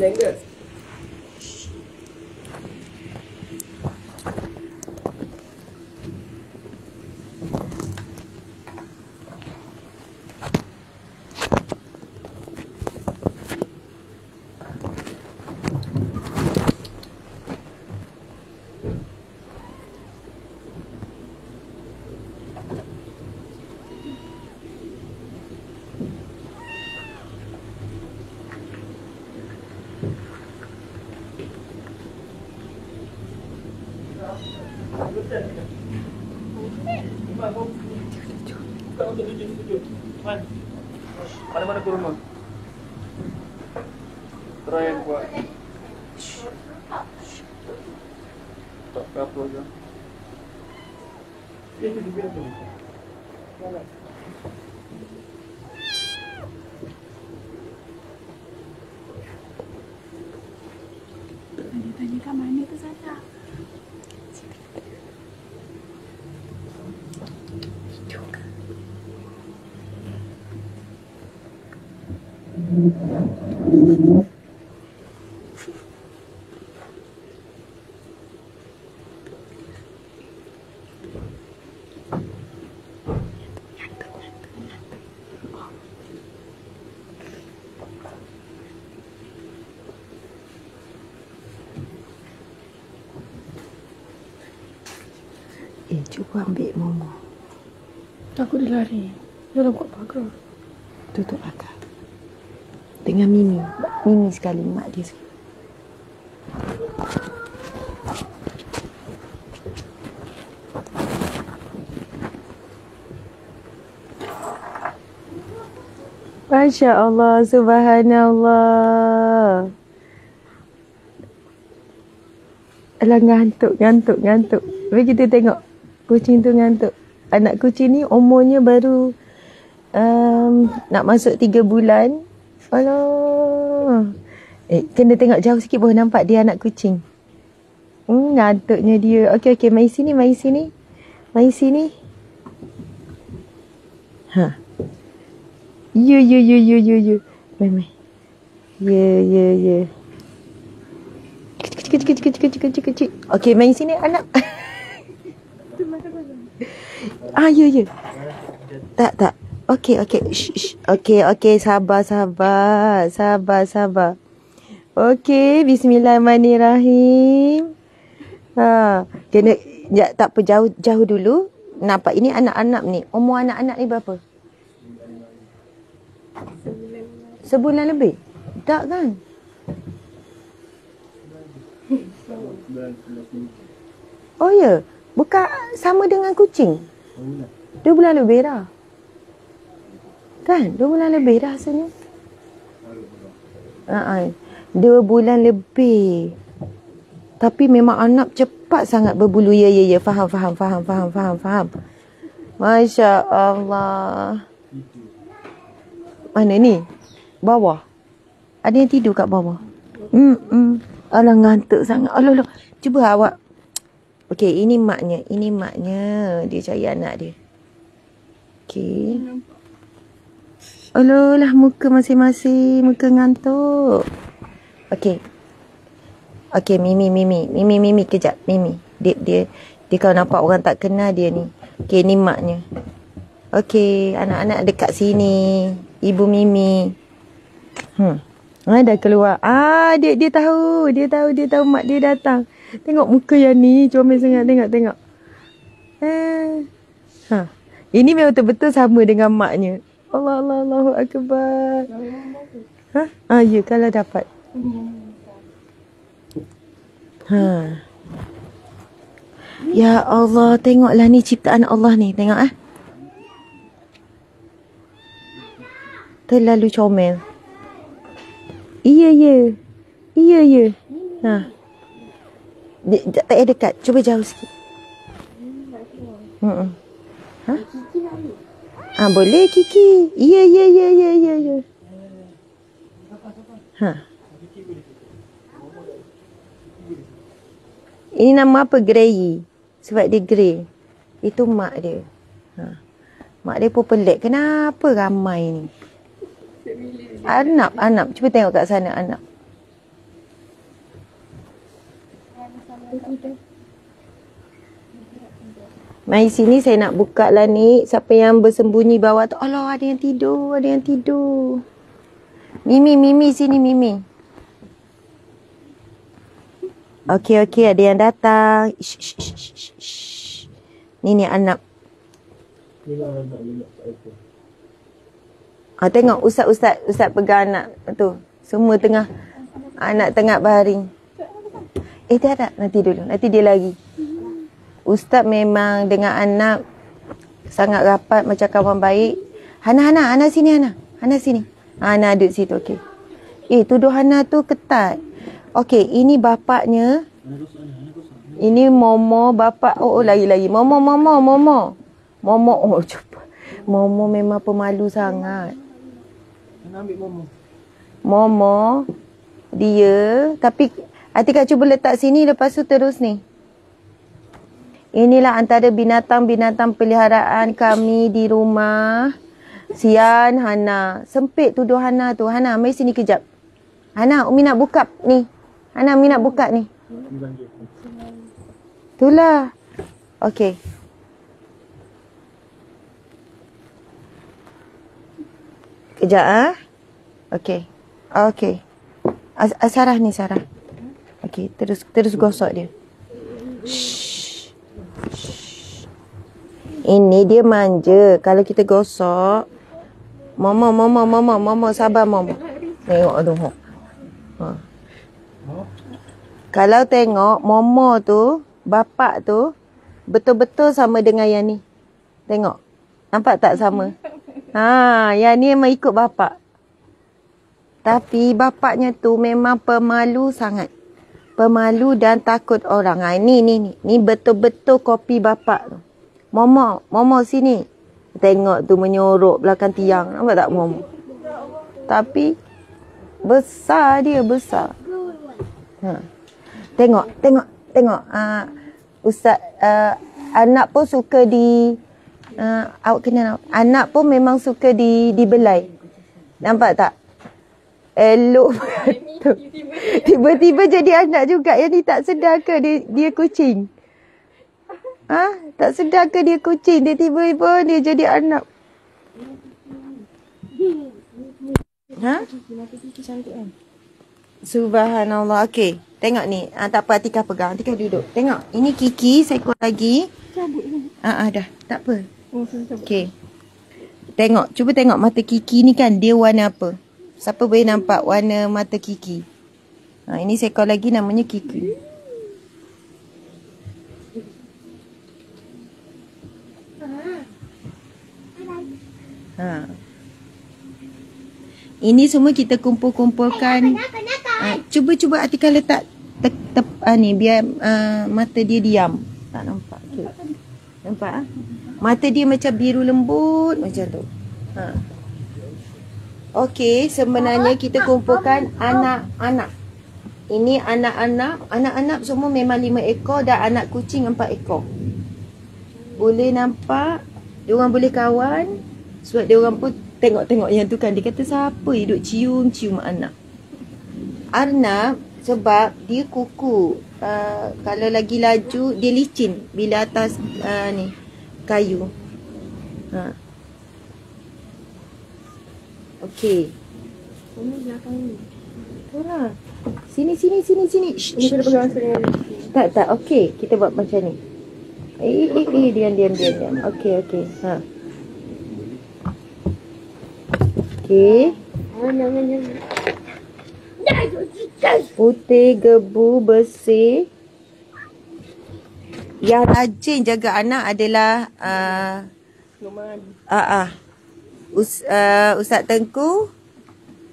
panjang ke? Eh, cuba ambil Momo. Aku dah lari. Dalam kuat pagar. Tutup akar. Dengan Mimi. Mimi sekali, mak dia. Masya Allah, subhanallah. Alah ngantuk, ngantuk, ngantuk. Mari kita tengok kucing tu ngantuk. Anak kucing ni umurnya baru um, nak masuk tiga bulan. Alah. Eh, kena tengok jauh sikit baru nampak dia anak kucing. Hmm, ngantuknya dia. Okey, okey. Mari sini, mari sini. Mari sini. Ha. Ya, ya, ya, ya, ya, ya. Mari, mari. Ya, ya, ya. Kecil, kecil, kecil, kecil, kecil, kecil, kecil. Okey, main sini anak. ah, ya, ya. Tak, tak. Okey, okey. Shh, shh. Okey, okey. Sabar, sabar. Sabar, sabar. Okey, bismillahirrahmanirrahim. Ha, kena ya, tak apa jauh jauh dulu. Nampak ini anak-anak ni. Umur anak-anak ni berapa? Sebulan lebih? Tak kan? Oh ya, bukan sama dengan kucing. Dua bulan lebih dah. Kan? Dua bulan lebih dah rasanya. Uh-uh. Dua bulan lebih. Tapi memang anak cepat sangat berbulu. Ya, ya, ya. Faham, faham, faham, faham, faham, faham. Masya Allah. Mana ni? Bawah. Ada yang tidur kat bawah. Hmm, hmm. Alah ngantuk sangat. Alah, alah. Cuba awak. Okey, ini maknya. Ini maknya. Dia cari anak dia. Okey. Alah, lah muka masing-masing. Muka ngantuk. Okey. Okey, Mimi, Mimi. Mimi, Mimi. Kejap. Mimi. Dia, dia, dia kalau nampak orang tak kenal dia ni. Okey, ni maknya. Okey, anak-anak dekat sini. Ibu Mimi. Hmm. Ah, dah keluar. Ah, dia dia tahu. Dia tahu, dia tahu mak dia datang. Tengok muka yang ni. Comel sangat. Tengok, tengok. Eh. Ha. Ini memang betul-betul sama dengan maknya. Allah, Allah, Allahu Akbar. Ha? Ah, ya, kalau dapat. Ha. Ya Allah, tengoklah ni ciptaan Allah ni. Tengok ah. Terlalu comel. Iya, ya. Iya, ya. Ha. Dia, tak payah dekat. Cuba jauh sikit. Hmm. Ha? Ah ha, boleh Kiki. Ya ya ya ya ya ya. Ha. Ini nama apa Grey? Sebab dia grey. Itu mak dia. Ha. Mak dia pun pelik. Kenapa ramai ni? Anak, anak. Cuba tengok kat sana anak. Thank you. Mari sini saya nak buka lah ni. Siapa yang bersembunyi bawah tu. Allah ada yang tidur. Ada yang tidur. Mimi, Mimi sini Mimi. Okey, okey. Ada yang datang. Shh, shh, shh, shh, shh. Ni ni anak. Ha, tengok ustaz-ustaz ustaz pegang anak tu. Semua tengah anak tengah baring. Eh tak tak nanti dulu. Nanti dia lagi. Ustaz memang dengan anak sangat rapat macam kawan baik. Hana Hana Hana sini Hana. Hana sini. Ha, Hana duduk situ okey. Eh tuduh Hana tu ketat. Okey, ini bapaknya. Ini Momo bapak. Oh, oh lagi-lagi. Momo Momo Momo. Momo oh cepat. Momo memang pemalu sangat. Nak ambil momo. Momo dia tapi Atika cuba letak sini lepas tu terus ni. Inilah antara binatang-binatang peliharaan kami di rumah. Sian Hana. Sempit tuduh Hana tu. Hana, mari sini kejap. Hana, Umi nak buka ni. Hana, Umi nak buka ni. Itulah. Okey. Kejap ah. Okey. Okey. As- ah, Sarah ni Sarah. Okey, terus terus gosok dia. Shh. Ini dia manja. Kalau kita gosok, mama mama mama mama sabar mama. Tengok tu. Ha. Kalau tengok mama tu, bapak tu betul-betul sama dengan yang ni. Tengok. Nampak tak sama? Ha, yang ni memang ikut bapak. Tapi bapaknya tu memang pemalu sangat. Pemalu dan takut orang. Ha, ni, ni, ni. Ni betul-betul kopi bapak tu. Momo, Momo sini. Tengok tu menyorok belakang tiang. Nampak tak Momo? Tapi besar dia, besar. Ha. Tengok, tengok, tengok. Uh, Ustaz, uh, anak pun suka di... Uh, awak kena anak pun memang suka di dibelai. Nampak tak? Elok betul. Tiba-tiba jadi anak juga. Yang ni tak sedar ke dia, dia kucing? Ha? Tak sedar ke dia kucing? Dia tiba-tiba dia jadi anak. Ha? Subhanallah. Okey. Tengok ni. Ha, tak apa Atika pegang. Atika duduk. Tengok. Ini Kiki. Seekor lagi. Ah, ah, dah. Tak apa. Okey. Tengok. Cuba tengok mata Kiki ni kan. Dia warna apa? Siapa boleh nampak warna mata Kiki? Ha, ini seekor lagi namanya Kiki. Ha. Ini semua kita kumpul-kumpulkan. Ha, cuba-cuba Atika letak te, te, ha, ni biar uh, mata dia diam. Tak nampak tu. Nampak ah? Mata dia macam biru lembut macam tu. Ha. Okey, sebenarnya kita kumpulkan anak-anak. Ini anak-anak, anak-anak semua memang lima ekor dan anak kucing empat ekor. Boleh nampak, dia orang boleh kawan. Sebab dia orang pun tengok-tengok yang tu kan. Dia kata siapa duduk cium-cium anak. Arnab sebab dia kuku. Uh, kalau lagi laju, dia licin bila atas uh, ni kayu. Ha. Okey. Ini belakang ni. Tora. Sini sini sini sini. Shh, Ini kena pegang. Tak tak okey. Kita buat macam ni. Eh eh eh diam diam diam diam. Okey okey. Ha. Okey. Jangan jangan. Putih, gebu, bersih. Yang rajin jaga anak adalah uh, Lumayan. ah ah. Us, uh, Ustaz Tengku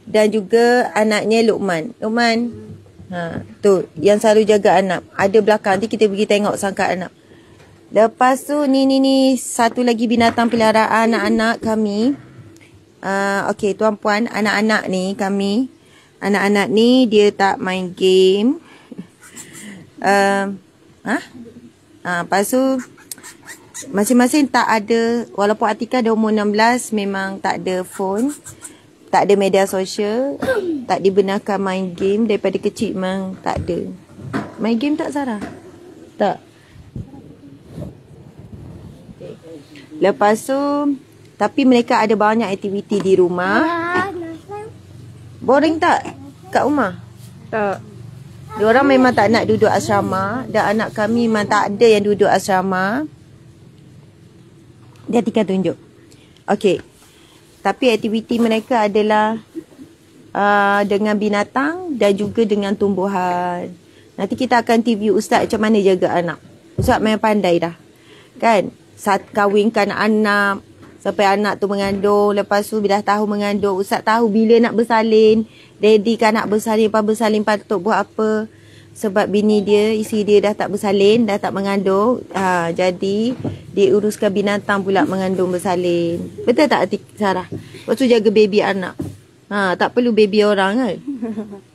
dan juga anaknya Lukman. Lukman. Ha, tu yang selalu jaga anak. Ada belakang nanti kita pergi tengok sangka anak. Lepas tu ni ni ni satu lagi binatang peliharaan anak-anak kami. Uh, okey tuan puan anak-anak ni kami anak-anak ni dia tak main game. Uh, ha? Ha, lepas tu masing-masing tak ada walaupun Atika dah umur 16 memang tak ada phone tak ada media sosial tak dibenarkan main game daripada kecil memang tak ada main game tak Sarah? tak Lepas tu tapi mereka ada banyak aktiviti di rumah. Boring tak kat rumah? Tak. Diorang memang tak nak duduk asrama dan anak kami memang tak ada yang duduk asrama. Dia tinggal tunjuk. Okey. Tapi aktiviti mereka adalah uh, dengan binatang dan juga dengan tumbuhan. Nanti kita akan TV ustaz macam mana jaga anak. Ustaz memang pandai dah. Kan? Saat kahwinkan anak sampai anak tu mengandung, lepas tu bila tahu mengandung, ustaz tahu bila nak bersalin, ready kan nak bersalin, pas bersalin patut buat apa. Sebab bini dia, isi dia dah tak bersalin, dah tak mengandung. Ha, jadi, dia uruskan binatang pula mengandung bersalin. Betul tak Atik Sarah? Lepas tu jaga baby anak. Ha, tak perlu baby orang kan?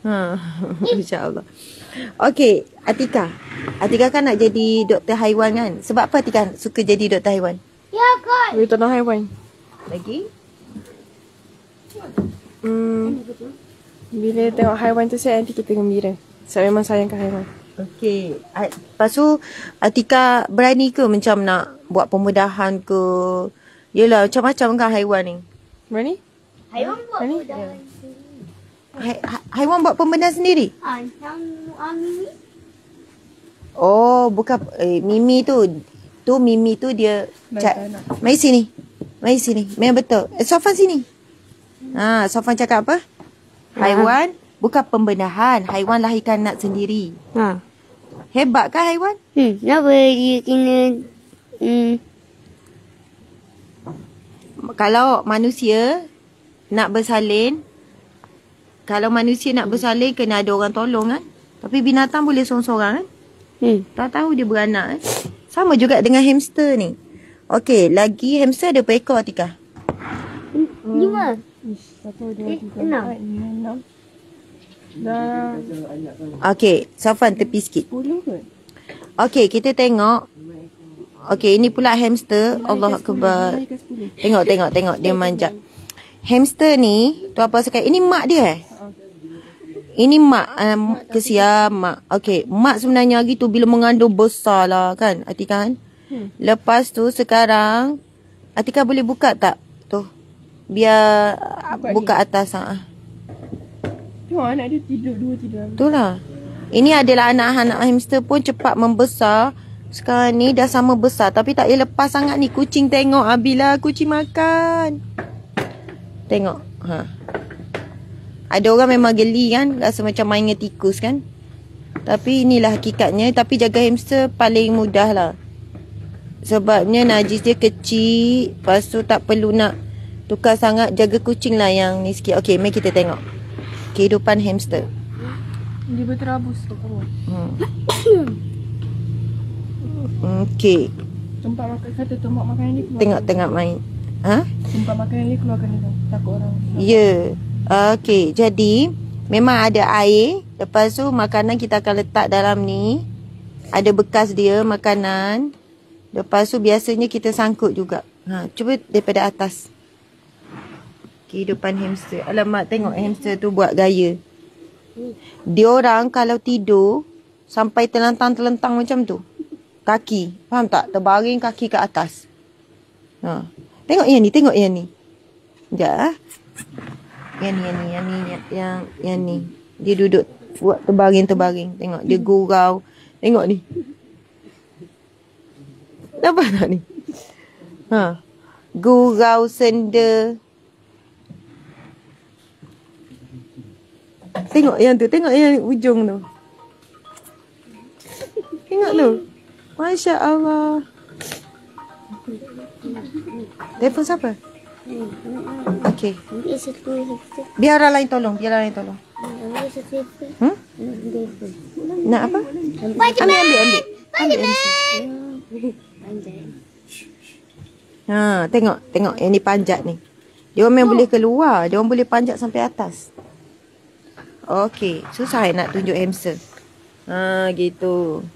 Ha, InsyaAllah. Okey, Atika. Atika kan nak jadi doktor haiwan kan? Sebab apa Atika suka jadi doktor haiwan? Boleh tolong haiwan. Lagi? Hmm. Bila tengok haiwan tu saya nanti kita gembira. Saya memang sayangkan haiwan. Okey. A- Lepas tu Atika berani ke macam nak buat pembedahan ke? Yelah macam-macam kan haiwan ni. Berani? Haiwan buat Berani? mudahan Hai, ha- haiwan buat pembedahan sendiri? Ah, yang ah, Mimi Oh, bukan eh, Mimi tu. Tu Mimi tu dia cak. Mari sini. Mari sini. Memang betul. Eh, Sofan sini. Ha, Sofan cakap apa? Haiwan bukan pembedahan. Haiwan lahirkan anak sendiri. Ha. Hebat kan haiwan? Hmm, kenapa dia kena hmm, Kalau manusia nak bersalin, kalau manusia nak bersalin kena ada orang tolong kan? Tapi binatang boleh seorang-seorang kan? hmm. Tak tahu dia beranak kan? Sama juga dengan hamster ni. Okey, lagi hamster ada berapa ekor Atika? Lima Satu, dua, tiga, enam. empat, lima, enam. Dah Okey, Safan tepi sikit. sepuluh ke? Okey, kita tengok. Okey, ini pula hamster. Allah Akbar. Naik ke sepuluh? Tengok, tengok, tengok. Dia manjat. Hamster ni, tu apa sekali? Ini mak dia eh? Ini mak. Um, kesian mak. Okey, mak sebenarnya hari tu bila mengandung besar lah kan, Atika kan? Lepas tu sekarang, Atika boleh buka tak? Tu. Biar buka atas. Ha. Tengok anak dia tidur, dua tidur. Itulah. Ini adalah anak-anak hamster pun cepat membesar. Sekarang ni dah sama besar. Tapi tak payah lepas sangat ni. Kucing tengok. Abila kucing makan. Tengok. Ha. Ada orang memang geli kan. Rasa macam main dengan tikus kan. Tapi inilah hakikatnya. Tapi jaga hamster paling mudah lah. Sebabnya najis dia kecil. Lepas tu tak perlu nak tukar sangat. Jaga kucing lah yang ni sikit. Okay, mari kita tengok. Kehidupan hamster. Dia berterabus bawah. Hmm. Okey. Tempat makan, kata tempat makanan dia keluar. Tengok-tengok main. Ha? Tempat makanan dia keluarkan dia tu. Takut orang. Ya. Yeah. Okey. Jadi, memang ada air. Lepas tu, makanan kita akan letak dalam ni. Ada bekas dia, makanan. Lepas tu, biasanya kita sangkut juga. Ha, cuba daripada atas. Kehidupan hamster. Alamak, tengok hamster tu buat gaya. Dia orang kalau tidur, sampai terlentang-terlentang macam tu. Kaki. Faham tak? Terbaring kaki ke atas. Ha. Tengok yang ni, tengok yang ni. Ah. Yang ni, yang ni, yang ni, yang, yang, yang ni. Dia duduk buat terbaring-terbaring. Tengok, dia gurau. Tengok ni. Nampak tak ni? Ha. Gurau senda. Tengok yang tu, tengok yang ujung tu. Tengok tu. Masya Allah. Telefon siapa? Okey. Satu Biar orang lain tolong. Biar orang lain tolong. Hmm? Nak apa? Ambil, ambil, ambil. Ambil, ambil. Panjang Ha, tengok, tengok yang ni panjat ni. Dia orang memang boleh keluar. Dia orang boleh panjat sampai atas. Okey, susah eh nak tunjuk hamster. Ha, gitu.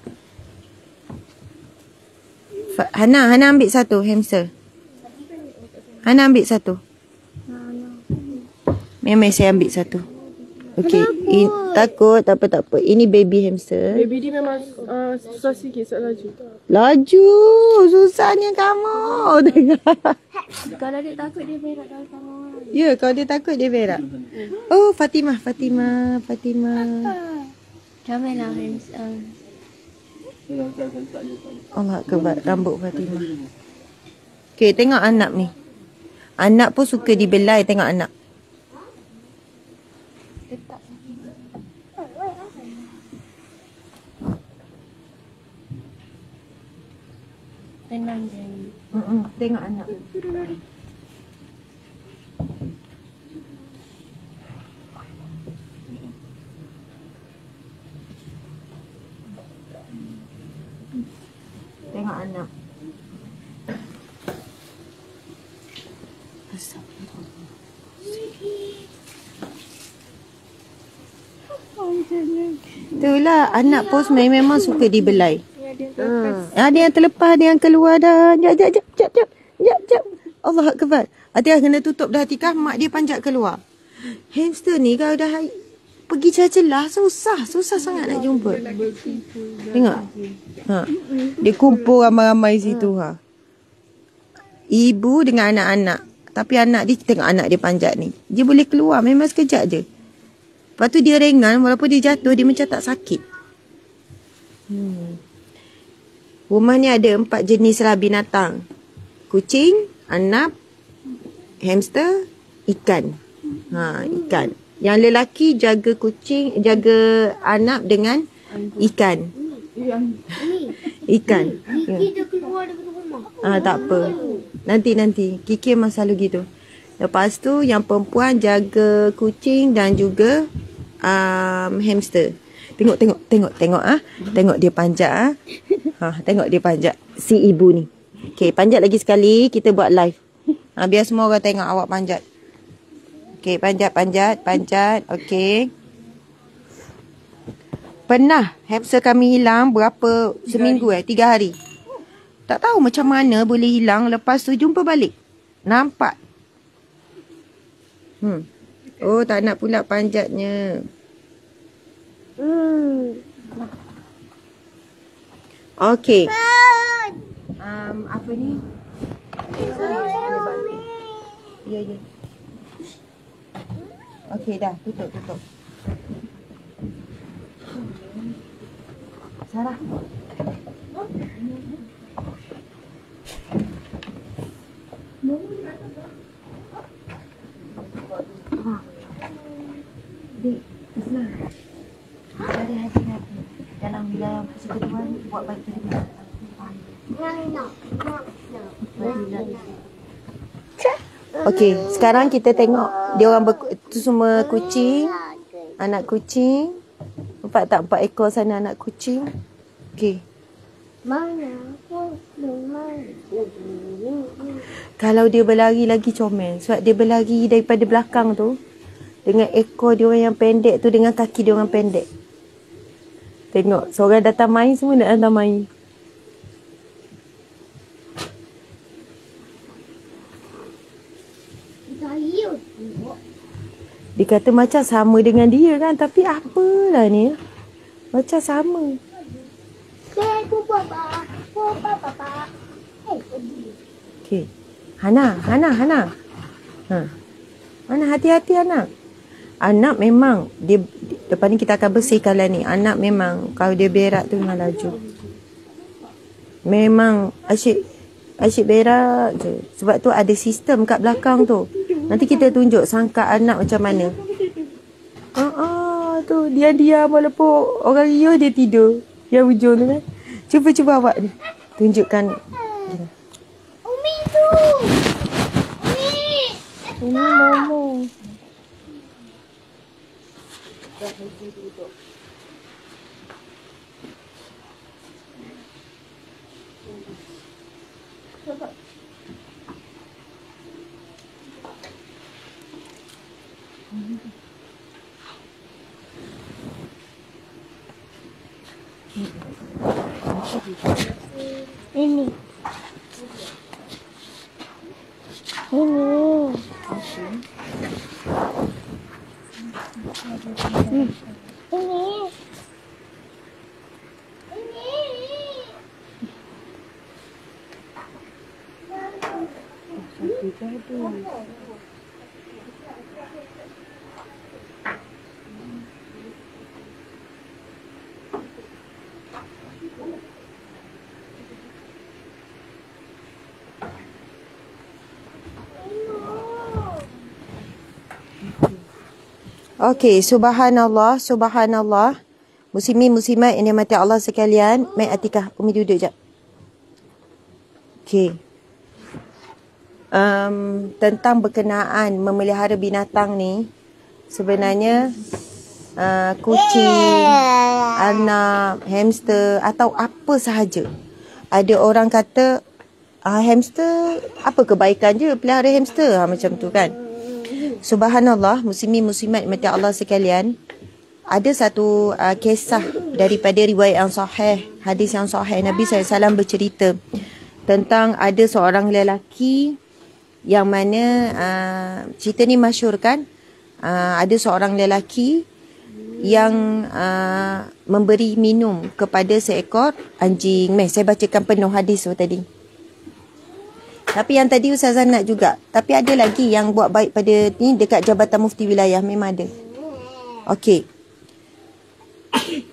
Hana, Hana ambil satu hamster. Hana ambil satu. Memang saya ambil satu. Okay. In, takut. Tak apa, tak apa. Ini baby hamster. Baby dia memang uh, susah sikit sebab laju. Laju. Susahnya kamu. Kalau dia takut dia berak dalam kamar. ya, kalau dia takut dia berak. Oh, Fatimah. Fatimah. Fatimah. Ramai lah hands um, Allah kebat rambut Fatimah. Okay, tengok anak ni. Anak pun suka dibelai tengok anak. Tenang je. Mm-mm, tengok anak. Tengok anak. Itulah anak sebenarnya memang suka dibelai. Ha. Ada yang terlepas, ada yang keluar dah. Jap, jap, jap, jap, jap. Jap, jap. Allah Akbar. Hati kena tutup dah hati kah, mak dia panjat keluar. Hamster ni kalau dah pergi celah-celah, susah. Susah sangat nak jumpa. Tengok. Ha. Dia kumpul ramai-ramai situ. Ha. Ibu dengan anak-anak. Tapi anak dia, tengok anak dia panjat ni. Dia boleh keluar, memang sekejap je. Lepas tu dia ringan, walaupun dia jatuh, dia macam tak sakit. Hmm. Rumah ni ada empat jenis lah binatang. Kucing, anap, hamster, ikan. Ha, ikan. Yang lelaki jaga kucing, jaga anap dengan ikan. Ikan. Ya. Kita keluar daripada rumah. Ah tak apa. Nanti nanti. Kiki memang selalu gitu. Lepas tu yang perempuan jaga kucing dan juga um, hamster. Tengok tengok tengok tengok ah. Tengok dia panjat ah. Ha, tengok dia panjat si ibu ni. Okey, panjat lagi sekali kita buat live. Ha, biar semua orang tengok awak panjat. Okey, panjat panjat panjat. Okey. Pernah hamster kami hilang berapa seminggu eh? Tiga hari. Tak tahu macam mana boleh hilang lepas tu jumpa balik. Nampak. Hmm. Oh, tak nak pula panjatnya. Hmm. Okey. Um, apa ni? Ya, ya. Okey, dah. Tutup, tutup. Sarah. Dek, Islam. Ada hati-hati. Dalam dalam persekutuan buat baik terima. Okey, sekarang kita tengok dia orang tu semua kucing, anak kucing. Nampak tak empat ekor sana anak kucing? Okey. Mana Kalau dia berlari lagi comel sebab dia berlari daripada belakang tu dengan ekor dia orang yang pendek tu dengan kaki dia orang pendek. Tengok, seorang datang main semua nak datang main. Dia kata macam sama dengan dia kan tapi apalah ni. Macam sama. Okey. Hana, Hana, Hana. Ha. Hana hati-hati anak. Anak memang dia depan ni kita akan bersihkan lah ni. Anak memang kalau dia berak tu memang laju. Memang asyik asyik berak je. Sebab tu ada sistem kat belakang tu. Nanti kita tunjuk sangka anak macam mana. Ah, ah tu dia diam walaupun orang rio dia tidur. Yang hujung tu kan. Cuba cuba awak ni. Tunjukkan Umi tu. Umi. Ini Momo. か入っていると。エミ。エミ。Ini. Ini. Ini. Ini. Okey, subhanallah, subhanallah. Muslimin muslimat yang dimati Allah sekalian. Mai Atikah, Umi duduk jap. Okey. Um, tentang berkenaan memelihara binatang ni sebenarnya uh, kucing, anak, hamster atau apa sahaja. Ada orang kata uh, hamster apa kebaikan je pelihara hamster ha, macam tu kan. Subhanallah, muslimin muslimat mati Allah sekalian. Ada satu uh, kisah daripada riwayat yang sahih, hadis yang sahih Nabi SAW bercerita tentang ada seorang lelaki yang mana uh, cerita ni masyur kan. Uh, ada seorang lelaki yang uh, memberi minum kepada seekor anjing. Meh, saya bacakan penuh hadis tu tadi. Tapi yang tadi Ustazah nak juga. Tapi ada lagi yang buat baik pada ni dekat Jabatan Mufti Wilayah. Memang ada. Okey.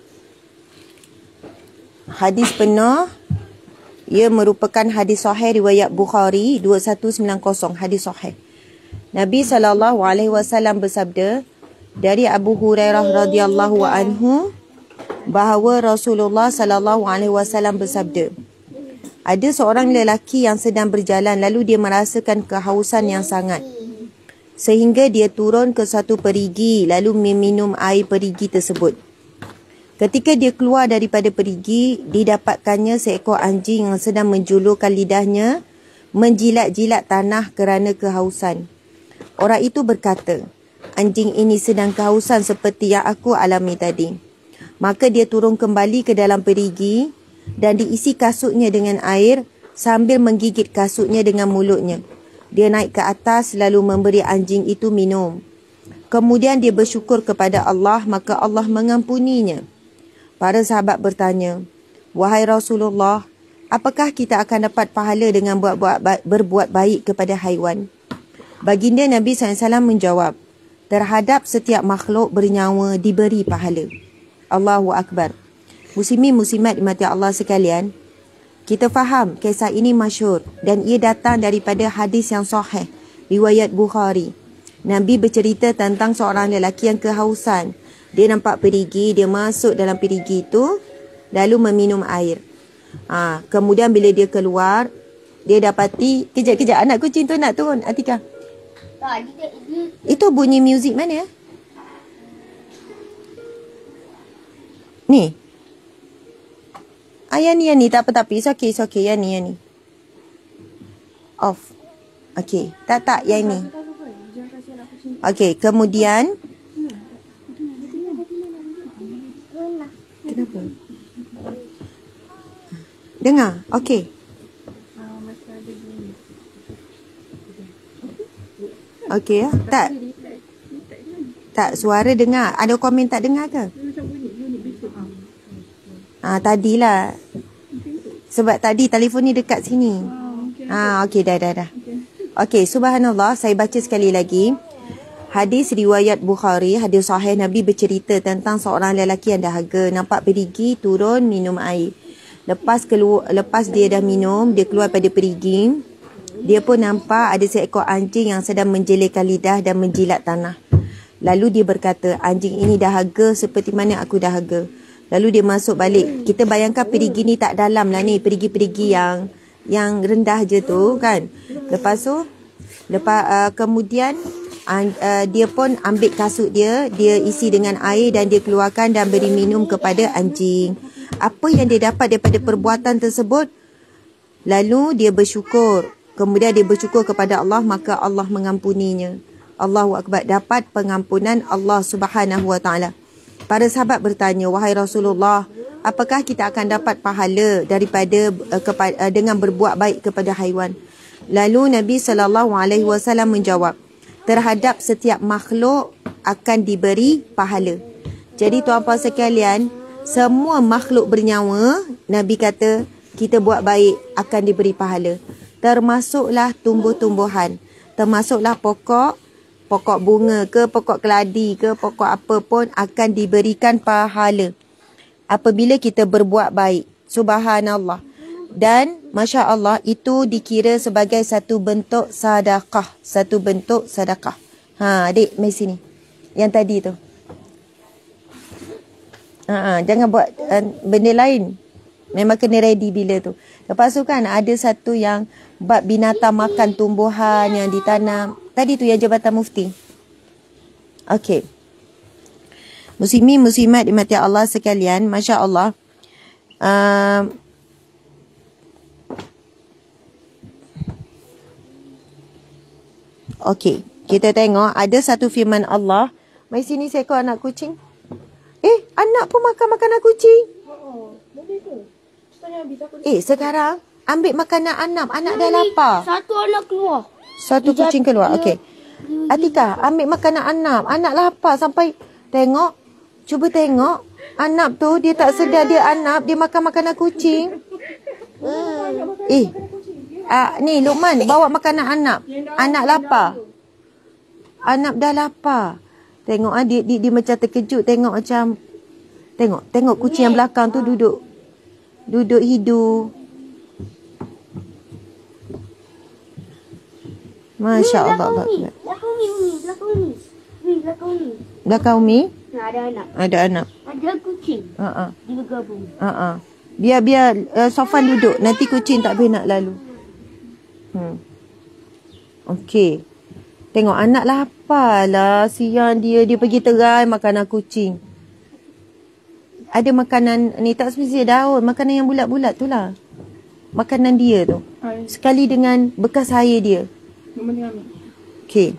Hadis penuh. Ia merupakan hadis sahih riwayat Bukhari 2190 hadis sahih. Nabi SAW bersabda dari Abu Hurairah radhiyallahu anhu bahawa Rasulullah sallallahu alaihi wasallam bersabda ada seorang lelaki yang sedang berjalan lalu dia merasakan kehausan yang sangat. Sehingga dia turun ke satu perigi lalu meminum air perigi tersebut. Ketika dia keluar daripada perigi, didapatkannya seekor anjing yang sedang menjulurkan lidahnya menjilat-jilat tanah kerana kehausan. Orang itu berkata, anjing ini sedang kehausan seperti yang aku alami tadi. Maka dia turun kembali ke dalam perigi dan diisi kasutnya dengan air sambil menggigit kasutnya dengan mulutnya. Dia naik ke atas lalu memberi anjing itu minum. Kemudian dia bersyukur kepada Allah maka Allah mengampuninya. Para sahabat bertanya, Wahai Rasulullah, apakah kita akan dapat pahala dengan buat-buat berbuat baik kepada haiwan? Baginda Nabi SAW menjawab, terhadap setiap makhluk bernyawa diberi pahala. Allahu Akbar. Muslimin muslimat dimati Allah sekalian, kita faham kisah ini masyur dan ia datang daripada hadis yang sahih riwayat Bukhari. Nabi bercerita tentang seorang lelaki yang kehausan. Dia nampak perigi, dia masuk dalam perigi itu lalu meminum air. Ha, kemudian bila dia keluar, dia dapati kejap-kejap anak kucing tu nak turun Atika. Tak, dia, dia, Itu bunyi muzik mana ya? Ni. Ah, yang ni, yang ni. Tak apa, tak apa. It's okay, it's okay. Yang ni, yang ni. Off. Okay. Tak, tak. Yang ni. Okay, kemudian. Kenapa? Dengar. Okay. Okay ya. Tak. Tak, suara dengar. Ada komen tak dengar ke? Ah, tadilah. Sebab tadi telefon ni dekat sini. Ah, okey dah dah dah. Okey, subhanallah, saya baca sekali lagi. Hadis riwayat Bukhari, hadis sahih Nabi bercerita tentang seorang lelaki yang dahaga nampak perigi turun minum air. Lepas keluar lepas dia dah minum, dia keluar pada perigi. Dia pun nampak ada seekor anjing yang sedang menjelekkan lidah dan menjilat tanah. Lalu dia berkata, anjing ini dahaga seperti mana aku dahaga. Lalu dia masuk balik. Kita bayangkan perigi ni tak dalam lah ni. Perigi-perigi yang yang rendah je tu kan. Lepas tu, lepas uh, kemudian uh, dia pun ambil kasut dia. Dia isi dengan air dan dia keluarkan dan beri minum kepada anjing. Apa yang dia dapat daripada perbuatan tersebut? Lalu dia bersyukur. Kemudian dia bersyukur kepada Allah maka Allah mengampuninya. Allahu Akbar dapat pengampunan Allah Subhanahu Wa Taala. Para sahabat bertanya, wahai Rasulullah, apakah kita akan dapat pahala daripada uh, kepada, uh, dengan berbuat baik kepada haiwan? Lalu Nabi sallallahu alaihi wasallam menjawab, terhadap setiap makhluk akan diberi pahala. Jadi tuan-puan sekalian, semua makhluk bernyawa, Nabi kata kita buat baik akan diberi pahala. Termasuklah tumbuh-tumbuhan. Termasuklah pokok, pokok bunga ke, pokok keladi ke, pokok apa pun akan diberikan pahala. Apabila kita berbuat baik. Subhanallah. Dan Masya Allah itu dikira sebagai satu bentuk sadaqah. Satu bentuk sadaqah. Ha, adik, mari sini. Yang tadi tu. Ha, ha, jangan buat uh, benda lain. Memang kena ready bila tu. Lepas tu kan ada satu yang bab binatang makan tumbuhan yang ditanam. Tadi tu yang Jabatan Mufti. Okey. Muslimin muslimat dimati Allah sekalian. Masya Allah. Uh, Okey. Kita tengok ada satu firman Allah. Mari sini seekor anak kucing. Eh, anak pun makan makanan kucing. Oh, boleh ke? Takut Eh, sekarang ambil makanan anak. Anak dah lapar. Satu anak keluar. Satu kucing keluar. Okey. Atika, ambil makanan anak. Anak lapar sampai tengok. Cuba tengok. Anak tu dia tak sedar dia anak. Dia makan makanan kucing. Eh. Ah, ni Luqman bawa makanan anak. Anak lapar. Anak dah lapar. Tengok ah dia, dia, dia macam terkejut tengok macam tengok tengok kucing yang belakang tu duduk duduk hidu. Masya Allah. Belakang ni. Allah. Belakang ni. Umi. Belakang ni. Umi, belakang ni. Belakang Umi Nah, ada anak. ada anak. Ada kucing. Ha ah. Dia bergabung. Ha ah. Biar biar uh, Sofan duduk. Nanti kucing tak boleh nak lalu. Hmm. Okey. Tengok anak lapar lah. Siang dia. Dia pergi terai makanan kucing. Ada makanan ni tak semestinya daun. Makanan yang bulat-bulat tu lah. Makanan dia tu. Sekali dengan bekas air dia. Ambil. Okey.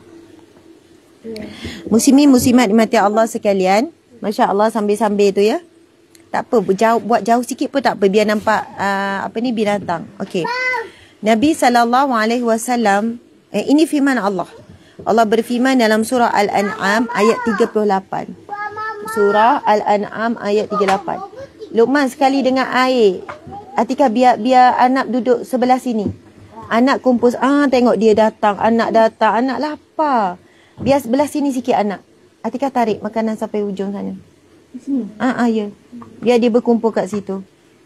Muslimin muslimat dimati Allah sekalian. Masya Allah sambil-sambil tu ya. Tak apa, jauh, buat jauh sikit pun tak apa. Biar nampak uh, apa ni binatang. Okey. Nabi SAW, eh, ini firman Allah. Allah berfirman dalam surah Al-An'am ayat 38. Surah Al-An'am ayat 38. Luqman sekali dengan air. Atika biar biar anak duduk sebelah sini. Anak kumpul, ah tengok dia datang, anak datang, anak lapar. Biar sebelah sini sikit anak. Atika tarik makanan sampai ujung sana. Ah, ah ya. Biar dia berkumpul kat situ.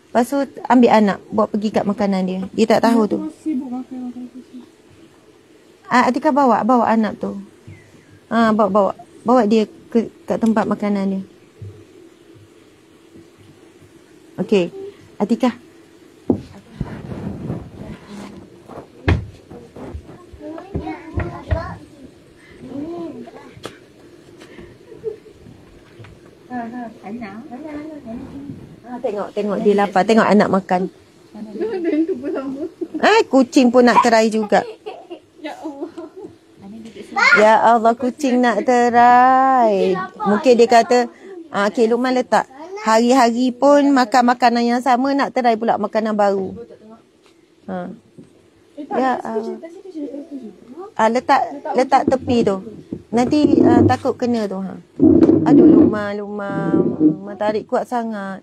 Lepas tu ambil anak, buat pergi kat makanan dia. Dia tak tahu tu. Sibuk makan makan kucing. Ah, Atika bawa, bawa anak tu. Ah, bawa, bawa. Bawa dia ke kat tempat makanan dia. Okey. Atika. Ah, tengok, tengok dia lapar. Tengok anak makan. Eh, kucing pun nak terai juga. Ya Allah, kucing nak terai. Mungkin dia kata, ah, okay, Luqman letak. Hari-hari pun makan makanan yang sama, nak terai pula makanan baru. Ha. Ya Allah. Ah, letak letak tepi tu. Nanti uh, takut kena tu. Ha. Aduh, Luqman, Luqman. Luqman tarik kuat sangat.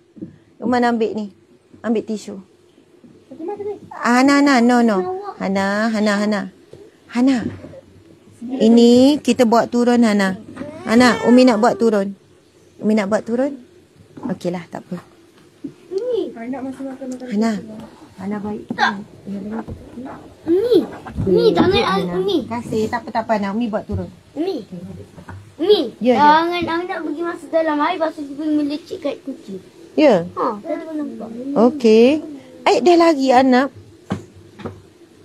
Luqman ambil ni. Ambil tisu. Ah, Hana, Hana, no, no. Hana, Hana, Hana. Hana. Ini kita buat turun Hana. Hana, Umi nak buat turun. Umi nak buat turun? Okeylah, tak apa. Hai, nak masih makan makan. Hana. Hana baik. Umi. Kasih, tak apa, tak apa. Hana, Umi buat turun. Umi. Umi, Ya, ya. jangan pergi masuk dalam air dia pergi melecik kat kucing. Ya? Ha, tadi pun nampak. Okey. Eh, dah lagi anak.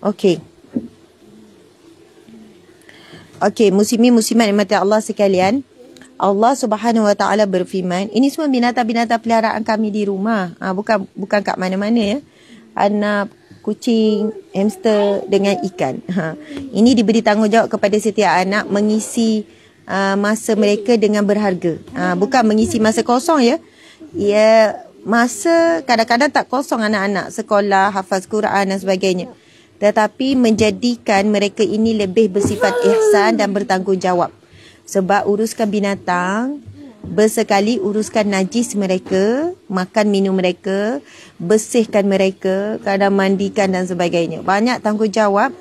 Okey. Okey, muslimin muslimat yang mati Allah sekalian. Allah Subhanahu Wa Taala berfirman, ini semua binatang-binatang peliharaan kami di rumah. Ha, bukan bukan kat mana-mana ya. Anak, kucing, hamster dengan ikan. Ha, ini diberi tanggungjawab kepada setiap anak mengisi uh, masa mereka dengan berharga. Ha, bukan mengisi masa kosong ya. Ya, masa kadang-kadang tak kosong anak-anak sekolah, hafaz Quran dan sebagainya. Tetapi menjadikan mereka ini lebih bersifat ihsan dan bertanggungjawab. Sebab uruskan binatang, bersekali uruskan najis mereka, makan minum mereka, bersihkan mereka, kadang mandikan dan sebagainya. Banyak tanggungjawab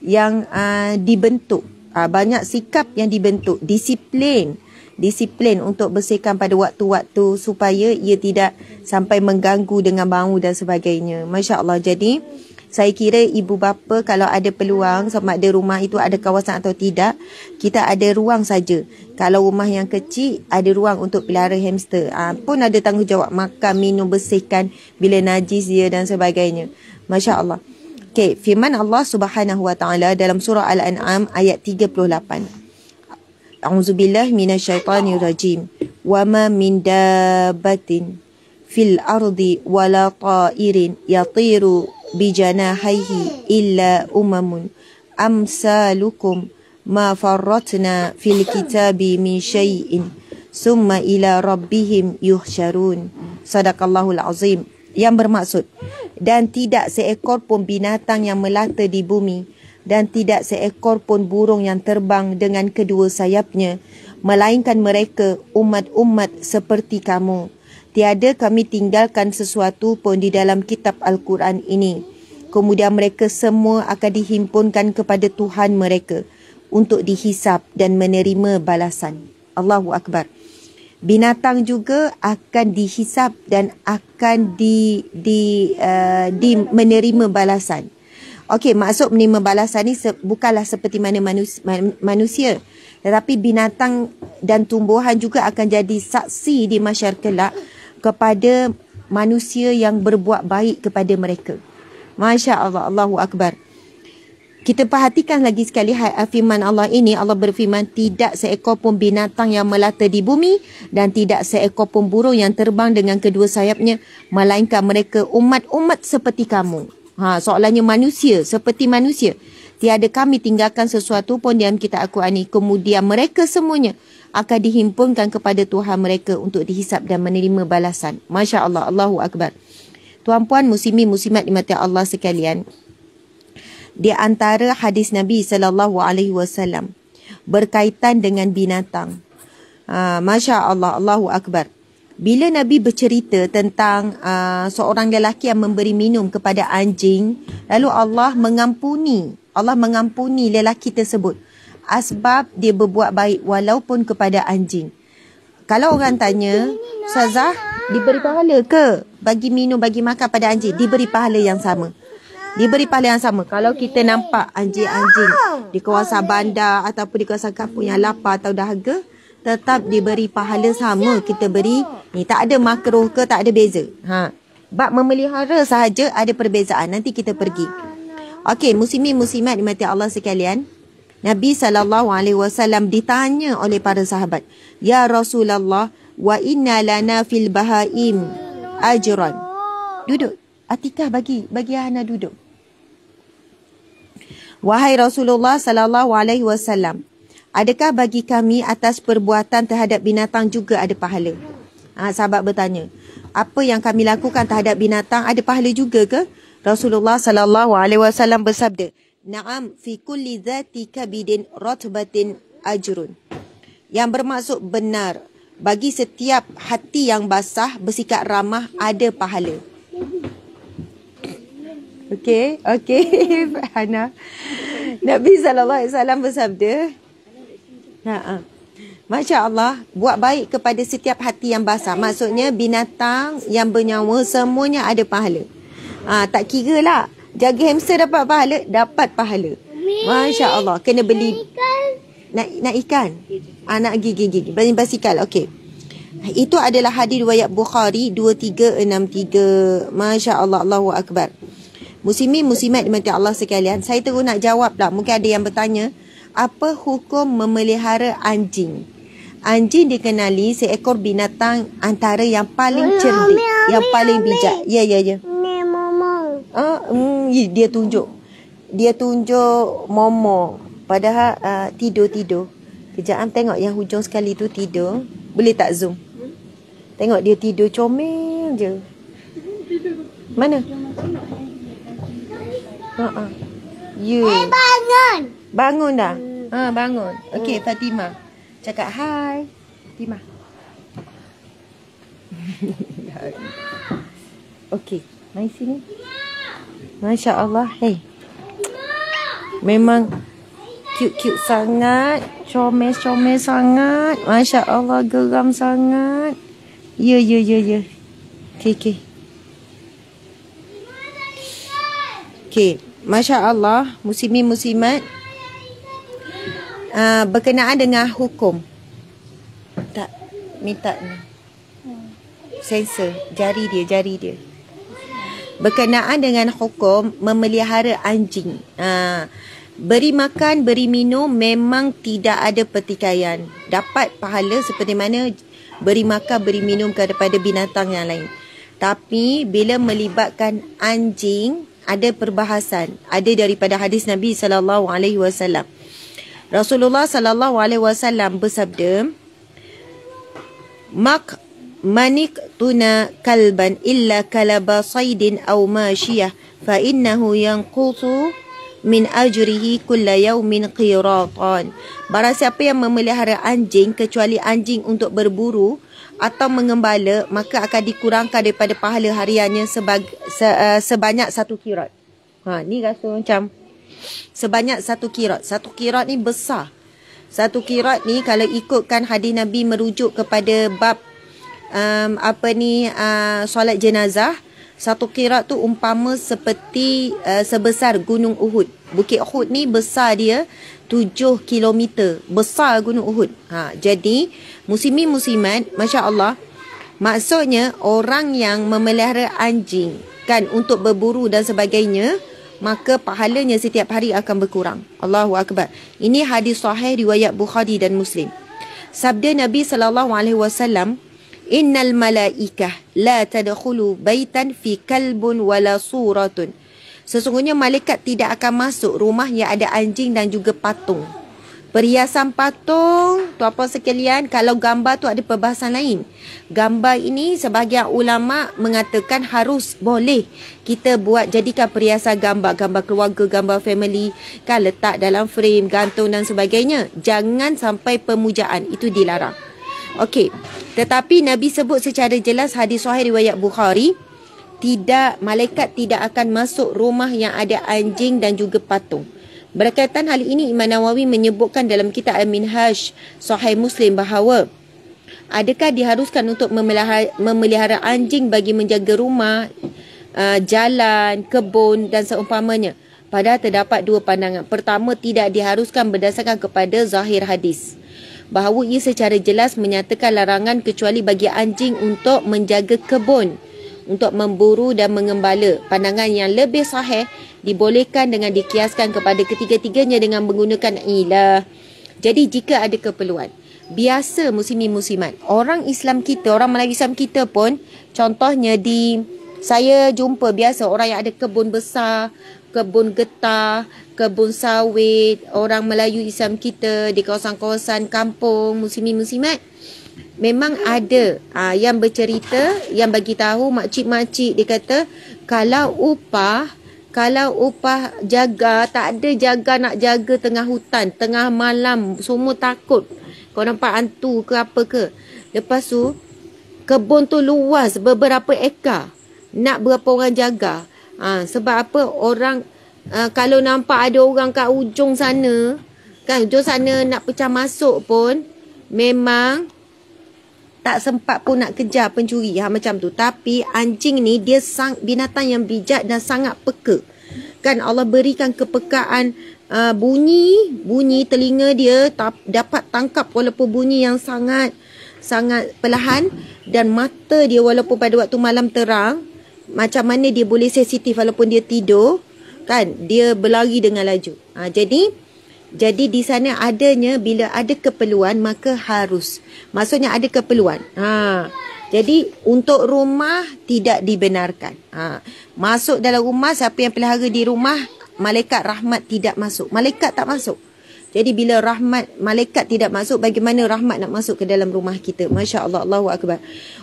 yang uh, dibentuk. Uh, banyak sikap yang dibentuk. Disiplin. Disiplin untuk bersihkan pada waktu-waktu supaya ia tidak sampai mengganggu dengan bau dan sebagainya. Masya Allah. Jadi, saya kira ibu bapa kalau ada peluang sama ada rumah itu ada kawasan atau tidak, kita ada ruang saja. Kalau rumah yang kecil, ada ruang untuk pelihara hamster. Ha, pun ada tanggungjawab makan, minum, bersihkan bila najis dia dan sebagainya. Masya Allah. Okay, firman Allah subhanahu wa ta'ala dalam surah Al-An'am ayat 38. A'udzubillah minasyaitanirrajim. Wa ma min dabbatin fil ardi wala ta'irin yatiru bijanahihi illa umamun amsalukum ma farratna fil kitabi min syai'in summa ila rabbihim yuhsyarun sadaqallahul azim. Yang bermaksud dan tidak seekor pun binatang yang melata di bumi dan tidak seekor pun burung yang terbang dengan kedua sayapnya melainkan mereka umat-umat seperti kamu Tiada kami tinggalkan sesuatu pun di dalam kitab Al-Quran ini. Kemudian mereka semua akan dihimpunkan kepada Tuhan mereka untuk dihisap dan menerima balasan. Allahu Akbar. Binatang juga akan dihisap dan akan di, di, uh, di menerima balasan. Okey, maksud menerima balasan ni se- bukanlah seperti mana manusia, manusia. Tetapi binatang dan tumbuhan juga akan jadi saksi di masyarakat kelak kepada manusia yang berbuat baik kepada mereka. Masya Allah, Allahu Akbar. Kita perhatikan lagi sekali firman Allah ini. Allah berfirman, tidak seekor pun binatang yang melata di bumi dan tidak seekor pun burung yang terbang dengan kedua sayapnya. Melainkan mereka umat-umat seperti kamu. Ha, soalannya manusia, seperti manusia. Tiada kami tinggalkan sesuatu pun kitab Al-Quran ini. Kemudian mereka semuanya akan dihimpunkan kepada Tuhan mereka untuk dihisap dan menerima balasan. Masya Allah, Allahu Akbar. Tuan-puan muslimi muslimat dimati Allah sekalian. Di antara hadis Nabi sallallahu alaihi wasallam berkaitan dengan binatang. Uh, Masya Allah, Allahu Akbar. Bila Nabi bercerita tentang uh, seorang lelaki yang memberi minum kepada anjing, lalu Allah mengampuni Allah mengampuni lelaki tersebut asbab dia berbuat baik walaupun kepada anjing. Kalau orang tanya, Ustazah, diberi pahala ke bagi minum, bagi makan pada anjing? Diberi pahala yang sama. Diberi pahala yang sama. Kalau kita nampak anjing-anjing di kawasan bandar ataupun di kawasan kampung yang lapar atau dahaga, tetap diberi pahala sama kita beri. Ni tak ada makruh ke, tak ada beza. Ha. Bab memelihara sahaja ada perbezaan. Nanti kita pergi. Okey, muslimin muslimat dimati Allah sekalian. Nabi sallallahu alaihi wasallam ditanya oleh para sahabat, "Ya Rasulullah, wa inna lana fil bahaim ajran." Duduk. Atikah bagi bagi Hana duduk. Wahai Rasulullah sallallahu alaihi wasallam, adakah bagi kami atas perbuatan terhadap binatang juga ada pahala? Ha, sahabat bertanya, apa yang kami lakukan terhadap binatang ada pahala juga ke? Rasulullah sallallahu alaihi wasallam bersabda, Naam fi kulli dhati kabidin ratbatin ajrun. Yang bermaksud benar, bagi setiap hati yang basah bersikap ramah ada pahala. Okey, okey, Hana. Nabi sallallahu alaihi wasallam bersabda, Ha. Masya Allah, buat baik kepada setiap hati yang basah. Maksudnya binatang yang bernyawa semuanya ada pahala. Ha, tak kira lah Jaga hamster dapat pahala, dapat pahala. Masya Allah, kena beli nak nak ikan. Ah nak gigi gigi. Beli basikal. Okey. Itu adalah hadis riwayat Bukhari 2363. Masya Allah, Allahu Akbar. Muslimin muslimat dimati Allah sekalian. Saya terus nak jawab lah. Mungkin ada yang bertanya. Apa hukum memelihara anjing? Anjing dikenali seekor binatang antara yang paling cerdik. Yang paling bijak. Ya, ya, ya. Ah, mm, dia tunjuk. Dia tunjuk Momo. Padahal uh, tidur-tidur. Kejap tengok yang hujung sekali tu tidur. Boleh tak zoom? Tengok dia tidur comel je. Mana? Ha ah. You. Bangun. Bangun dah. Ha bangun. Okey Fatima. Cakap hai. Tima. Okey, mari sini. Masya Allah. Hey. Memang cute-cute sangat. Comel-comel sangat. Masya Allah, geram sangat. Ya, ya, ya, ya. Okey, okey. Okey, Masya Allah, muslimin muslimat. Uh, berkenaan dengan hukum. Tak, minta ni. Sensor, jari dia, jari dia. Berkenaan dengan hukum memelihara anjing. Uh, beri makan, beri minum memang tidak ada pertikaian. Dapat pahala seperti mana beri makan, beri minum kepada binatang yang lain. Tapi bila melibatkan anjing, ada perbahasan. Ada daripada hadis Nabi sallallahu alaihi wasallam. Rasulullah sallallahu alaihi wasallam bersabda, "Mak manik tuna kalban illa kalaba saydin aw mashiyah fa innahu yanqutu min ajrihi kulla yawmin qiratan." Barang siapa yang memelihara anjing kecuali anjing untuk berburu atau mengembala maka akan dikurangkan daripada pahala hariannya sebag, se, uh, sebanyak satu kirat. Ha ni rasa macam sebanyak satu kirat. Satu kirat ni besar. Satu kirat ni kalau ikutkan hadis Nabi merujuk kepada bab um, apa ni uh, solat jenazah satu kirat tu umpama seperti uh, sebesar gunung Uhud. Bukit Uhud ni besar dia 7 kilometer. Besar gunung Uhud. Ha, jadi muslimin muslimat, Masya Allah, maksudnya orang yang memelihara anjing kan untuk berburu dan sebagainya, maka pahalanya setiap hari akan berkurang. Allahu Akbar. Ini hadis sahih riwayat Bukhari dan Muslim. Sabda Nabi sallallahu alaihi wasallam, "Innal malaikah la tadkhulu baitan fi kalbun wala suratun." Sesungguhnya malaikat tidak akan masuk rumah yang ada anjing dan juga patung. Perhiasan patung, tu apa sekalian, kalau gambar tu ada perbahasan lain. Gambar ini sebahagian ulama mengatakan harus boleh kita buat jadikan perhiasan gambar, gambar keluarga, gambar family, kan letak dalam frame, gantung dan sebagainya. Jangan sampai pemujaan, itu dilarang. Okey, tetapi Nabi sebut secara jelas hadis sahih riwayat Bukhari, tidak malaikat tidak akan masuk rumah yang ada anjing dan juga patung. Berkaitan hal ini Imam Nawawi menyebutkan dalam kitab Al-Minhaj Sahih Muslim bahawa adakah diharuskan untuk memelihara, memelihara anjing bagi menjaga rumah, uh, jalan, kebun dan seumpamanya. Padahal terdapat dua pandangan. Pertama, tidak diharuskan berdasarkan kepada zahir hadis. Bahawa ia secara jelas menyatakan larangan kecuali bagi anjing untuk menjaga kebun untuk memburu dan mengembala. Pandangan yang lebih sahih dibolehkan dengan dikiaskan kepada ketiga-tiganya dengan menggunakan ilah. Jadi jika ada keperluan, biasa muslimin muslimat, orang Islam kita, orang Melayu Islam kita pun contohnya di saya jumpa biasa orang yang ada kebun besar, kebun getah, kebun sawit, orang Melayu Islam kita di kawasan-kawasan kampung muslimin muslimat memang ada uh, yang bercerita yang bagi tahu makcik-makcik dia kata kalau upah kalau upah jaga tak ada jaga nak jaga tengah hutan tengah malam semua takut. Kau nampak hantu ke apa ke? Lepas tu kebun tu luas beberapa ekar. Nak berapa orang jaga ha, sebab apa? Orang uh, kalau nampak ada orang kat ujung sana kan? Ujung sana nak pecah masuk pun memang tak sempat pun nak kejar pencuri. Ha, macam tu. Tapi anjing ni dia sang binatang yang bijak dan sangat peka. Kan? Allah berikan kepekaan uh, bunyi bunyi telinga dia tap, dapat tangkap walaupun bunyi yang sangat sangat perlahan. Dan mata dia walaupun pada waktu malam terang macam mana dia boleh sensitif walaupun dia tidur kan dia berlari dengan laju ha, jadi jadi di sana adanya bila ada keperluan maka harus. Maksudnya ada keperluan. Ha. Jadi untuk rumah tidak dibenarkan. Ha. Masuk dalam rumah siapa yang pelihara di rumah malaikat rahmat tidak masuk. Malaikat tak masuk. Jadi bila rahmat malaikat tidak masuk bagaimana rahmat nak masuk ke dalam rumah kita? Masya-Allah Allahu akbar.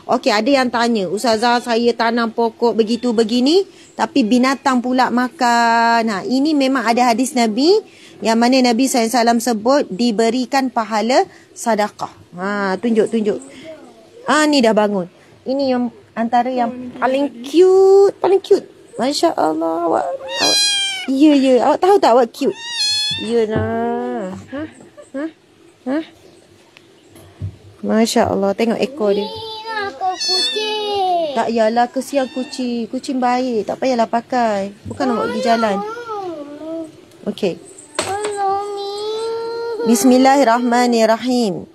Okey ada yang tanya, ustazah saya tanam pokok begitu begini tapi binatang pula makan. Ha ini memang ada hadis Nabi yang mana Nabi SAW sebut diberikan pahala sedekah. Ha, tunjuk, tunjuk. Ah ni dah bangun. Ini yang antara yang paling cute, paling cute. Masya Allah awak. awak. Ya, ya. Awak tahu tak awak cute? Ya lah. Ha? Ha? Ha? Masya Allah. Tengok ekor dia. Kau kucing. Tak yalah kesian kucing. Kucing baik. Tak payahlah pakai. Bukan nak pergi jalan. Okey. Bismillahirrahmanirrahim.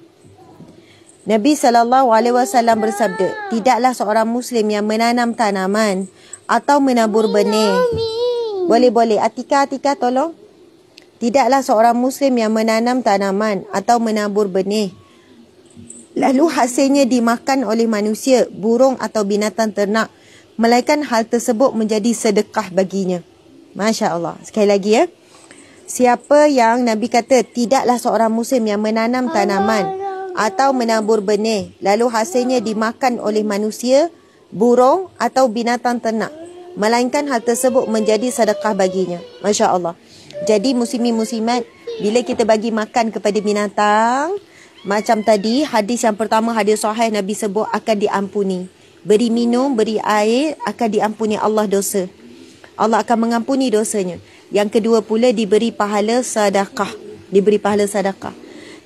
Nabi sallallahu alaihi wasallam bersabda, tidaklah seorang muslim yang menanam tanaman atau menabur benih. Boleh boleh. Atika Atika tolong. Tidaklah seorang muslim yang menanam tanaman atau menabur benih. Lalu hasilnya dimakan oleh manusia, burung atau binatang ternak. Melainkan hal tersebut menjadi sedekah baginya. Masya Allah. Sekali lagi ya. Siapa yang Nabi kata tidaklah seorang muslim yang menanam tanaman atau menabur benih lalu hasilnya dimakan oleh manusia, burung atau binatang ternak. Melainkan hal tersebut menjadi sedekah baginya. Masya Allah. Jadi muslimin-muslimat, bila kita bagi makan kepada binatang, macam tadi hadis yang pertama hadis sahih Nabi sebut akan diampuni. Beri minum, beri air akan diampuni Allah dosa. Allah akan mengampuni dosanya. Yang kedua pula diberi pahala sedekah. Diberi pahala sedekah.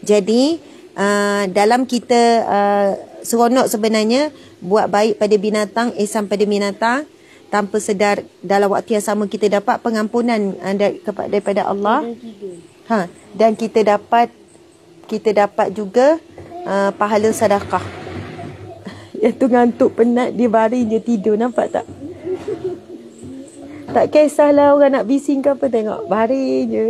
Jadi uh, dalam kita uh, seronok sebenarnya buat baik pada binatang, ihsan pada binatang tanpa sedar dalam waktu yang sama kita dapat pengampunan uh, daripada Allah. Ha dan kita dapat kita dapat juga uh, pahala sedekah. Yang tu ngantuk penat dia baring dia tidur nampak tak? Tak kisahlah orang nak bising ke apa tengok baring je.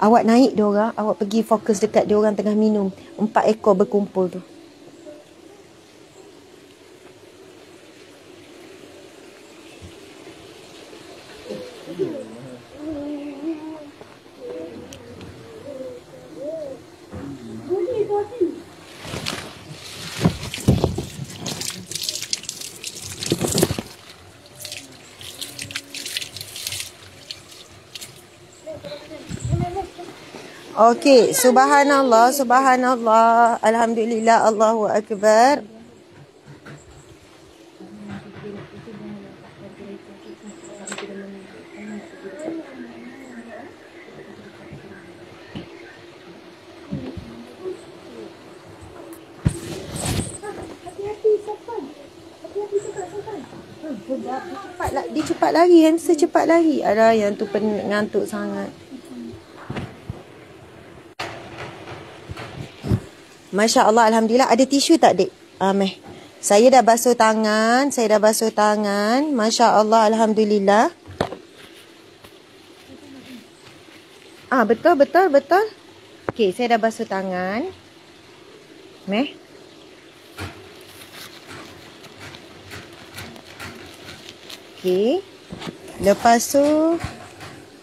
Awak naik dia orang, awak pergi fokus dekat dia orang tengah minum. Empat ekor berkumpul tu. Okey, subhanallah, subhanallah, alhamdulillah, Allahu akbar. Dia cepat lari, hamster cepat lari. Ada yang tu pen, ngantuk sangat. Masya Allah, Alhamdulillah. Ada tisu tak, dek? Ah, meh. Saya dah basuh tangan. Saya dah basuh tangan. Masya Allah, Alhamdulillah. Ah, betul, betul, betul. Okey, saya dah basuh tangan. Meh. Okey. Lepas tu,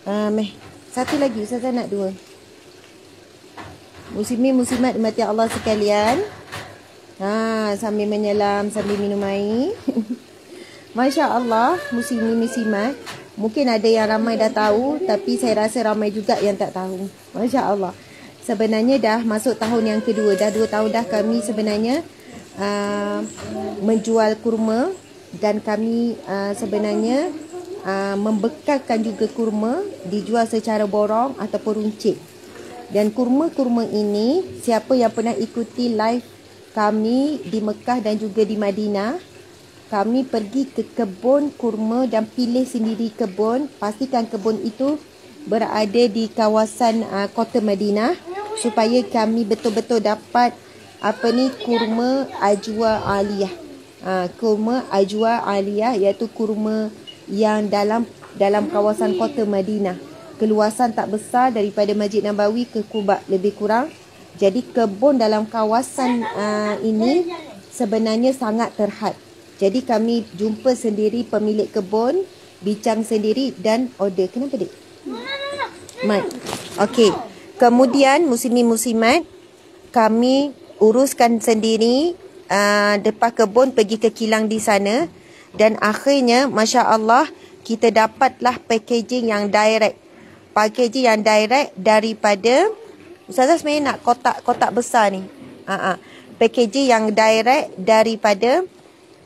ah, meh. Satu lagi, Ustazah nak dua. Muslimin muslimat dimati Allah sekalian. Ha, sambil menyelam, sambil minum air. Masya Allah, muslimin muslimat. Mungkin ada yang ramai dah tahu, tapi saya rasa ramai juga yang tak tahu. Masya Allah. Sebenarnya dah masuk tahun yang kedua. Dah dua tahun dah kami sebenarnya uh, menjual kurma dan kami uh, sebenarnya uh, membekalkan juga kurma dijual secara borong ataupun runcit. Dan kurma-kurma ini, siapa yang pernah ikuti live kami di Mekah dan juga di Madinah, kami pergi ke kebun kurma dan pilih sendiri kebun. Pastikan kebun itu berada di kawasan uh, kota Madinah supaya kami betul-betul dapat apa ni kurma ajwa aliyah. Uh, kurma ajwa aliyah iaitu kurma yang dalam dalam kawasan kota Madinah keluasan tak besar daripada Masjid Nabawi ke Kubah lebih kurang. Jadi kebun dalam kawasan uh, ini sebenarnya sangat terhad. Jadi kami jumpa sendiri pemilik kebun, bincang sendiri dan order. Kenapa dik? Mat. Okey. Kemudian muslimin muslimat kami uruskan sendiri uh, depan kebun pergi ke kilang di sana dan akhirnya masya-Allah kita dapatlah packaging yang direct packaging yang direct daripada Ustazah sebenarnya nak kotak-kotak besar ni. Ha ah. Packaging yang direct daripada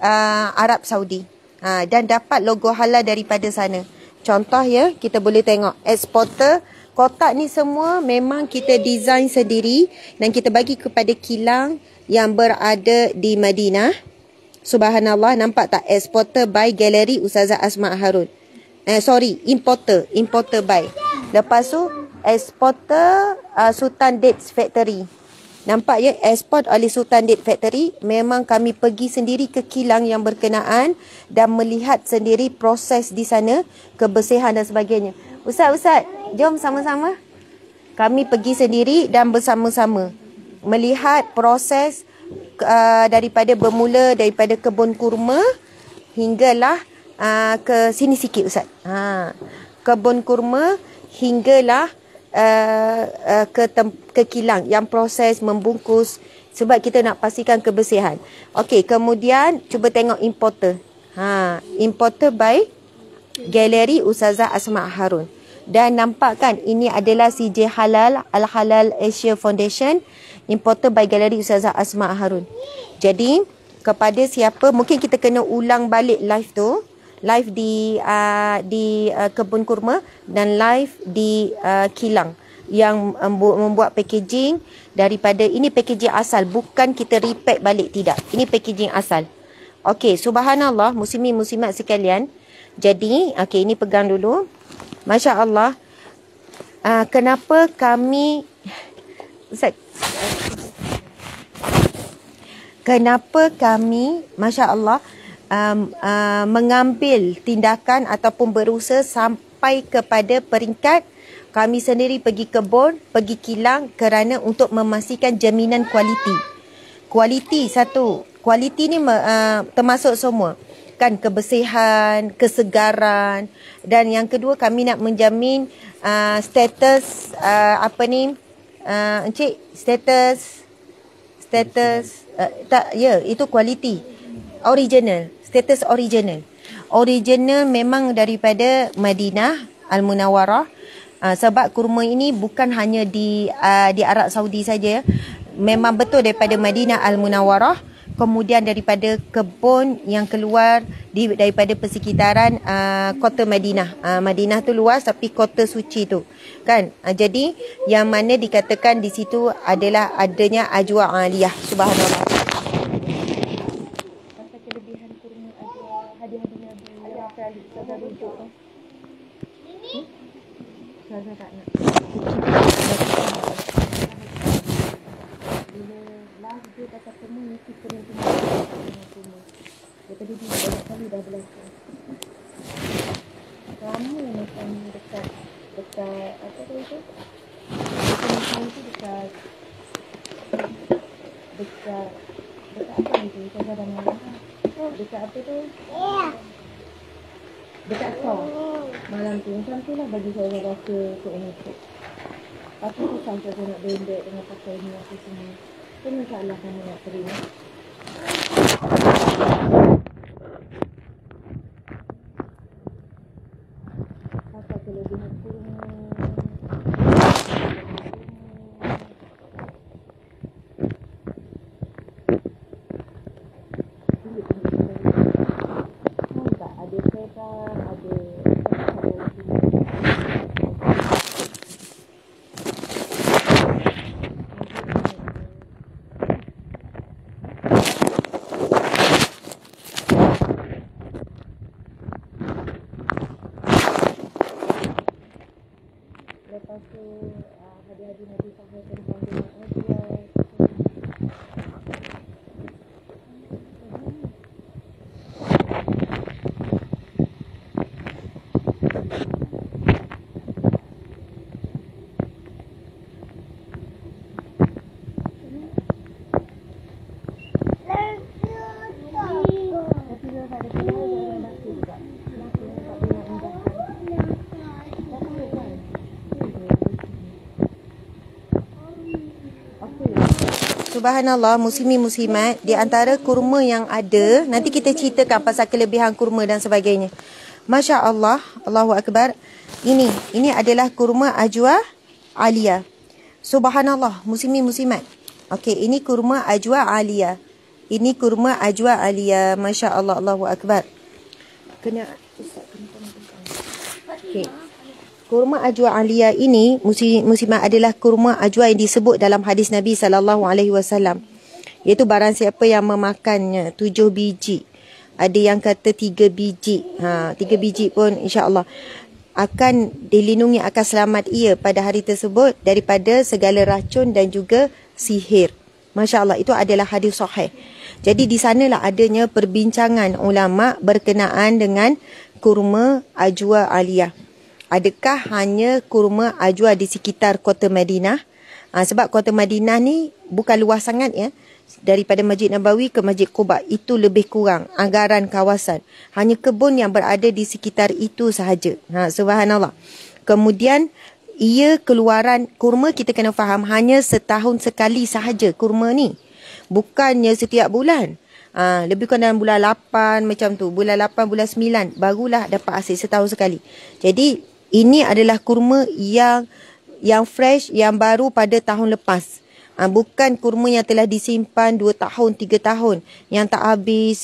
uh, Arab Saudi. Ha, dan dapat logo halal daripada sana. Contoh ya, kita boleh tengok exporter kotak ni semua memang kita design sendiri dan kita bagi kepada kilang yang berada di Madinah. Subhanallah, nampak tak exporter by Gallery Ustazah Asma Harun. Eh sorry, importer, importer by. Lepas tu exporter uh, Sultan Dates Factory. Nampak ya export oleh Sultan Date Factory memang kami pergi sendiri ke kilang yang berkenaan dan melihat sendiri proses di sana kebersihan dan sebagainya. Ustaz ustaz, jom sama-sama. Kami pergi sendiri dan bersama-sama melihat proses uh, daripada bermula daripada kebun kurma hinggalah uh, ke sini sikit ustaz. Ha. Kebun kurma hinggalah uh, uh, ke tem- ke kilang yang proses membungkus sebab kita nak pastikan kebersihan. Okey, kemudian cuba tengok importer. Ha, importer by Galeri Ustazah Asma Harun. Dan nampak kan ini adalah CJ Halal Al Halal Asia Foundation importer by Galeri Ustazah Asma Harun. Jadi kepada siapa mungkin kita kena ulang balik live tu live di uh, di uh, kebun kurma dan live di uh, kilang yang membuat packaging daripada ini packaging asal bukan kita repack balik tidak. Ini packaging asal. Okey subhanallah muslimin muslimat sekalian. Jadi okey ini pegang dulu. masya-Allah uh, kenapa kami kenapa kami masya-Allah um, uh, mengambil tindakan ataupun berusaha sampai kepada peringkat kami sendiri pergi kebun, pergi kilang kerana untuk memastikan jaminan kualiti. Kualiti satu. Kualiti ni uh, termasuk semua. Kan kebersihan, kesegaran dan yang kedua kami nak menjamin uh, status uh, apa ni uh, encik status status uh, tak ya yeah, itu kualiti original status original original memang daripada Madinah Al Munawwarah Uh, sebab kurma ini bukan hanya di uh, di Arab Saudi saja. Memang betul daripada Madinah Al Munawwarah, kemudian daripada kebun yang keluar di daripada persekitaran uh, kota Madinah. Uh, Madinah tu luas tapi kota suci tu. Kan? Uh, jadi yang mana dikatakan di situ adalah adanya ajwa aliyah. Subhanallah. Ustazah tak nak Bila last dia kata temu Mesti kena temu Daripada dia banyak kali dah berlaku Lama macam dekat Dekat Apa tu itu Dekat itu dekat Dekat Dekat apa itu Ustazah dah malam Dekat apa tu Yeah dekat kau. Malam tu macam tu lah bagi saya rasa untuk untuk tapi susah saya nak bendek dengan pakai ni apa semua. Tu masalah kamu nak terima. Apa kelebihan Subhanallah muslimi muslimat di antara kurma yang ada nanti kita ceritakan pasal kelebihan kurma dan sebagainya. Masya Allah, Allahu Akbar. Ini, ini adalah kurma ajwa alia. Subhanallah, muslimin muslimat. Okey, ini kurma ajwa alia. Ini kurma ajwa alia. Masya Allah, Allahu Akbar. Kena, Okey. Kurma ajwa alia ini muslimat adalah kurma ajwa yang disebut dalam hadis Nabi sallallahu alaihi wasallam. Iaitu barang siapa yang memakannya tujuh biji. Ada yang kata tiga biji. Ha, tiga biji pun insya-Allah akan dilindungi akan selamat ia pada hari tersebut daripada segala racun dan juga sihir. Masya Allah itu adalah hadis sahih. Jadi di sanalah adanya perbincangan ulama berkenaan dengan kurma ajwa aliyah. Adakah hanya kurma ajwa di sekitar kota Madinah? Ha, sebab kota Madinah ni bukan luas sangat ya. Daripada Masjid Nabawi ke Masjid Quba itu lebih kurang anggaran kawasan. Hanya kebun yang berada di sekitar itu sahaja. Ha, subhanallah. Kemudian ia keluaran kurma kita kena faham hanya setahun sekali sahaja kurma ni. Bukannya setiap bulan. Ha, lebih kurang dalam bulan 8 macam tu. Bulan 8, bulan 9 barulah dapat hasil setahun sekali. Jadi ini adalah kurma yang yang fresh, yang baru pada tahun lepas. Ha, bukan kurma yang telah disimpan 2 tahun, 3 tahun. Yang tak habis.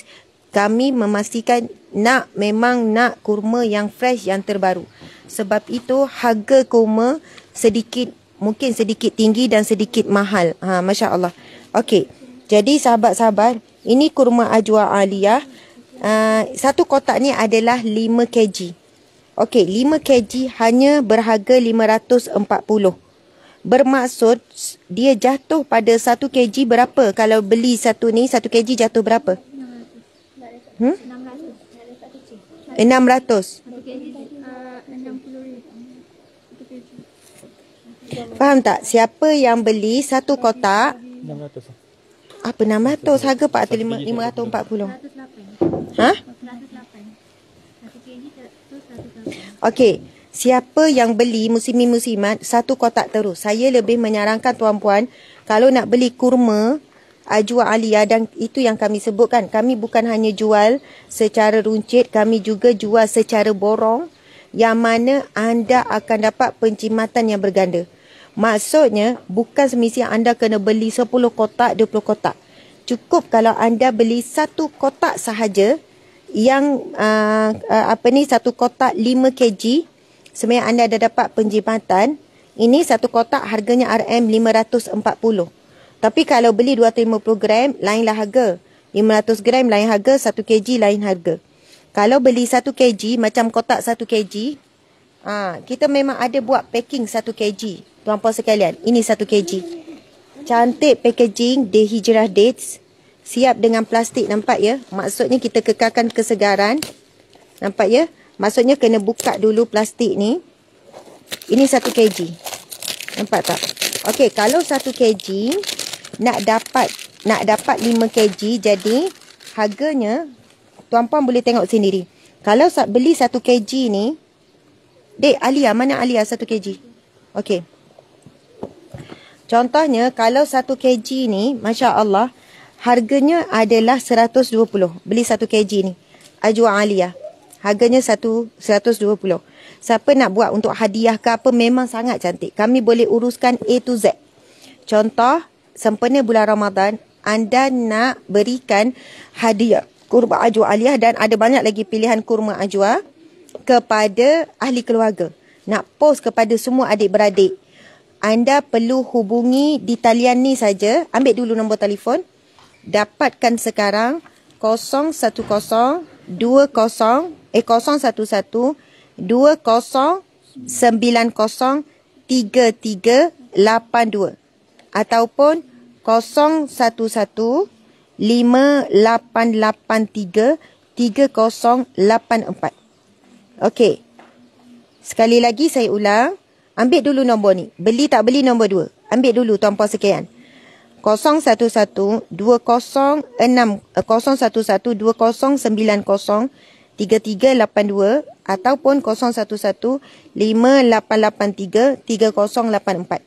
Kami memastikan nak memang nak kurma yang fresh, yang terbaru. Sebab itu harga kurma sedikit, mungkin sedikit tinggi dan sedikit mahal. Ha, Masya Allah. Okey. Jadi sahabat-sahabat, ini kurma ajwa aliyah. Uh, satu kotak ni adalah 5 kg. Okey, 5 kg hanya berharga 540. Bermaksud dia jatuh pada 1 kg berapa? Kalau beli satu ni 1 kg jatuh berapa? Hmm? 600. Faham tak? Siapa yang beli satu kotak 600 apa 600 harga 400 540. Ha? Okey. Siapa yang beli muslimin muslimat satu kotak terus. Saya lebih menyarankan tuan-puan kalau nak beli kurma ajwa alia dan itu yang kami sebutkan. Kami bukan hanya jual secara runcit, kami juga jual secara borong yang mana anda akan dapat pencimatan yang berganda. Maksudnya bukan semestinya anda kena beli 10 kotak, 20 kotak. Cukup kalau anda beli satu kotak sahaja yang uh, uh, apa ni satu kotak 5 kg sebenarnya anda dah dapat penjimatan. Ini satu kotak harganya RM 540. Tapi kalau beli 250 gram lainlah harga. 500 gram lain harga, 1 kg lain harga. Kalau beli 1 kg macam kotak 1 kg, ha, kita memang ada buat packing 1 kg. Tuan-puan sekalian, ini 1 kg. Cantik packaging Hijrah Dates. Siap dengan plastik nampak ya. Maksudnya kita kekalkan kesegaran. Nampak ya? Maksudnya kena buka dulu plastik ni. Ini 1 kg. Nampak tak? Okey, kalau 1 kg nak dapat nak dapat 5 kg jadi harganya tuan-puan boleh tengok sendiri. Kalau beli 1 kg ni Dek, Alia, mana Alia 1 kg? Okey. Contohnya kalau 1 kg ni, Masya Allah, harganya adalah 120. Beli 1 kg ni. Ajwa Alia. Harganya 1, 120. Siapa nak buat untuk hadiah ke apa, memang sangat cantik. Kami boleh uruskan A to Z. Contoh, sempena bulan Ramadan, anda nak berikan hadiah kurma ajwa aliyah dan ada banyak lagi pilihan kurma ajwa kepada ahli keluarga. Nak post kepada semua adik-beradik. Anda perlu hubungi di talian ni saja. Ambil dulu nombor telefon. Dapatkan sekarang 010 20 eh 011 20 90 3382 ataupun 011 5883 3084. Okey. Sekali lagi saya ulang. Ambil dulu nombor ni. Beli tak beli nombor dua. Ambil dulu tuan-puan sekalian. 011 20 6 011 20 90 3382 ataupun 011 5883 3084.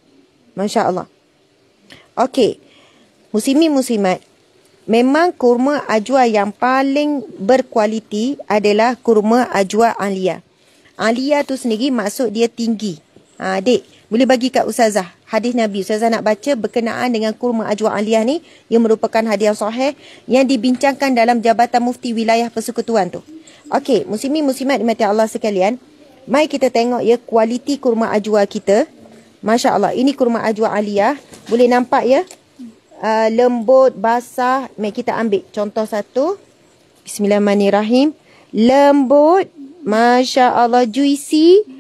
Masya Allah. Okey. Muslimin muslimat. Memang kurma ajwa yang paling berkualiti adalah kurma ajwa alia. Alia tu sendiri maksud dia tinggi. Ha, dek, boleh bagi kat Ustazah hadis Nabi. Ustazah nak baca berkenaan dengan kurma ajwa aliyah ni yang merupakan hadis yang sahih yang dibincangkan dalam Jabatan Mufti Wilayah Persekutuan tu. Okey, muslimin muslimat dimati Allah sekalian. Mari kita tengok ya kualiti kurma ajwa kita. Masya Allah, ini kurma ajwa aliyah. Boleh nampak ya? Uh, lembut, basah. Mari kita ambil contoh satu. Bismillahirrahmanirrahim. Lembut, Masya Allah, juicy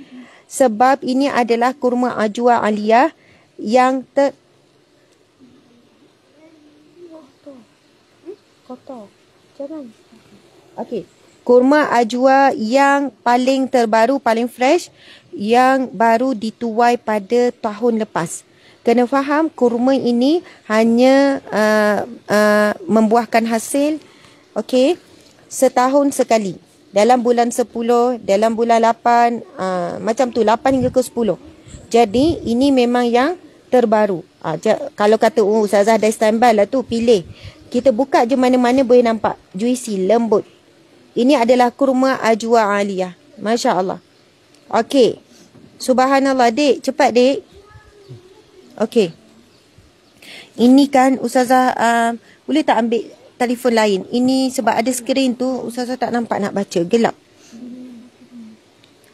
sebab ini adalah kurma ajwa aliyah yang ter kotor. Jangan. Okey. Kurma ajwa yang paling terbaru, paling fresh yang baru dituai pada tahun lepas. Kena faham kurma ini hanya uh, uh, membuahkan hasil okey setahun sekali dalam bulan 10, dalam bulan 8, uh, macam tu 8 hingga ke 10. Jadi ini memang yang terbaru. Uh, kalau kata oh, Ustazah dah standby lah tu, pilih. Kita buka je mana-mana boleh nampak. Juicy, lembut. Ini adalah kurma ajwa aliyah. Masya Allah. Okey. Subhanallah, dek. Cepat, dek. Okey. Ini kan Ustazah, uh, boleh tak ambil telefon lain. Ini sebab ada skrin tu, Ustazah tak nampak nak baca. Gelap.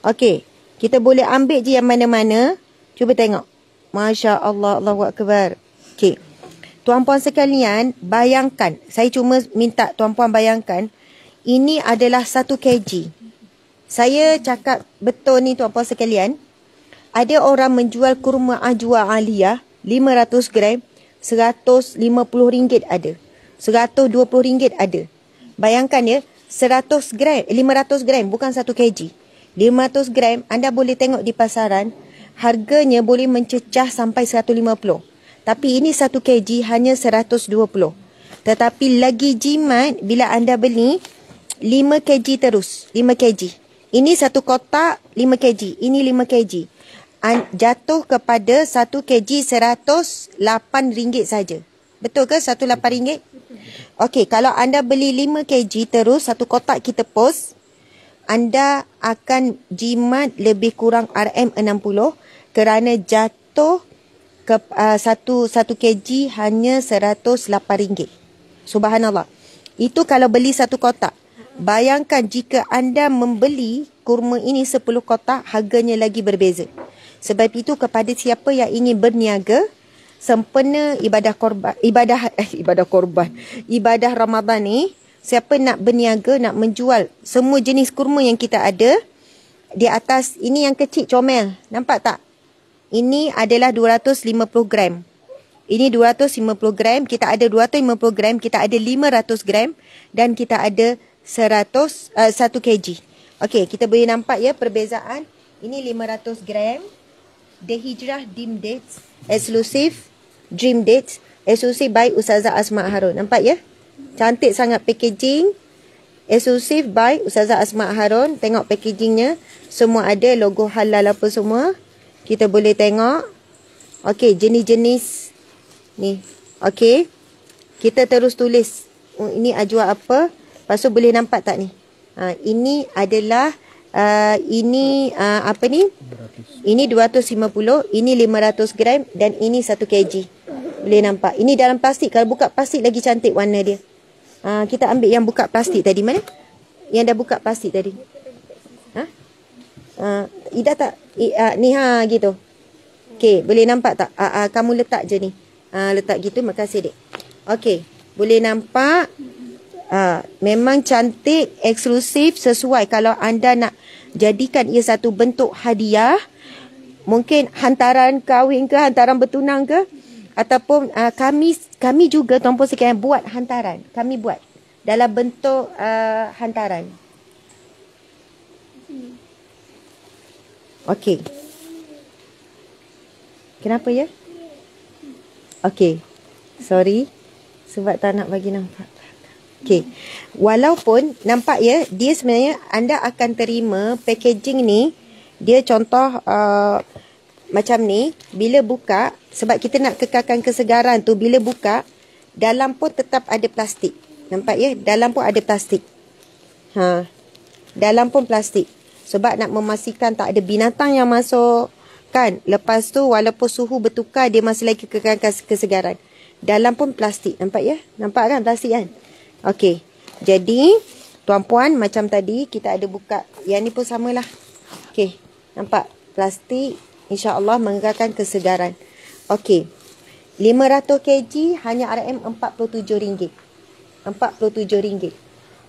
Okey. Kita boleh ambil je yang mana-mana. Cuba tengok. Masya Allah, Allahu Akbar. Okey. Tuan-puan sekalian, bayangkan. Saya cuma minta tuan-puan bayangkan. Ini adalah satu kg. Saya cakap betul ni tuan-puan sekalian. Ada orang menjual kurma ajwa aliyah 500 gram, RM150 ada. RM120 ada. Bayangkan ya, 100 gram, 500 gram bukan 1 kg. 500 gram anda boleh tengok di pasaran, harganya boleh mencecah sampai 150. Tapi ini 1 kg hanya 120. Tetapi lagi jimat bila anda beli 5 kg terus, 5 kg. Ini satu kotak 5 kg, ini 5 kg. An- jatuh kepada 1 kg 108 ringgit saja. Betul ke 108 ringgit? Okey, kalau anda beli 5 kg terus satu kotak kita post, anda akan jimat lebih kurang RM60 kerana jatuh ke uh, satu satu kg hanya RM108. Subhanallah. Itu kalau beli satu kotak. Bayangkan jika anda membeli kurma ini 10 kotak, harganya lagi berbeza. Sebab itu kepada siapa yang ingin berniaga, sempena ibadah korban ibadah eh, ibadah korban. Ibadah Ramadan ni siapa nak berniaga nak menjual semua jenis kurma yang kita ada di atas ini yang kecil comel. Nampak tak? Ini adalah 250 gram. Ini 250 gram kita ada 250 gram kita ada 500 gram dan kita ada 100 uh, 1 kg. Okey kita boleh nampak ya perbezaan. Ini 500 gram The Hijrah Dim Dates Exclusive Dream Dates Exclusive by Ustazah Asma Harun. Nampak ya? Cantik sangat packaging. Exclusive by Ustazah Asma Harun. Tengok packagingnya. Semua ada logo halal apa semua. Kita boleh tengok. Okey, jenis-jenis. Ni. Okey. Kita terus tulis. Oh, Ini ajwa apa? Lepas tu boleh nampak tak ni? Ha, Ini adalah uh, Ini uh, Apa ni ini 250, ini 500 gram dan ini 1 kg. Boleh nampak. Ini dalam plastik. Kalau buka plastik lagi cantik warna dia. Ha, kita ambil yang buka plastik tadi. Mana? Yang dah buka plastik tadi. Ha? Ha, Ida tak? I, uh, ni ha gitu. Okey, boleh nampak tak? Uh, uh, kamu letak je ni. Uh, letak gitu. Makasih dek. Okey, boleh nampak. Uh, memang cantik, eksklusif, sesuai. Kalau anda nak jadikan ia satu bentuk hadiah, mungkin hantaran kahwin ke hantaran bertunang ke ataupun uh, kami kami juga tuan-puan sekalian buat hantaran. Kami buat dalam bentuk uh, hantaran. Okey. Kenapa ya? Okey. Sorry. Sebab tak nak bagi nampak okey walaupun nampak ya dia sebenarnya anda akan terima packaging ni dia contoh uh, macam ni bila buka sebab kita nak kekalkan kesegaran tu bila buka dalam pun tetap ada plastik nampak ya dalam pun ada plastik ha dalam pun plastik Sebab nak memastikan tak ada binatang yang masuk. Kan? Lepas tu walaupun suhu bertukar dia masih lagi kekalkan kes- kesegaran. Dalam pun plastik. Nampak ya? Nampak kan plastik kan? Okey. Jadi tuan-puan macam tadi kita ada buka. Yang ni pun samalah. Okey. Nampak? Plastik insya-Allah mengekalkan kesegaran. Okey. 500 kg hanya RM RM47. RM47.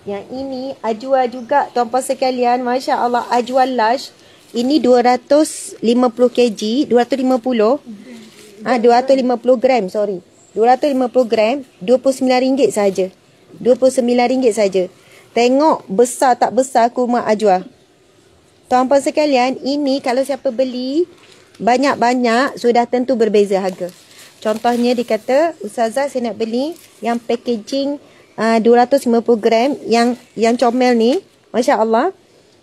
Yang ini ajwa juga tuan-puan sekalian. Masya Allah ajwa lush. Ini 250 kg. 250. Ah 250 gram sorry. 250 gram RM29 saja. RM29 saja. Tengok besar tak besar kurma ajwa. Tuan-puan sekalian, ini kalau siapa beli banyak-banyak sudah tentu berbeza harga. Contohnya dia kata, Ustazah saya nak beli yang packaging uh, 250 gram yang yang comel ni, Masya Allah.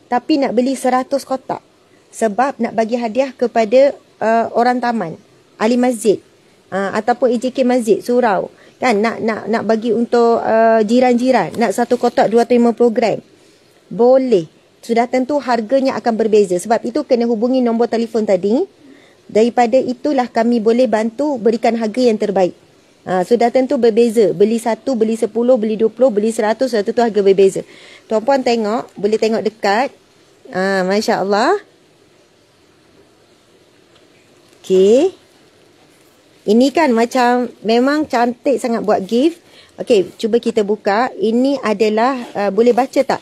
Tapi nak beli 100 kotak. Sebab nak bagi hadiah kepada uh, orang taman, ahli masjid. Uh, ataupun EJK masjid, surau. Kan nak nak nak bagi untuk uh, jiran-jiran. Nak satu kotak 250 gram. Boleh. Sudah tentu harganya akan berbeza. Sebab itu kena hubungi nombor telefon tadi. Daripada itulah kami boleh bantu berikan harga yang terbaik. Ha, sudah tentu berbeza. Beli satu, beli sepuluh, beli dua puluh, beli seratus. Sudah tentu harga berbeza. Tuan-puan tengok. Boleh tengok dekat. Ha, Masya Allah. Okey. Ini kan macam memang cantik sangat buat gift. Okey, cuba kita buka. Ini adalah uh, boleh baca tak?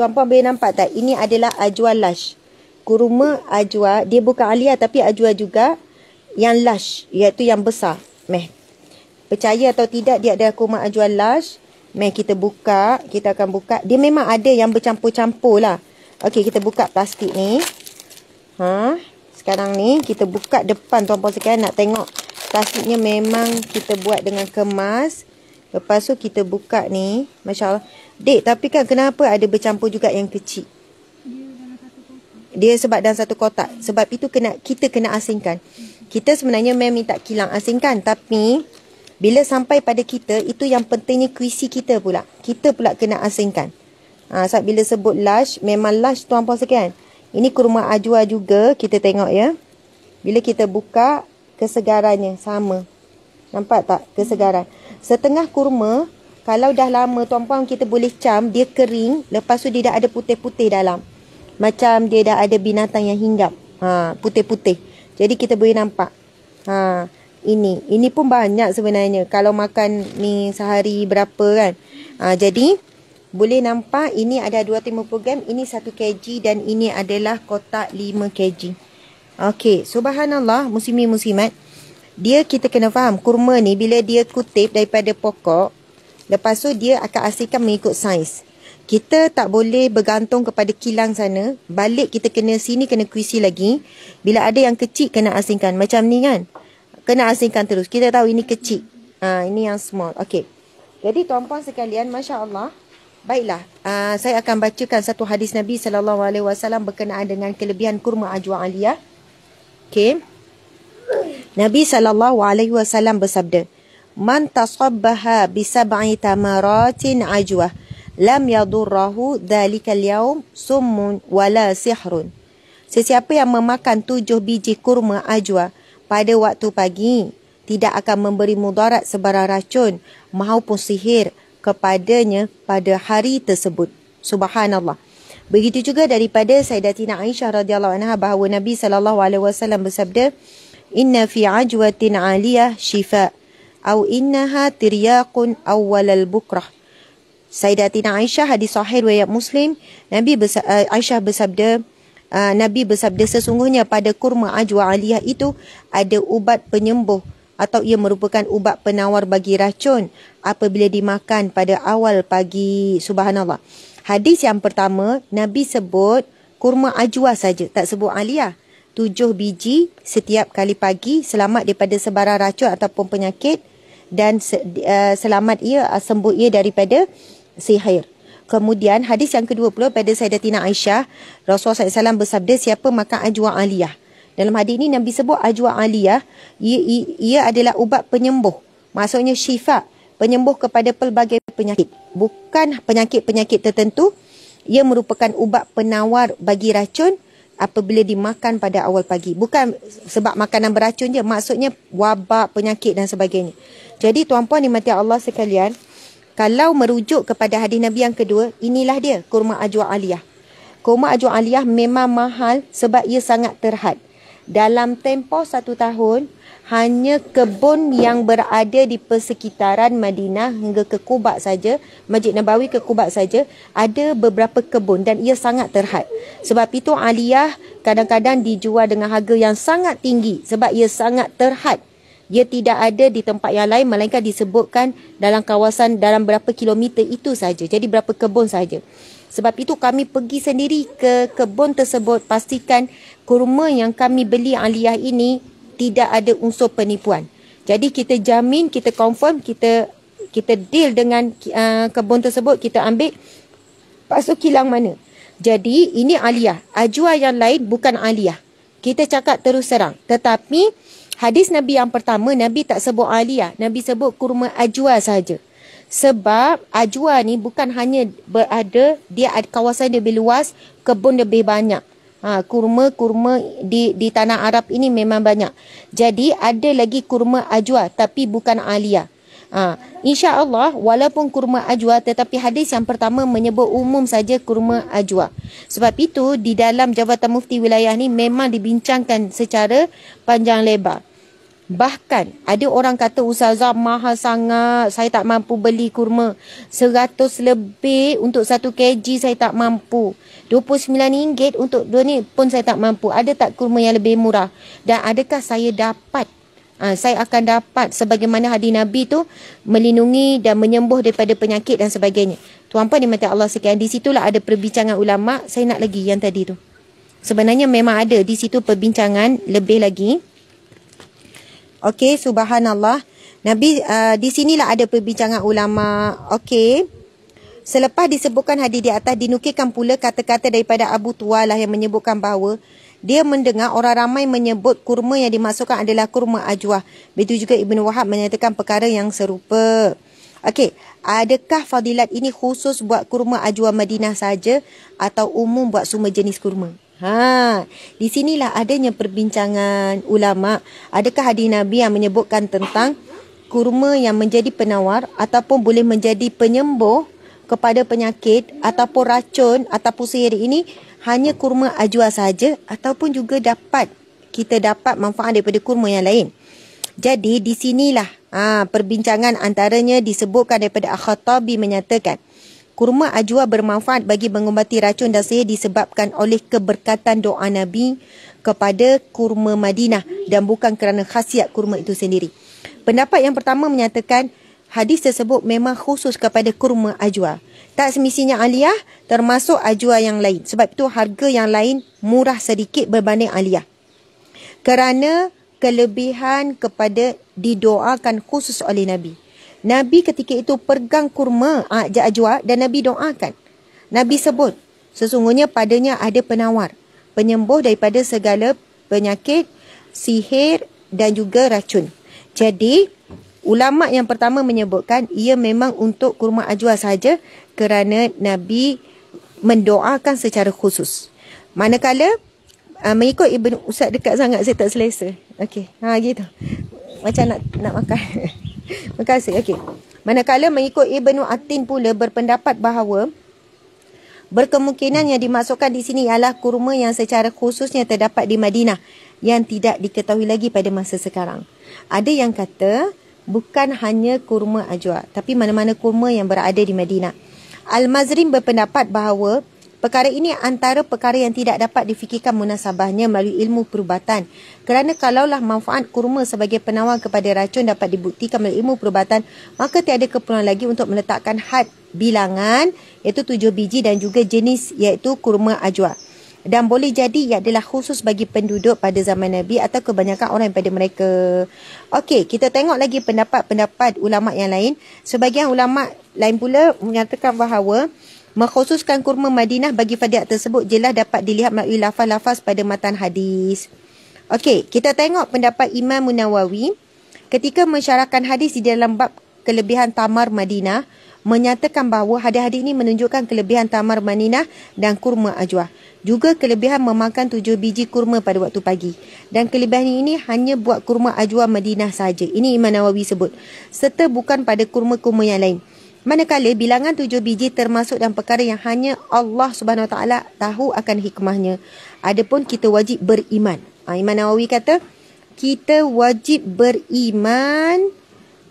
Tuan-puan boleh nampak tak? Ini adalah ajwa lush. Kurma ajwa, dia bukan alia tapi ajwa juga yang lush, iaitu yang besar. Meh. Percaya atau tidak dia ada kurma ajwa lush. Meh kita buka, kita akan buka. Dia memang ada yang bercampur-campur lah. Okey, kita buka plastik ni. Ha, sekarang ni kita buka depan tuan-puan sekalian nak tengok plastiknya memang kita buat dengan kemas. Lepas tu kita buka ni. Masya Allah. Dek, tapi kan kenapa ada bercampur juga yang kecil? Dia sebab dalam satu kotak. Sebab itu kena kita kena asingkan. Kita sebenarnya memang minta kilang asingkan. Tapi, bila sampai pada kita, itu yang pentingnya kuisi kita pula. Kita pula kena asingkan. Ha, sebab bila sebut lush, memang lush tuan-puan sekalian. Ini kurma ajwa juga, kita tengok ya. Bila kita buka, kesegarannya sama. Nampak tak kesegaran? Setengah kurma, kalau dah lama tuan-puan kita boleh cam, dia kering, lepas tu dia dah ada putih-putih dalam. Macam dia dah ada binatang yang hinggap. Ha, putih-putih. Jadi kita boleh nampak. Ha, ini. Ini pun banyak sebenarnya. Kalau makan ni sehari berapa kan. Ha, jadi, boleh nampak ini ada 250 gram, ini 1 kg dan ini adalah kotak 5 kg. Okey, subhanallah, muslimi muslimat. Dia kita kena faham, kurma ni bila dia kutip daripada pokok, lepas tu dia akan asingkan mengikut saiz. Kita tak boleh bergantung kepada kilang sana. Balik kita kena sini kena kuisi lagi. Bila ada yang kecil kena asingkan. Macam ni kan. Kena asingkan terus. Kita tahu ini kecil. Ha, ini yang small. Okey. Jadi tuan-puan sekalian, Masya Allah. Baiklah, uh, saya akan bacakan satu hadis Nabi sallallahu alaihi wasallam berkenaan dengan kelebihan kurma ajwa aliyah. Okey. Nabi sallallahu alaihi wasallam bersabda, "Man tasabbaha bi sab'i tamaratin ajwa, lam yadurruhu dhalika al-yawm summun wala sihrun." Sesiapa yang memakan tujuh biji kurma ajwa pada waktu pagi, tidak akan memberi mudarat sebarang racun maupun sihir kepadanya pada hari tersebut. Subhanallah. Begitu juga daripada Sayyidatina Aisyah radhiyallahu anha bahawa Nabi sallallahu alaihi wasallam bersabda, "Inna fi ajwatin 'aliyah shifa' atau innaha tiryaqun awwal al-bukrah." Sayyidatina Aisyah hadis sahih riwayat Muslim, Nabi bersabda, Aisyah bersabda, uh, Nabi bersabda sesungguhnya pada kurma ajwa aliyah itu ada ubat penyembuh atau ia merupakan ubat penawar bagi racun apabila dimakan pada awal pagi. Subhanallah. Hadis yang pertama, Nabi sebut kurma ajwa saja, tak sebut aliyah. Tujuh biji setiap kali pagi selamat daripada sebarang racun ataupun penyakit dan uh, selamat ia uh, sembuh ia daripada sihir. Kemudian hadis yang kedua pula pada Sayyidatina Aisyah, Rasulullah SAW bersabda siapa makan ajwa aliyah. Dalam hadis ini Nabi sebut ajwa aliyah, ia, ia adalah ubat penyembuh. Maksudnya syifa, penyembuh kepada pelbagai penyakit. Bukan penyakit-penyakit tertentu, ia merupakan ubat penawar bagi racun apabila dimakan pada awal pagi. Bukan sebab makanan beracun je, maksudnya wabak, penyakit dan sebagainya. Jadi tuan-puan dimati Allah sekalian, kalau merujuk kepada hadis Nabi yang kedua, inilah dia kurma ajwa aliyah. Kurma ajwa aliyah memang mahal sebab ia sangat terhad. Dalam tempoh satu tahun, hanya kebun yang berada di persekitaran Madinah hingga ke Kubak saja, Masjid Nabawi ke Kubak saja, ada beberapa kebun dan ia sangat terhad. Sebab itu aliyah kadang-kadang dijual dengan harga yang sangat tinggi sebab ia sangat terhad. Ia tidak ada di tempat yang lain melainkan disebutkan dalam kawasan dalam berapa kilometer itu saja. Jadi berapa kebun saja. Sebab itu kami pergi sendiri ke kebun tersebut pastikan kurma yang kami beli aliyah ini tidak ada unsur penipuan. Jadi kita jamin, kita confirm, kita kita deal dengan uh, kebun tersebut, kita ambil pasu kilang mana. Jadi ini aliyah. Ajwa yang lain bukan aliyah. Kita cakap terus serang. Tetapi hadis Nabi yang pertama, Nabi tak sebut aliyah. Nabi sebut kurma ajwa saja. Sebab ajwa ni bukan hanya berada, dia ada kawasan lebih luas, kebun lebih banyak. Ha, kurma-kurma di di tanah Arab ini memang banyak. Jadi ada lagi kurma ajwa tapi bukan alia. Ha, InsyaAllah walaupun kurma ajwa tetapi hadis yang pertama menyebut umum saja kurma ajwa. Sebab itu di dalam Jabatan Mufti Wilayah ni memang dibincangkan secara panjang lebar. Bahkan ada orang kata Ustazah mahal sangat saya tak mampu beli kurma. 100 lebih untuk 1 kg saya tak mampu. RM29 untuk dua ni pun saya tak mampu. Ada tak kurma yang lebih murah? Dan adakah saya dapat? Ha, saya akan dapat sebagaimana hadis Nabi tu melindungi dan menyembuh daripada penyakit dan sebagainya. Tuan-puan dimati Allah sekalian. Di situlah ada perbincangan ulama. Saya nak lagi yang tadi tu. Sebenarnya memang ada di situ perbincangan lebih lagi. Okey, subhanallah. Nabi uh, di sinilah ada perbincangan ulama. Okey. Selepas disebutkan hadis di atas, dinukilkan pula kata-kata daripada Abu Tuwalah yang menyebutkan bahawa dia mendengar orang ramai menyebut kurma yang dimasukkan adalah kurma ajwah. Begitu juga Ibn Wahab menyatakan perkara yang serupa. Okey, adakah fadilat ini khusus buat kurma ajwa Madinah saja atau umum buat semua jenis kurma? Ha, di sinilah adanya perbincangan ulama. Adakah hadis Nabi yang menyebutkan tentang kurma yang menjadi penawar ataupun boleh menjadi penyembuh kepada penyakit ataupun racun ataupun sihir ini hanya kurma ajwa saja ataupun juga dapat kita dapat manfaat daripada kurma yang lain. Jadi di sinilah ha, perbincangan antaranya disebutkan daripada Al-Khattabi menyatakan kurma ajwa bermanfaat bagi mengubati racun dan sihir disebabkan oleh keberkatan doa Nabi kepada kurma Madinah dan bukan kerana khasiat kurma itu sendiri. Pendapat yang pertama menyatakan hadis tersebut memang khusus kepada kurma ajwa. Tak semestinya aliyah termasuk ajwa yang lain. Sebab itu harga yang lain murah sedikit berbanding aliyah. Kerana kelebihan kepada didoakan khusus oleh Nabi. Nabi ketika itu pegang kurma ajwa dan Nabi doakan. Nabi sebut sesungguhnya padanya ada penawar. Penyembuh daripada segala penyakit, sihir dan juga racun. Jadi Ulama yang pertama menyebutkan ia memang untuk kurma ajwa saja kerana Nabi mendoakan secara khusus. Manakala uh, mengikut Ibn Ustaz dekat sangat saya tak selesa. Okey. Ha gitu. Macam nak nak makan. Terima kasih. Okey. Manakala mengikut Ibnu Atin pula berpendapat bahawa berkemungkinan yang dimasukkan di sini ialah kurma yang secara khususnya terdapat di Madinah yang tidak diketahui lagi pada masa sekarang. Ada yang kata bukan hanya kurma ajwa tapi mana-mana kurma yang berada di Madinah. Al-Mazrim berpendapat bahawa perkara ini antara perkara yang tidak dapat difikirkan munasabahnya melalui ilmu perubatan. Kerana kalaulah manfaat kurma sebagai penawar kepada racun dapat dibuktikan melalui ilmu perubatan, maka tiada keperluan lagi untuk meletakkan had bilangan iaitu tujuh biji dan juga jenis iaitu kurma ajwa dan boleh jadi ia adalah khusus bagi penduduk pada zaman Nabi atau kebanyakan orang pada mereka. Okey, kita tengok lagi pendapat-pendapat ulama yang lain. Sebagian ulama lain pula menyatakan bahawa mengkhususkan kurma Madinah bagi fadiat tersebut jelas dapat dilihat melalui lafaz-lafaz pada matan hadis. Okey, kita tengok pendapat Imam Munawawi ketika mensyarahkan hadis di dalam bab kelebihan tamar Madinah menyatakan bahawa hadis-hadis ini menunjukkan kelebihan tamar maninah dan kurma ajwa. Juga kelebihan memakan tujuh biji kurma pada waktu pagi. Dan kelebihan ini hanya buat kurma ajwa Madinah saja. Ini Imam Nawawi sebut. Serta bukan pada kurma-kurma yang lain. Manakala bilangan tujuh biji termasuk dalam perkara yang hanya Allah Subhanahu Taala tahu akan hikmahnya. Adapun kita wajib beriman. Ha, Imam Nawawi kata, kita wajib beriman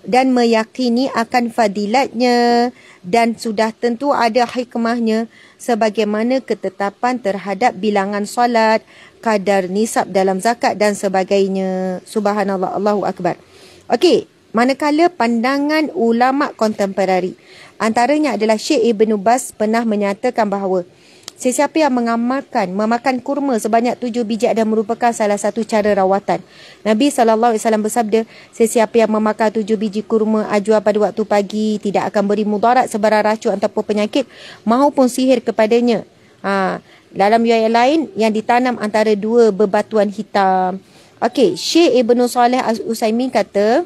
dan meyakini akan fadilatnya dan sudah tentu ada hikmahnya sebagaimana ketetapan terhadap bilangan solat, kadar nisab dalam zakat dan sebagainya. Subhanallah, Allahu Akbar. Okey, manakala pandangan ulama kontemporari antaranya adalah Syekh Ibn Bas pernah menyatakan bahawa Sesiapa yang mengamalkan memakan kurma sebanyak tujuh biji adalah merupakan salah satu cara rawatan. Nabi SAW bersabda, sesiapa yang memakan tujuh biji kurma ajwa pada waktu pagi tidak akan beri mudarat sebarang racun ataupun penyakit maupun sihir kepadanya. Ha, dalam riwayat lain yang ditanam antara dua bebatuan hitam. Okey, Syekh Ibn Saleh Al-Usaimin kata,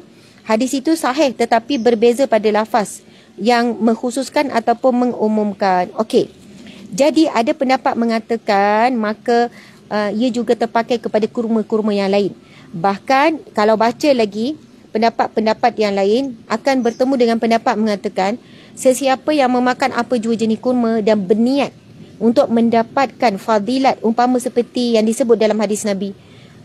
hadis itu sahih tetapi berbeza pada lafaz yang mengkhususkan ataupun mengumumkan. Okey. Jadi ada pendapat mengatakan maka uh, ia juga terpakai kepada kurma-kurma yang lain. Bahkan kalau baca lagi pendapat-pendapat yang lain akan bertemu dengan pendapat mengatakan sesiapa yang memakan apa jua jenis kurma dan berniat untuk mendapatkan fadilat umpama seperti yang disebut dalam hadis Nabi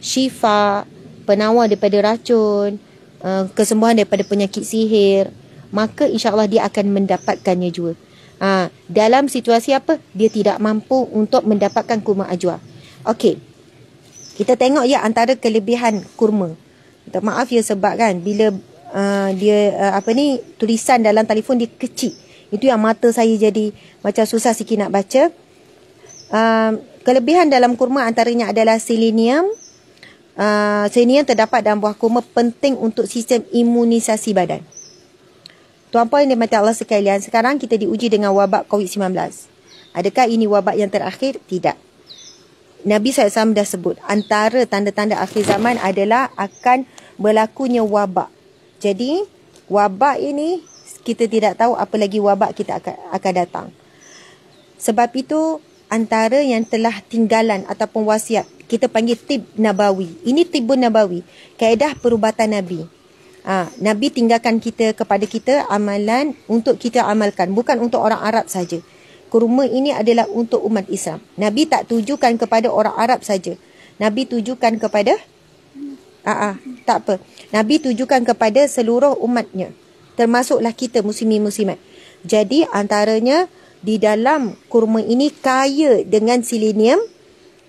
syifa, penawar daripada racun, uh, kesembuhan daripada penyakit sihir, maka insya-Allah dia akan mendapatkannya juga. Ha, dalam situasi apa? Dia tidak mampu untuk mendapatkan kurma ajwa. Okey. Kita tengok ya antara kelebihan kurma. Minta maaf ya sebab kan bila uh, dia uh, apa ni tulisan dalam telefon dia kecil. Itu yang mata saya jadi macam susah sikit nak baca. Uh, kelebihan dalam kurma antaranya adalah selenium. Uh, selenium terdapat dalam buah kurma penting untuk sistem imunisasi badan. Tuan-puan yang dimati Allah sekalian, sekarang kita diuji dengan wabak COVID-19. Adakah ini wabak yang terakhir? Tidak. Nabi SAW dah sebut, antara tanda-tanda akhir zaman adalah akan berlakunya wabak. Jadi, wabak ini kita tidak tahu apa lagi wabak kita akan, akan datang. Sebab itu, antara yang telah tinggalan ataupun wasiat, kita panggil tib nabawi. Ini tibun nabawi, kaedah perubatan Nabi. Ha, Nabi tinggalkan kita kepada kita amalan untuk kita amalkan. Bukan untuk orang Arab saja. Kurma ini adalah untuk umat Islam. Nabi tak tujukan kepada orang Arab saja. Nabi tujukan kepada... Ah, ah, tak apa. Nabi tujukan kepada seluruh umatnya. Termasuklah kita muslimin-muslimat. Jadi antaranya di dalam kurma ini kaya dengan selenium.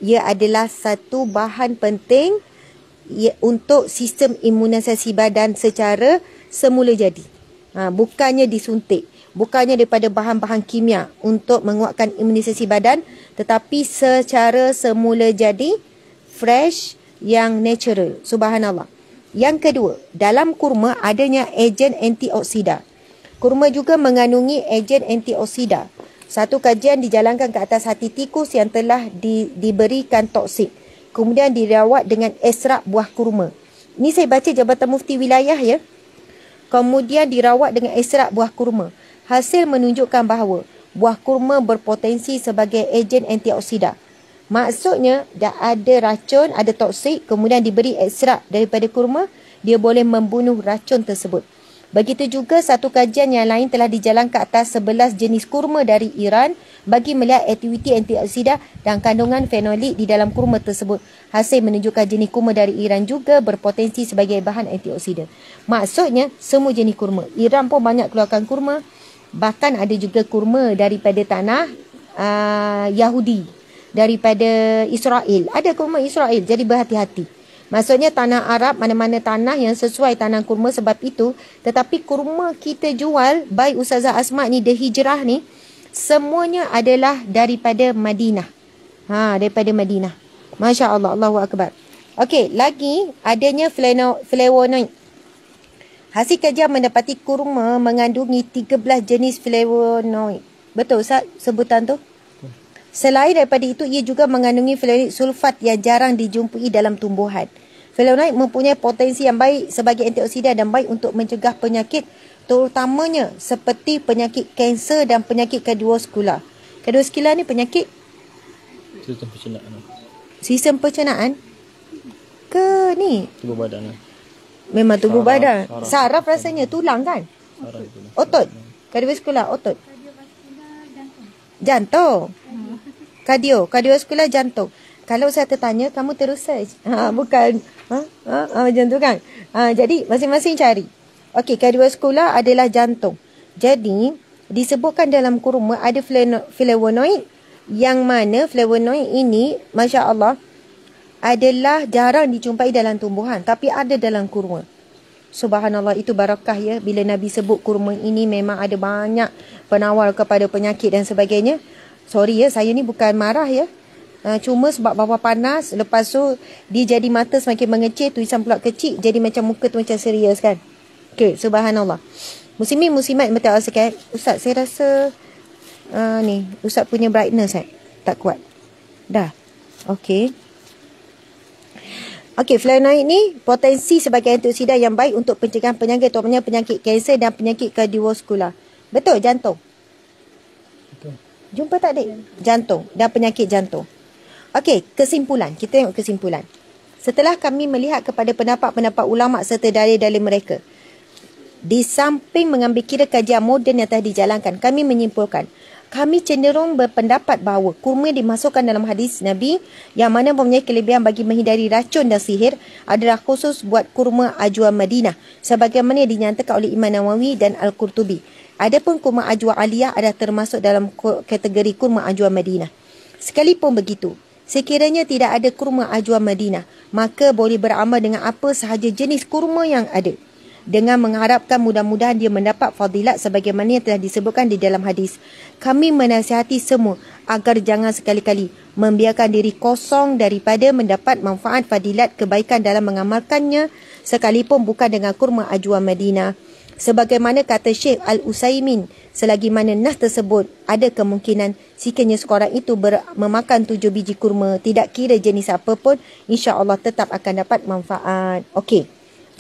Ia adalah satu bahan penting untuk sistem imunisasi badan secara semula jadi. Ha, bukannya disuntik. Bukannya daripada bahan-bahan kimia untuk menguatkan imunisasi badan. Tetapi secara semula jadi fresh yang natural. Subhanallah. Yang kedua, dalam kurma adanya ejen antioksida. Kurma juga mengandungi ejen antioksida. Satu kajian dijalankan ke atas hati tikus yang telah di, diberikan toksik kemudian dirawat dengan esrak buah kurma. Ini saya baca Jabatan Mufti Wilayah ya. Kemudian dirawat dengan esrak buah kurma. Hasil menunjukkan bahawa buah kurma berpotensi sebagai ejen antioksida. Maksudnya dah ada racun, ada toksik, kemudian diberi ekstrak daripada kurma, dia boleh membunuh racun tersebut. Begitu juga satu kajian yang lain telah dijalankan atas 11 jenis kurma dari Iran bagi melihat aktiviti antioksida dan kandungan fenolik di dalam kurma tersebut. Hasil menunjukkan jenis kurma dari Iran juga berpotensi sebagai bahan antioksida. Maksudnya semua jenis kurma. Iran pun banyak keluarkan kurma. Bahkan ada juga kurma daripada tanah uh, Yahudi. Daripada Israel. Ada kurma Israel. Jadi berhati-hati. Maksudnya tanah Arab mana-mana tanah yang sesuai tanah kurma sebab itu. Tetapi kurma kita jual, baik Ustazah Asma ni, The Hijrah ni, semuanya adalah daripada Madinah. Ha, daripada Madinah. Masya Allah, Allahu Akbar. Okey, lagi adanya flavonoid. Hasil kajian mendapati kurma mengandungi 13 jenis flavonoid. Betul Ustaz sebutan tu? Selain daripada itu, ia juga mengandungi flavonoid sulfat yang jarang dijumpai dalam tumbuhan. Flavonoid mempunyai potensi yang baik sebagai antioksidan dan baik untuk mencegah penyakit terutamanya seperti penyakit kanser dan penyakit kardiovaskular. Kardiovaskular ni penyakit Sistem pencernaan sistem pencernaan ke ni Tubuh badan lah. memang tubuh Saraf, badan. saraf. Saraf rasanya tulang kan? Saraf itu lah. Otot. Kardiovaskular otot. Jantung. Kardio, kardiovaskular jantung. Kalau saya tertanya, kamu terus search. Ha, bukan. Ha, ha, ha, macam tu kan. Ha, jadi, masing-masing cari. Okey, kardiovaskular adalah jantung. Jadi, disebutkan dalam kurma ada flavonoid yang mana flavonoid ini, Masya Allah, adalah jarang dijumpai dalam tumbuhan. Tapi ada dalam kurma. Subhanallah itu barakah ya bila Nabi sebut kurma ini memang ada banyak penawar kepada penyakit dan sebagainya. Sorry ya saya ni bukan marah ya. Uh, cuma sebab bawah panas lepas tu dia jadi mata semakin mengecil tulisan pula kecil jadi macam muka tu macam serius kan. Okay subhanallah. Muslimin muslimat betul sekali. Ustaz saya rasa uh, ni ustaz punya brightness eh tak kuat. Dah. Okay. Okey, flavonoid ni potensi sebagai antioksidan yang baik untuk pencegahan penyakit terutamanya penyakit kanser dan penyakit kardiovaskular. Betul jantung. Jumpa tak dik? Jantung dan penyakit jantung. Okey, kesimpulan. Kita tengok kesimpulan. Setelah kami melihat kepada pendapat-pendapat ulama serta dalil-dalil mereka, di samping mengambil kira kajian moden yang telah dijalankan, kami menyimpulkan kami cenderung berpendapat bahawa kurma dimasukkan dalam hadis Nabi yang mana mempunyai kelebihan bagi menghindari racun dan sihir adalah khusus buat kurma ajwa Madinah sebagaimana dinyatakan oleh Imam Nawawi dan Al-Qurtubi. Adapun kurma ajwa Aliyah adalah termasuk dalam kategori kurma ajwa Madinah. Sekalipun begitu, sekiranya tidak ada kurma ajwa Madinah, maka boleh beramal dengan apa sahaja jenis kurma yang ada dengan mengharapkan mudah-mudahan dia mendapat fadilat sebagaimana yang telah disebutkan di dalam hadis. Kami menasihati semua agar jangan sekali-kali membiarkan diri kosong daripada mendapat manfaat fadilat kebaikan dalam mengamalkannya sekalipun bukan dengan kurma ajwa Madinah. Sebagaimana kata Syekh Al-Usaimin, selagi mana nas tersebut ada kemungkinan sekiranya seorang itu ber- memakan tujuh biji kurma, tidak kira jenis apa pun, insya-Allah tetap akan dapat manfaat. Okey.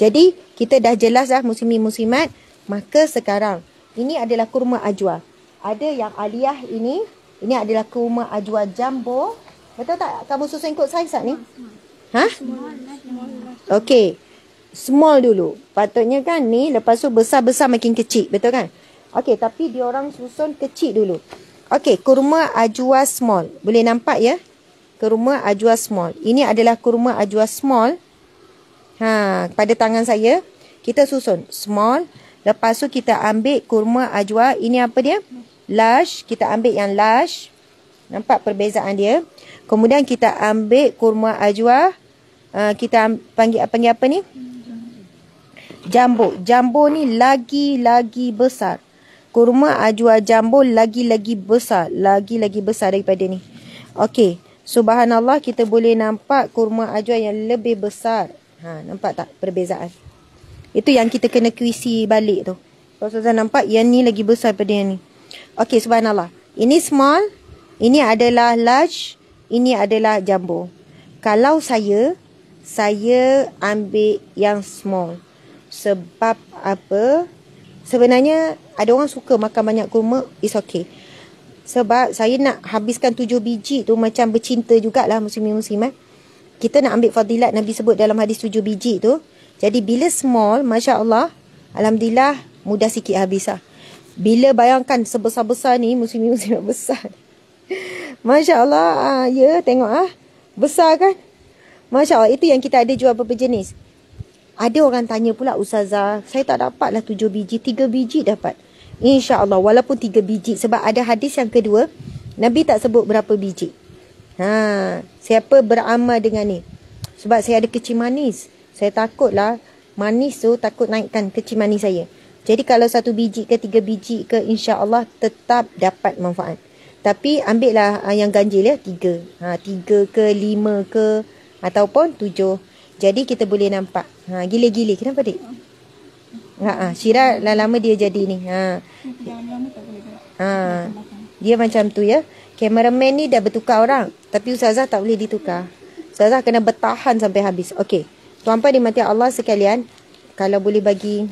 Jadi kita dah jelas dah muslimin muslimat. Maka sekarang ini adalah kurma ajwa. Ada yang aliyah ini. Ini adalah kurma ajwa jumbo. Betul tak kamu susun ikut saiz tak ni? Ha? Okey. Small dulu. Patutnya kan ni lepas tu besar-besar makin kecil. Betul kan? Okey tapi dia orang susun kecil dulu. Okey kurma ajwa small. Boleh nampak ya? Kurma ajwa small. Ini adalah kurma ajwa small. Ha, pada tangan saya kita susun small. Lepas tu kita ambil kurma ajwa. Ini apa dia? Lush. Kita ambil yang lush. Nampak perbezaan dia. Kemudian kita ambil kurma ajwa. Uh, kita panggil panggil apa ni? Jumbo. Jumbo ni lagi-lagi besar. Kurma ajwa jumbo lagi-lagi besar. Lagi-lagi besar daripada ni. Okey. Subhanallah kita boleh nampak kurma ajwa yang lebih besar. Ha, nampak tak perbezaan? Itu yang kita kena kuisi balik tu. Kalau Ustazah nampak yang ni lagi besar daripada yang ni. Okey, subhanallah. Ini small, ini adalah large, ini adalah jumbo. Kalau saya, saya ambil yang small. Sebab apa? Sebenarnya ada orang suka makan banyak kurma, it's okay. Sebab saya nak habiskan tujuh biji tu macam bercinta jugalah muslimin-muslimat. Kita nak ambil fadilat Nabi sebut dalam hadis tujuh biji tu. Jadi bila small, Masya Allah, Alhamdulillah mudah sikit habis lah. Bila bayangkan sebesar-besar ni, muslimin-muslimat besar. Masya Allah, ah, ya tengok ah Besar kan? Masya Allah, itu yang kita ada jual beberapa jenis. Ada orang tanya pula, Ustazah, saya tak dapat lah tujuh biji, tiga biji dapat. Insya Allah, walaupun tiga biji. Sebab ada hadis yang kedua, Nabi tak sebut berapa biji. Ha, siapa beramal dengan ni? Sebab saya ada kecil manis. Saya takutlah manis tu takut naikkan kecil manis saya. Jadi kalau satu biji ke tiga biji ke insya Allah tetap dapat manfaat. Tapi ambillah uh, yang ganjil ya, tiga. Ha, tiga ke lima ke ataupun tujuh. Jadi kita boleh nampak. Ha, gila-gila. Kenapa dik? Ha, ha, Syira lama-lama dia jadi ni. Ha. Ha. Dia macam tu ya. Cameraman ni dah bertukar orang. Tapi Ustazah tak boleh ditukar. Ustazah kena bertahan sampai habis. Okey. Tuan-puan dimati Allah sekalian. Kalau boleh bagi.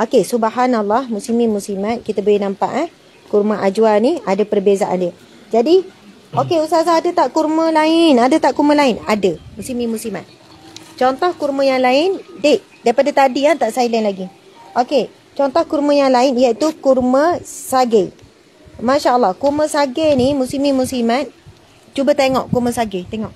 Okey, subhanallah muslimin muslimat kita boleh nampak eh kurma ajwa ni ada perbezaan dia. Jadi, okey ustazah ada tak kurma lain? Ada tak kurma lain? Ada. Muslimin muslimat. Contoh kurma yang lain, dek daripada tadi kan tak silent lagi. Okey, contoh kurma yang lain iaitu kurma sage. Masya Allah, kurma sage ni muslimin muslimat. Cuba tengok kurma sage, tengok.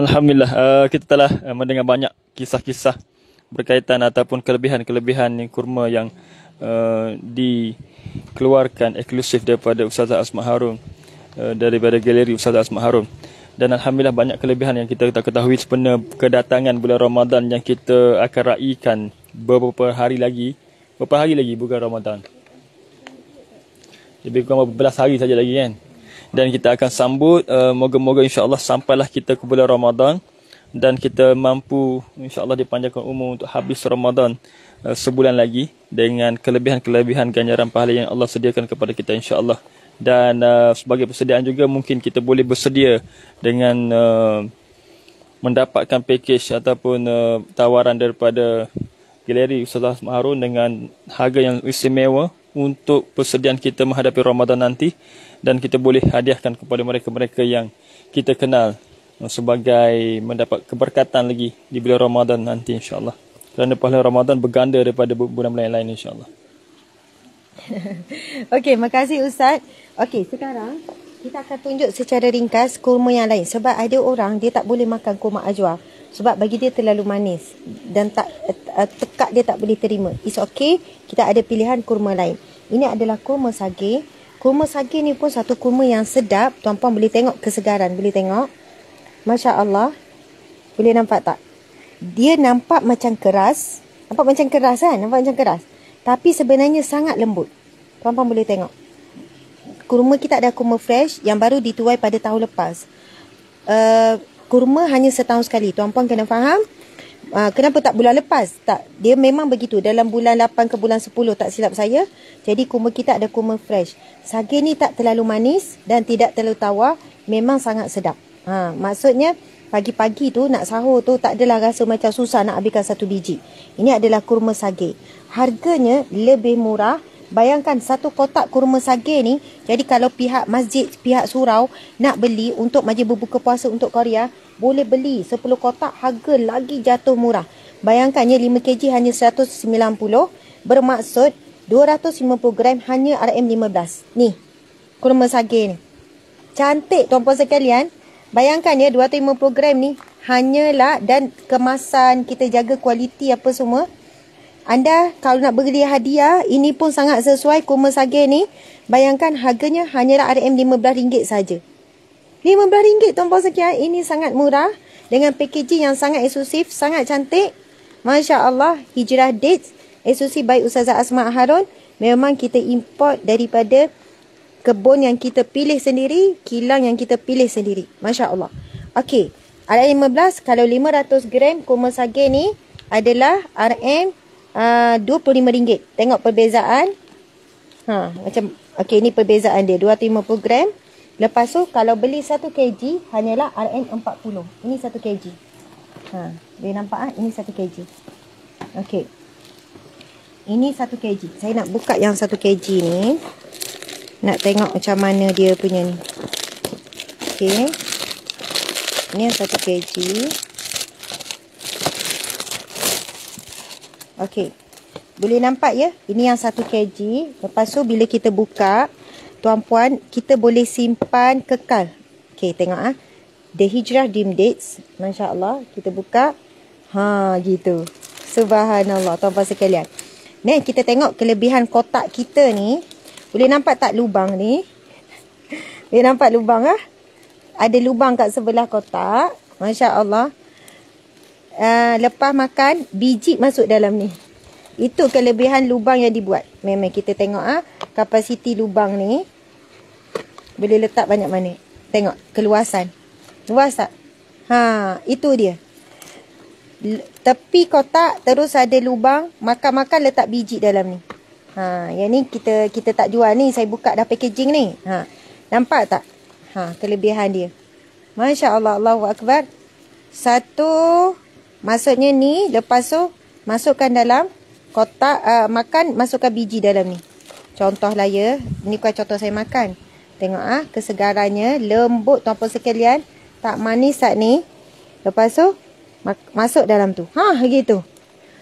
Alhamdulillah. Uh, kita telah uh, mendengar banyak kisah-kisah berkaitan ataupun kelebihan-kelebihan yang kurma yang uh, dikeluarkan eksklusif daripada Ustazah Asma Harun uh, daripada galeri Ustazah Asma Harun dan alhamdulillah banyak kelebihan yang kita tak ketahui sebenarnya kedatangan bulan Ramadan yang kita akan raikan beberapa hari lagi. Beberapa hari lagi bukan Ramadan. Lebih kurang beberapa hari saja lagi kan dan kita akan sambut uh, moga-moga insya-Allah sampailah kita ke bulan Ramadan dan kita mampu insya-Allah dipanjangkan umur untuk habis Ramadan uh, sebulan lagi dengan kelebihan-kelebihan ganjaran pahala yang Allah sediakan kepada kita insya-Allah. Dan uh, sebagai persediaan juga mungkin kita boleh bersedia dengan uh, mendapatkan package ataupun uh, tawaran daripada galeri Ustaz Maharun dengan harga yang istimewa untuk persediaan kita menghadapi Ramadan nanti dan kita boleh hadiahkan kepada mereka-mereka yang kita kenal sebagai mendapat keberkatan lagi di bulan Ramadan nanti insyaAllah. Kerana pahala Ramadan berganda daripada bulan-bulan lain insyaAllah. Okey, makasih Ustaz. Okey, sekarang kita akan tunjuk secara ringkas kurma yang lain. Sebab ada orang dia tak boleh makan kurma ajwa. Sebab bagi dia terlalu manis dan tak uh, tekak dia tak boleh terima. It's okay, kita ada pilihan kurma lain. Ini adalah kurma sage. Kurma sage ni pun satu kurma yang sedap. Tuan-puan boleh tengok kesegaran. Boleh tengok. Masya Allah. Boleh nampak tak? Dia nampak macam keras. Nampak macam keras kan? Nampak macam keras. Tapi sebenarnya sangat lembut. Tuan-puan boleh tengok. Kurma kita ada kurma fresh yang baru dituai pada tahun lepas. Uh, kurma hanya setahun sekali. Tuan-puan kena faham. Uh, kenapa tak bulan lepas? Tak, dia memang begitu. Dalam bulan 8 ke bulan 10 tak silap saya. Jadi kurma kita ada kurma fresh. Sage ni tak terlalu manis dan tidak terlalu tawar. Memang sangat sedap. Ha, maksudnya pagi-pagi tu nak sahur tu tak adalah rasa macam susah nak habiskan satu biji. Ini adalah kurma sage. Harganya lebih murah. Bayangkan satu kotak kurma sage ni. Jadi kalau pihak masjid, pihak surau nak beli untuk majlis berbuka puasa untuk Korea boleh beli 10 kotak harga lagi jatuh murah. Bayangkannya 5 kg hanya 190 bermaksud 250 gram hanya RM15. Ni kurma sage ni. Cantik tuan-puan sekalian. Bayangkan ya 250 gram ni hanyalah dan kemasan kita jaga kualiti apa semua. Anda kalau nak beli hadiah ini pun sangat sesuai kurma sage ni. Bayangkan harganya hanyalah RM15 saja. RM15 tuan-puan sekian. Ini sangat murah. Dengan packaging yang sangat eksklusif. Sangat cantik. Masya Allah. Hijrah dates. Eksklusif baik Ustazah Asma Harun. Memang kita import daripada kebun yang kita pilih sendiri. Kilang yang kita pilih sendiri. Masya Allah. Okey. RM15. Kalau 500 gram kurma sage ni adalah RM uh, RM25. Tengok perbezaan. Ha, macam Okey, ini perbezaan dia. 250 gram. Lepas tu kalau beli 1 kg hanyalah RM40. Ini 1 kg. Ha, boleh nampak ah? Ini 1 kg. Okey. Ini 1 kg. Saya nak buka yang 1 kg ni. Nak tengok macam mana dia punya ni. Okey. Ini yang 1 kg. Okey. Boleh nampak ya? Ini yang 1 kg. Lepas tu bila kita buka, tuan-puan, kita boleh simpan kekal. Okey, tengok ah. The Hijrah Dim Dates. Masya Allah. Kita buka. Ha, gitu. Subhanallah, tuan-puan sekalian. Ni, kita tengok kelebihan kotak kita ni. Boleh nampak tak lubang ni? Boleh nampak lubang ah? Ada lubang kat sebelah kotak. Masya Allah. Uh, lepas makan, biji masuk dalam ni. Itu kelebihan lubang yang dibuat. Memang kita tengok ah kapasiti lubang ni. Boleh letak banyak mana. Tengok keluasan. Luas tak? Ha, itu dia. L- tepi kotak terus ada lubang, makan-makan letak biji dalam ni. Ha, yang ni kita kita tak jual ni, saya buka dah packaging ni. Ha. Nampak tak? Ha, kelebihan dia. Masya-Allah, Allahu akbar. Satu maksudnya ni lepas tu masukkan dalam kotak uh, makan masukkan biji dalam ni. Contohlah ya, ni bukan contoh saya makan. Tengok ah kesegarannya, lembut tuan-puan sekalian, tak manis tak ni. Lepas tu ma- masuk dalam tu. Ha gitu.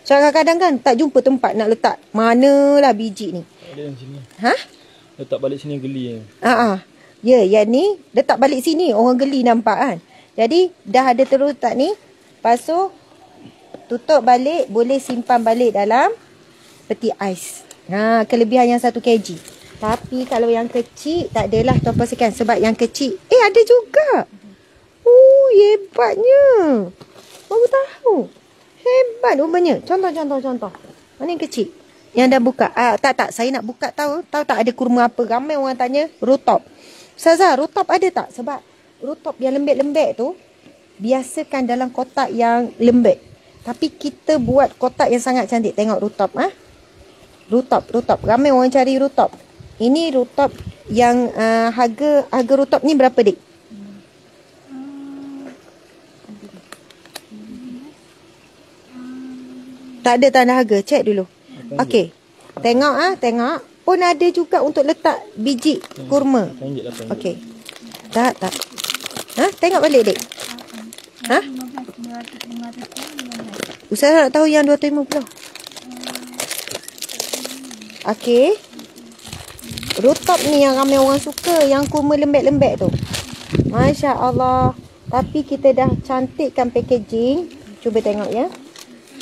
So kadang-kadang kan tak jumpa tempat nak letak manalah biji ni. Ada yang sini. Ha? Letak balik sini geli. Ha ah. Ya, yang ni letak balik sini orang geli nampak kan. Jadi dah ada terus tak ni. Lepas tu tutup balik boleh simpan balik dalam peti ais. Ha, kelebihan yang 1 kg. Tapi kalau yang kecil tak adalah tuan-puan sekalian sebab yang kecil eh ada juga. Oh, hebatnya. Baru tahu. Hebat rupanya. Contoh contoh contoh. Mana yang kecil? Yang dah buka. Ah, tak tak saya nak buka tahu. Tahu tak ada kurma apa? Ramai orang tanya rutop. Ustazah, rutop ada tak? Sebab rutop yang lembek-lembek tu biasakan dalam kotak yang lembek. Tapi kita buat kotak yang sangat cantik. Tengok rutop ah. Ha? Rutop, rutop. Ramai orang cari rutop. Ini rutop yang uh, harga harga rutop ni berapa dik? Tak ada tanda harga. Cek dulu. Okey. Tengok ah, tengok. Pun ada juga untuk letak biji kurma. RM8. Okey. Tak, tak. Ha, tengok balik dik. Ha? Ustaz nak tahu yang 250. Okey. Rutop ni yang ramai orang suka. Yang kurma lembek-lembek tu. Masya Allah. Tapi kita dah cantikkan packaging. Cuba tengok ya.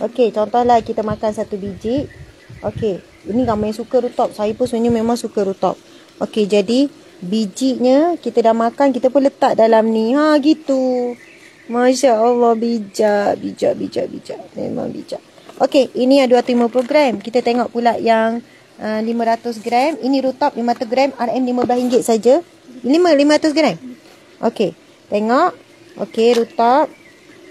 Okey, contohlah kita makan satu biji. Okey, ini ramai yang suka rutop. Saya pun sebenarnya memang suka rutop. Okey, jadi bijinya kita dah makan, kita pun letak dalam ni. Ha, gitu. Masya Allah, bijak, bijak, bijak, bijak. Memang bijak. Okey, ini yang 250 gram. Kita tengok pula yang uh, 500 gram. Ini rutop 500 gram, RM15 saja. 5, 500 gram. Okey, tengok. Okey, rutop.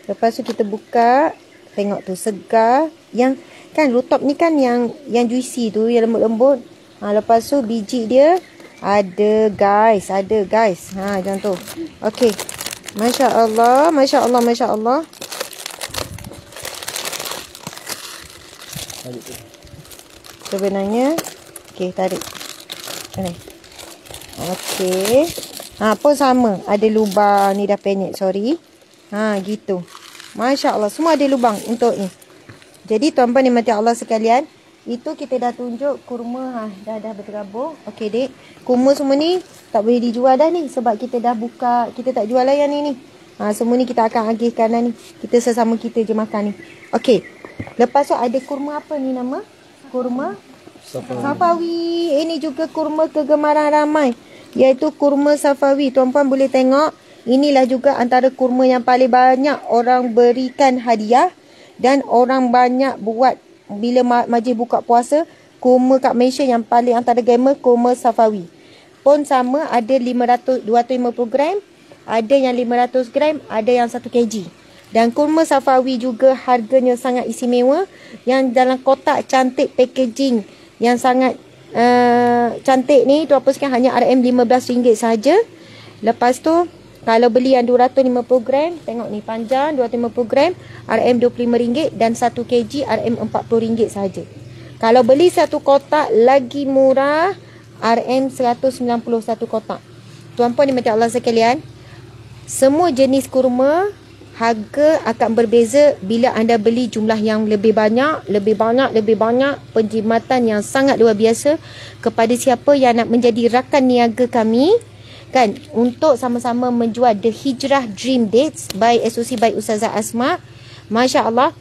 Lepas tu kita buka. Tengok tu segar. Yang kan rutop ni kan yang yang juicy tu, yang lembut-lembut. Ha, lepas tu biji dia ada guys, ada guys. Ha, macam tu. Okey. Masya Allah, Masya Allah, Masya Allah. Sebenarnya, okey tarik. Ni. Okey. Ha, pun sama. Ada lubang ni dah penyek, sorry. Ha, gitu. Masya Allah, semua ada lubang untuk ni. Jadi tuan-puan dimati Allah sekalian, itu kita dah tunjuk kurma ha, dah dah berterabur. Okey dek. Kurma semua ni tak boleh dijual dah ni sebab kita dah buka, kita tak jual lah yang ni ni. Ha, semua ni kita akan agihkan dah ni. Kita sesama kita je makan ni. Okey. Lepas tu ada kurma apa ni nama? Kurma Safawi. Safawi. Ini juga kurma kegemaran ramai. Iaitu kurma Safawi. Tuan-puan boleh tengok. Inilah juga antara kurma yang paling banyak orang berikan hadiah. Dan orang banyak buat bila ma- majlis buka puasa. Kurma kat Malaysia yang paling antara gamer kurma Safawi. Pun sama ada 500, 250 gram. Ada yang 500 gram. Ada yang 1 kg. Dan kurma Safawi juga harganya sangat istimewa. Yang dalam kotak cantik packaging yang sangat uh, cantik ni tu apa hanya RM15 sahaja. Lepas tu kalau beli yang 250 gram, tengok ni panjang 250 gram RM25 dan 1 kg RM40 sahaja. Kalau beli satu kotak lagi murah RM190 satu kotak. Tuan-puan dimati Allah sekalian, semua jenis kurma harga akan berbeza bila anda beli jumlah yang lebih banyak, lebih banyak, lebih banyak penjimatan yang sangat luar biasa kepada siapa yang nak menjadi rakan niaga kami kan untuk sama-sama menjual The Hijrah Dream Dates by SOC by Ustazah Asma. Masya Allah,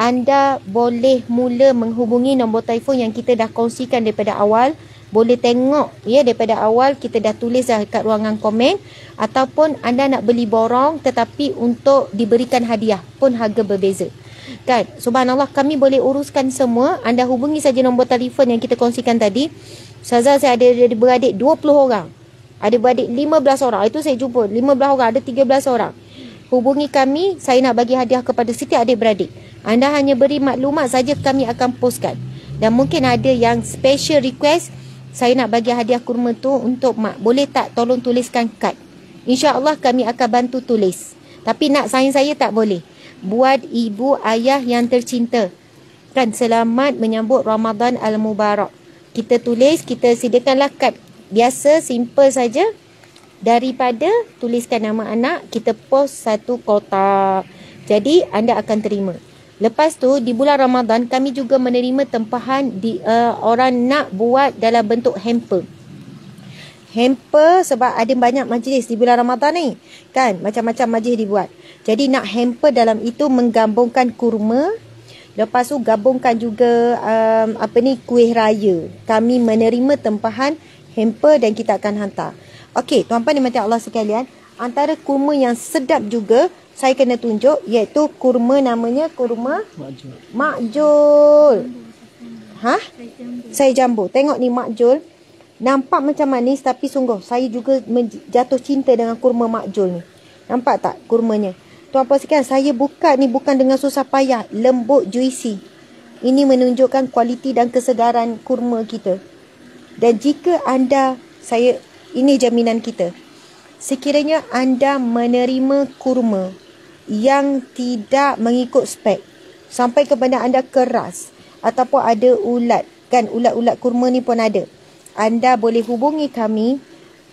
anda boleh mula menghubungi nombor telefon yang kita dah kongsikan daripada awal boleh tengok ya daripada awal kita dah tulis dah kat ruangan komen ataupun anda nak beli borong tetapi untuk diberikan hadiah pun harga berbeza. Kan? Subhanallah kami boleh uruskan semua. Anda hubungi saja nombor telefon yang kita kongsikan tadi. Ustazah saya ada, ada beradik 20 orang. Ada beradik 15 orang. Itu saya jumpa 15 orang ada 13 orang. hubungi kami. Saya nak bagi hadiah kepada setiap adik-beradik. Anda hanya beri maklumat saja kami akan postkan. Dan mungkin ada yang special request saya nak bagi hadiah kurma tu untuk mak. Boleh tak tolong tuliskan kad? InsyaAllah kami akan bantu tulis. Tapi nak sign saya tak boleh. Buat ibu ayah yang tercinta. Kan selamat menyambut Ramadan Al-Mubarak. Kita tulis, kita sediakanlah kad. Biasa, simple saja. Daripada tuliskan nama anak, kita post satu kotak. Jadi anda akan terima. Lepas tu di bulan Ramadan kami juga menerima tempahan di uh, orang nak buat dalam bentuk hamper. Hamper sebab ada banyak majlis di bulan Ramadan ni. Kan? Macam-macam majlis dibuat. Jadi nak hamper dalam itu menggabungkan kurma. Lepas tu gabungkan juga um, apa ni kuih raya. Kami menerima tempahan hamper dan kita akan hantar. Okey, tuan-puan dimati Allah sekalian. Antara kurma yang sedap juga saya kena tunjuk iaitu kurma namanya kurma Makjul. makjul. Ha? Saya jambu. Tengok ni makjul. Nampak macam manis tapi sungguh saya juga jatuh cinta dengan kurma makjul ni. Nampak tak kurmanya? Tuan puan sekalian, saya buka ni bukan dengan susah payah, lembut juicy. Ini menunjukkan kualiti dan kesegaran kurma kita. Dan jika anda saya ini jaminan kita. Sekiranya anda menerima kurma yang tidak mengikut spek. Sampai kepada anda keras ataupun ada ulat. Kan ulat-ulat kurma ni pun ada. Anda boleh hubungi kami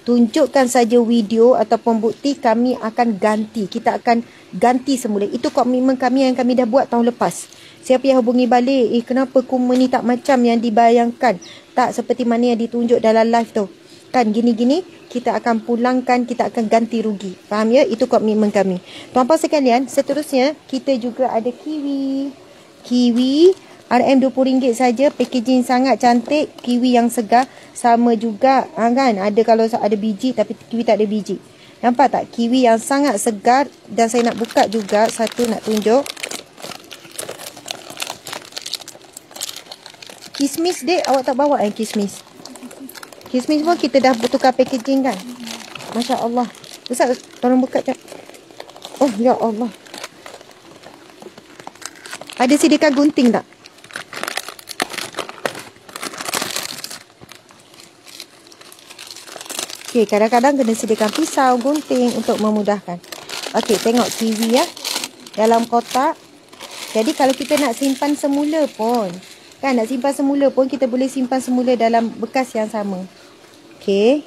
tunjukkan saja video ataupun bukti kami akan ganti. Kita akan ganti semula. Itu komitmen kami yang kami dah buat tahun lepas. Siapa yang hubungi balik eh kenapa kurma ni tak macam yang dibayangkan? Tak seperti mana yang ditunjuk dalam live tu kan gini-gini kita akan pulangkan kita akan ganti rugi. Faham ya? Itu komitmen kami. Tuan-puan sekalian seterusnya kita juga ada kiwi. Kiwi RM20 saja packaging sangat cantik kiwi yang segar sama juga ha, kan? Ada kalau ada biji tapi kiwi tak ada biji. Nampak tak? Kiwi yang sangat segar dan saya nak buka juga satu nak tunjuk. Kismis dek awak tak bawa eh kismis Kismis pun kita dah bertukar packaging kan. Masya Allah. Ustaz, tolong buka jap. Oh, ya Allah. Ada sediakan gunting tak? Okey, kadang-kadang kena sediakan pisau, gunting untuk memudahkan. Okey, tengok kiwi ya. Dalam kotak. Jadi kalau kita nak simpan semula pun. Kan nak simpan semula pun kita boleh simpan semula dalam bekas yang sama. Okey.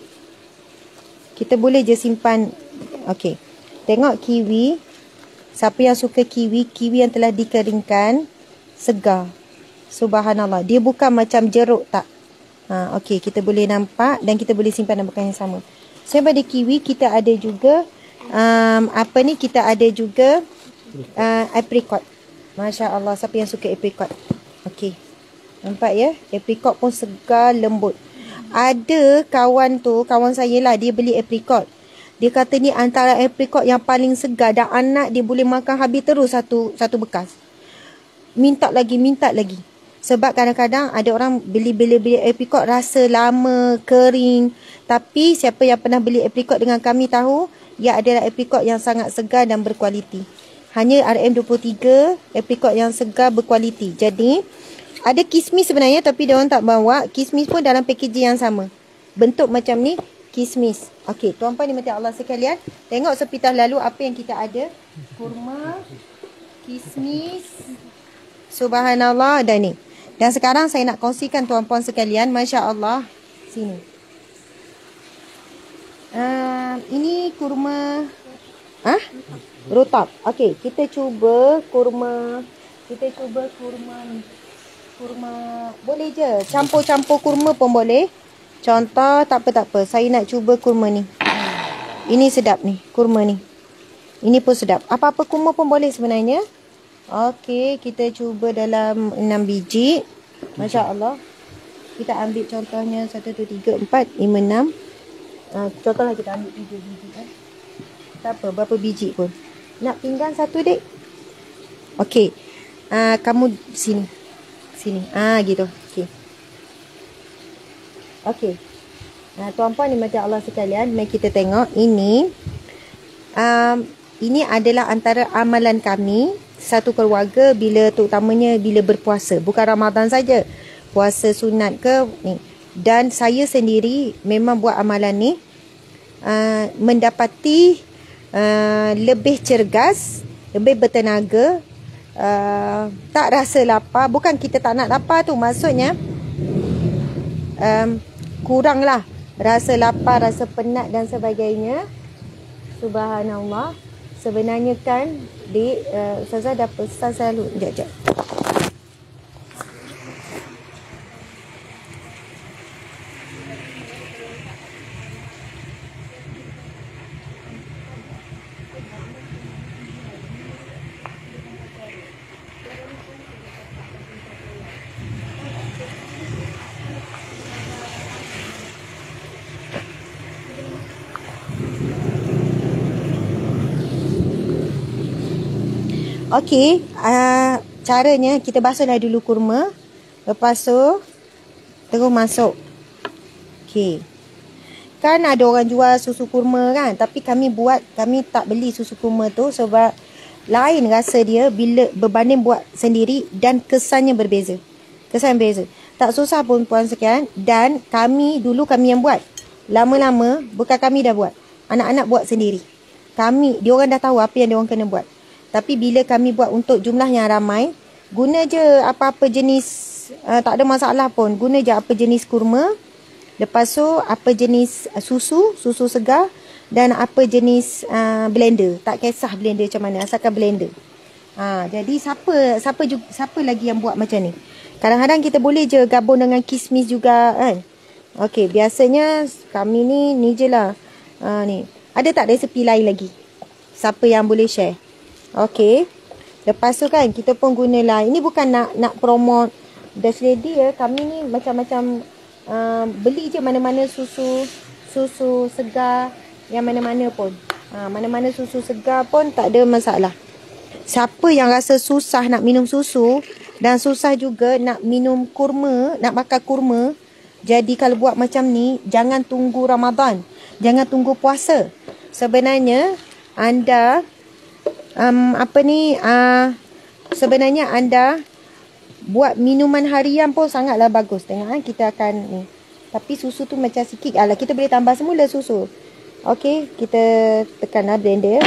Kita boleh je simpan. Okey. Tengok kiwi. Siapa yang suka kiwi, kiwi yang telah dikeringkan, segar. Subhanallah. Dia bukan macam jeruk tak. Ha, okey, kita boleh nampak dan kita boleh simpan dalam bekas yang sama. Selain pada kiwi, kita ada juga um, apa ni? Kita ada juga uh, apricot. Masya Allah, siapa yang suka apricot? Okey. Nampak ya? Apricot pun segar, lembut. Ada kawan tu, kawan saya lah, dia beli apricot. Dia kata ni antara apricot yang paling segar dan anak dia boleh makan habis terus satu satu bekas. Minta lagi, minta lagi. Sebab kadang-kadang ada orang beli-beli-beli apricot rasa lama, kering. Tapi siapa yang pernah beli apricot dengan kami tahu, ia adalah apricot yang sangat segar dan berkualiti. Hanya RM23, apricot yang segar berkualiti. Jadi, ada kismis sebenarnya tapi dia orang tak bawa. Kismis pun dalam packaging yang sama. Bentuk macam ni, kismis. Okey, tuan-puan dimati Allah sekalian. Tengok sepitah lalu apa yang kita ada. Kurma, kismis, subhanallah dan ni. Dan sekarang saya nak kongsikan tuan-puan sekalian. Masya Allah. Sini. Uh, ini kurma. Ah? Rotab. Okey, kita cuba kurma. Kita cuba kurma ni. Kurma. Boleh je. Campur-campur kurma pun boleh. Contoh, tak apa, tak apa. Saya nak cuba kurma ni. Ini sedap ni. Kurma ni. Ini pun sedap. Apa-apa kurma pun boleh sebenarnya. Okey, kita cuba dalam 6 biji. Masya Allah. Kita ambil contohnya 1, 2, 3, 4, 5, 6. Uh, contohlah kita ambil 3 biji kan. Tak apa, berapa biji pun. Nak pinggan satu dek? Okey. Uh, kamu sini. Sini. Ah gitu. Okey. Okey. Nah, tuan-puan ni macam Allah sekalian, mari kita tengok ini um, ini adalah antara amalan kami satu keluarga bila terutamanya bila berpuasa. Bukan Ramadan saja. Puasa sunat ke ni. Dan saya sendiri memang buat amalan ni uh, mendapati uh, lebih cergas, lebih bertenaga, uh, tak rasa lapar. Bukan kita tak nak lapar tu maksudnya um, kuranglah rasa lapar, rasa penat dan sebagainya. Subhanallah. Sebenarnya kan di uh, Ustazah dah pesan selalu. Sekejap, sekejap. Okey, uh, caranya kita basuhlah dulu kurma. Lepas tu terus masuk. Okey. Kan ada orang jual susu kurma kan, tapi kami buat kami tak beli susu kurma tu sebab lain rasa dia bila berbanding buat sendiri dan kesannya berbeza. Kesan berbeza. Tak susah pun puan sekian dan kami dulu kami yang buat. Lama-lama bukan kami dah buat. Anak-anak buat sendiri. Kami, dia orang dah tahu apa yang dia orang kena buat. Tapi bila kami buat untuk jumlah yang ramai, guna je apa-apa jenis, uh, tak ada masalah pun. Guna je apa jenis kurma. Lepas tu apa jenis uh, susu, susu segar dan apa jenis uh, blender. Tak kisah blender macam mana, asalkan blender. Ha, jadi siapa siapa juga, siapa lagi yang buat macam ni? Kadang-kadang kita boleh je gabung dengan kismis juga kan. Okey, biasanya kami ni ni je lah. Ha, ni. Ada tak resepi lain lagi? Siapa yang boleh share? Okey. Lepas tu kan kita pun gunalah. Ini bukan nak nak promote Dash Lady ya. Kami ni macam-macam uh, beli je mana-mana susu susu segar yang mana-mana pun. Ha, mana-mana susu segar pun tak ada masalah. Siapa yang rasa susah nak minum susu dan susah juga nak minum kurma, nak makan kurma, jadi kalau buat macam ni, jangan tunggu Ramadan. Jangan tunggu puasa. Sebenarnya anda um, apa ni uh, sebenarnya anda buat minuman harian pun sangatlah bagus. Tengok eh kita akan ni. Tapi susu tu macam sikit. Alah kita boleh tambah semula susu. Okey kita tekanlah blender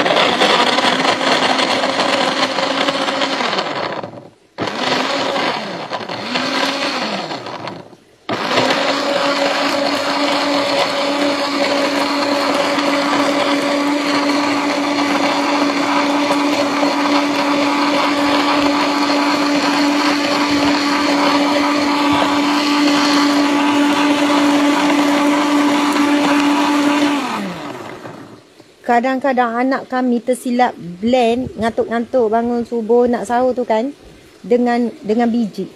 Kadang-kadang anak kami tersilap blend ngantuk-ngantuk bangun subuh nak sahur tu kan dengan dengan biji.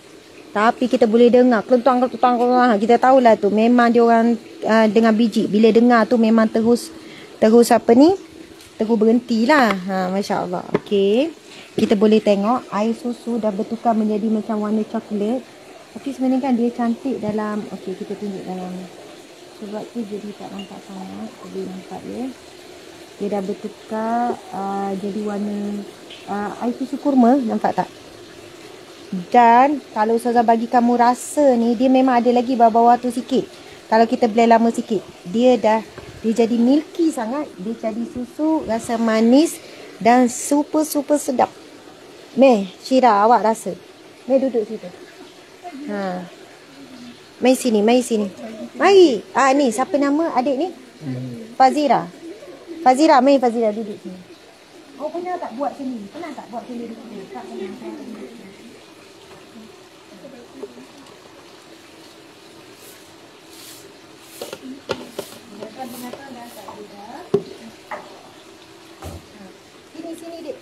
Tapi kita boleh dengar kelentang kelentang kelentang. Kita tahulah tu memang dia orang uh, dengan biji. Bila dengar tu memang terus terus apa ni? Terus berhentilah. Ha masya-Allah. Okey. Kita boleh tengok air susu dah bertukar menjadi macam warna coklat. Tapi sebenarnya kan dia cantik dalam okey kita tunjuk dalam sebab tu jadi tak nampak sangat. Boleh nampak ya dia dah bertukar uh, jadi warna uh, air susu kurma. Nampak tak? Dan kalau Ustazah bagi kamu rasa ni dia memang ada lagi bawah-bawah tu sikit. Kalau kita blend lama sikit dia dah dia jadi milky sangat. Dia jadi susu rasa manis dan super super sedap. Meh, Syira awak rasa? Meh duduk situ. Ha. Mari sini, mari sini. Mari. Ah, Ni, siapa nama adik ni? Fazira Fazira, main Fazira duduk sini. Oh, pernah tak buat sini? Pernah tak buat sini duduk? Tak pernah. Sini. Sini, sini, Dik.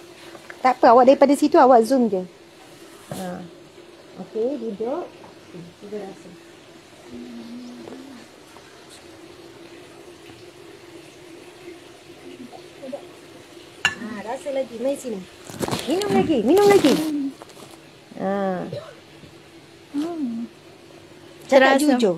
Tak apa, awak daripada situ awak zoom je. Ha. Okey, duduk. Cuba rasa. Ha, rasa lagi. Mari sini. Minum lagi. Minum lagi. Ha. Cakap Terasa. jujur.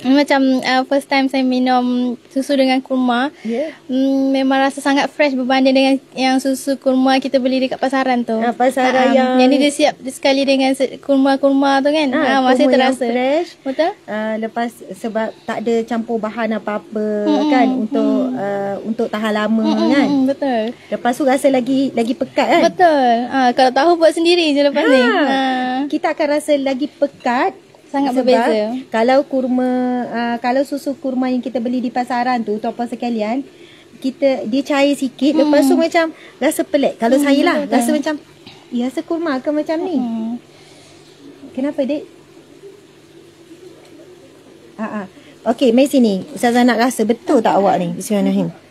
Macam uh, first time saya minum susu dengan kurma. Ya. Mm, memang rasa sangat fresh berbanding dengan yang susu kurma kita beli dekat pasaran tu. Ah, pasaran Ah, yang- Yang ni dia siap sekali dengan kurma-kurma tu kan. Ah, Ah, masih kurma yang terasa. fresh. Betul? Uh, lepas sebab tak ada campur bahan apa-apa hmm, kan untuk uh, untuk tahan lama Mm, kan. betul. Lepas tu rasa lagi lagi pekat kan. Betul. Ah, kalau tahu buat sendiri je lepas ni. Ha. Kita akan rasa lagi pekat sangat sebab berbeza. Kalau kurma uh, kalau susu kurma yang kita beli di pasaran tu tuan-puan sekalian, kita dia cair sikit hmm. lepas tu macam rasa pelik. Kalau hmm, saya lah betul. rasa macam ya rasa kurma ke macam ni. Hmm. Kenapa dek? Ah ah. Okey, mai sini. Ustazah nak rasa betul tak awak ni? Bismillahirrahmanirrahim. Hmm,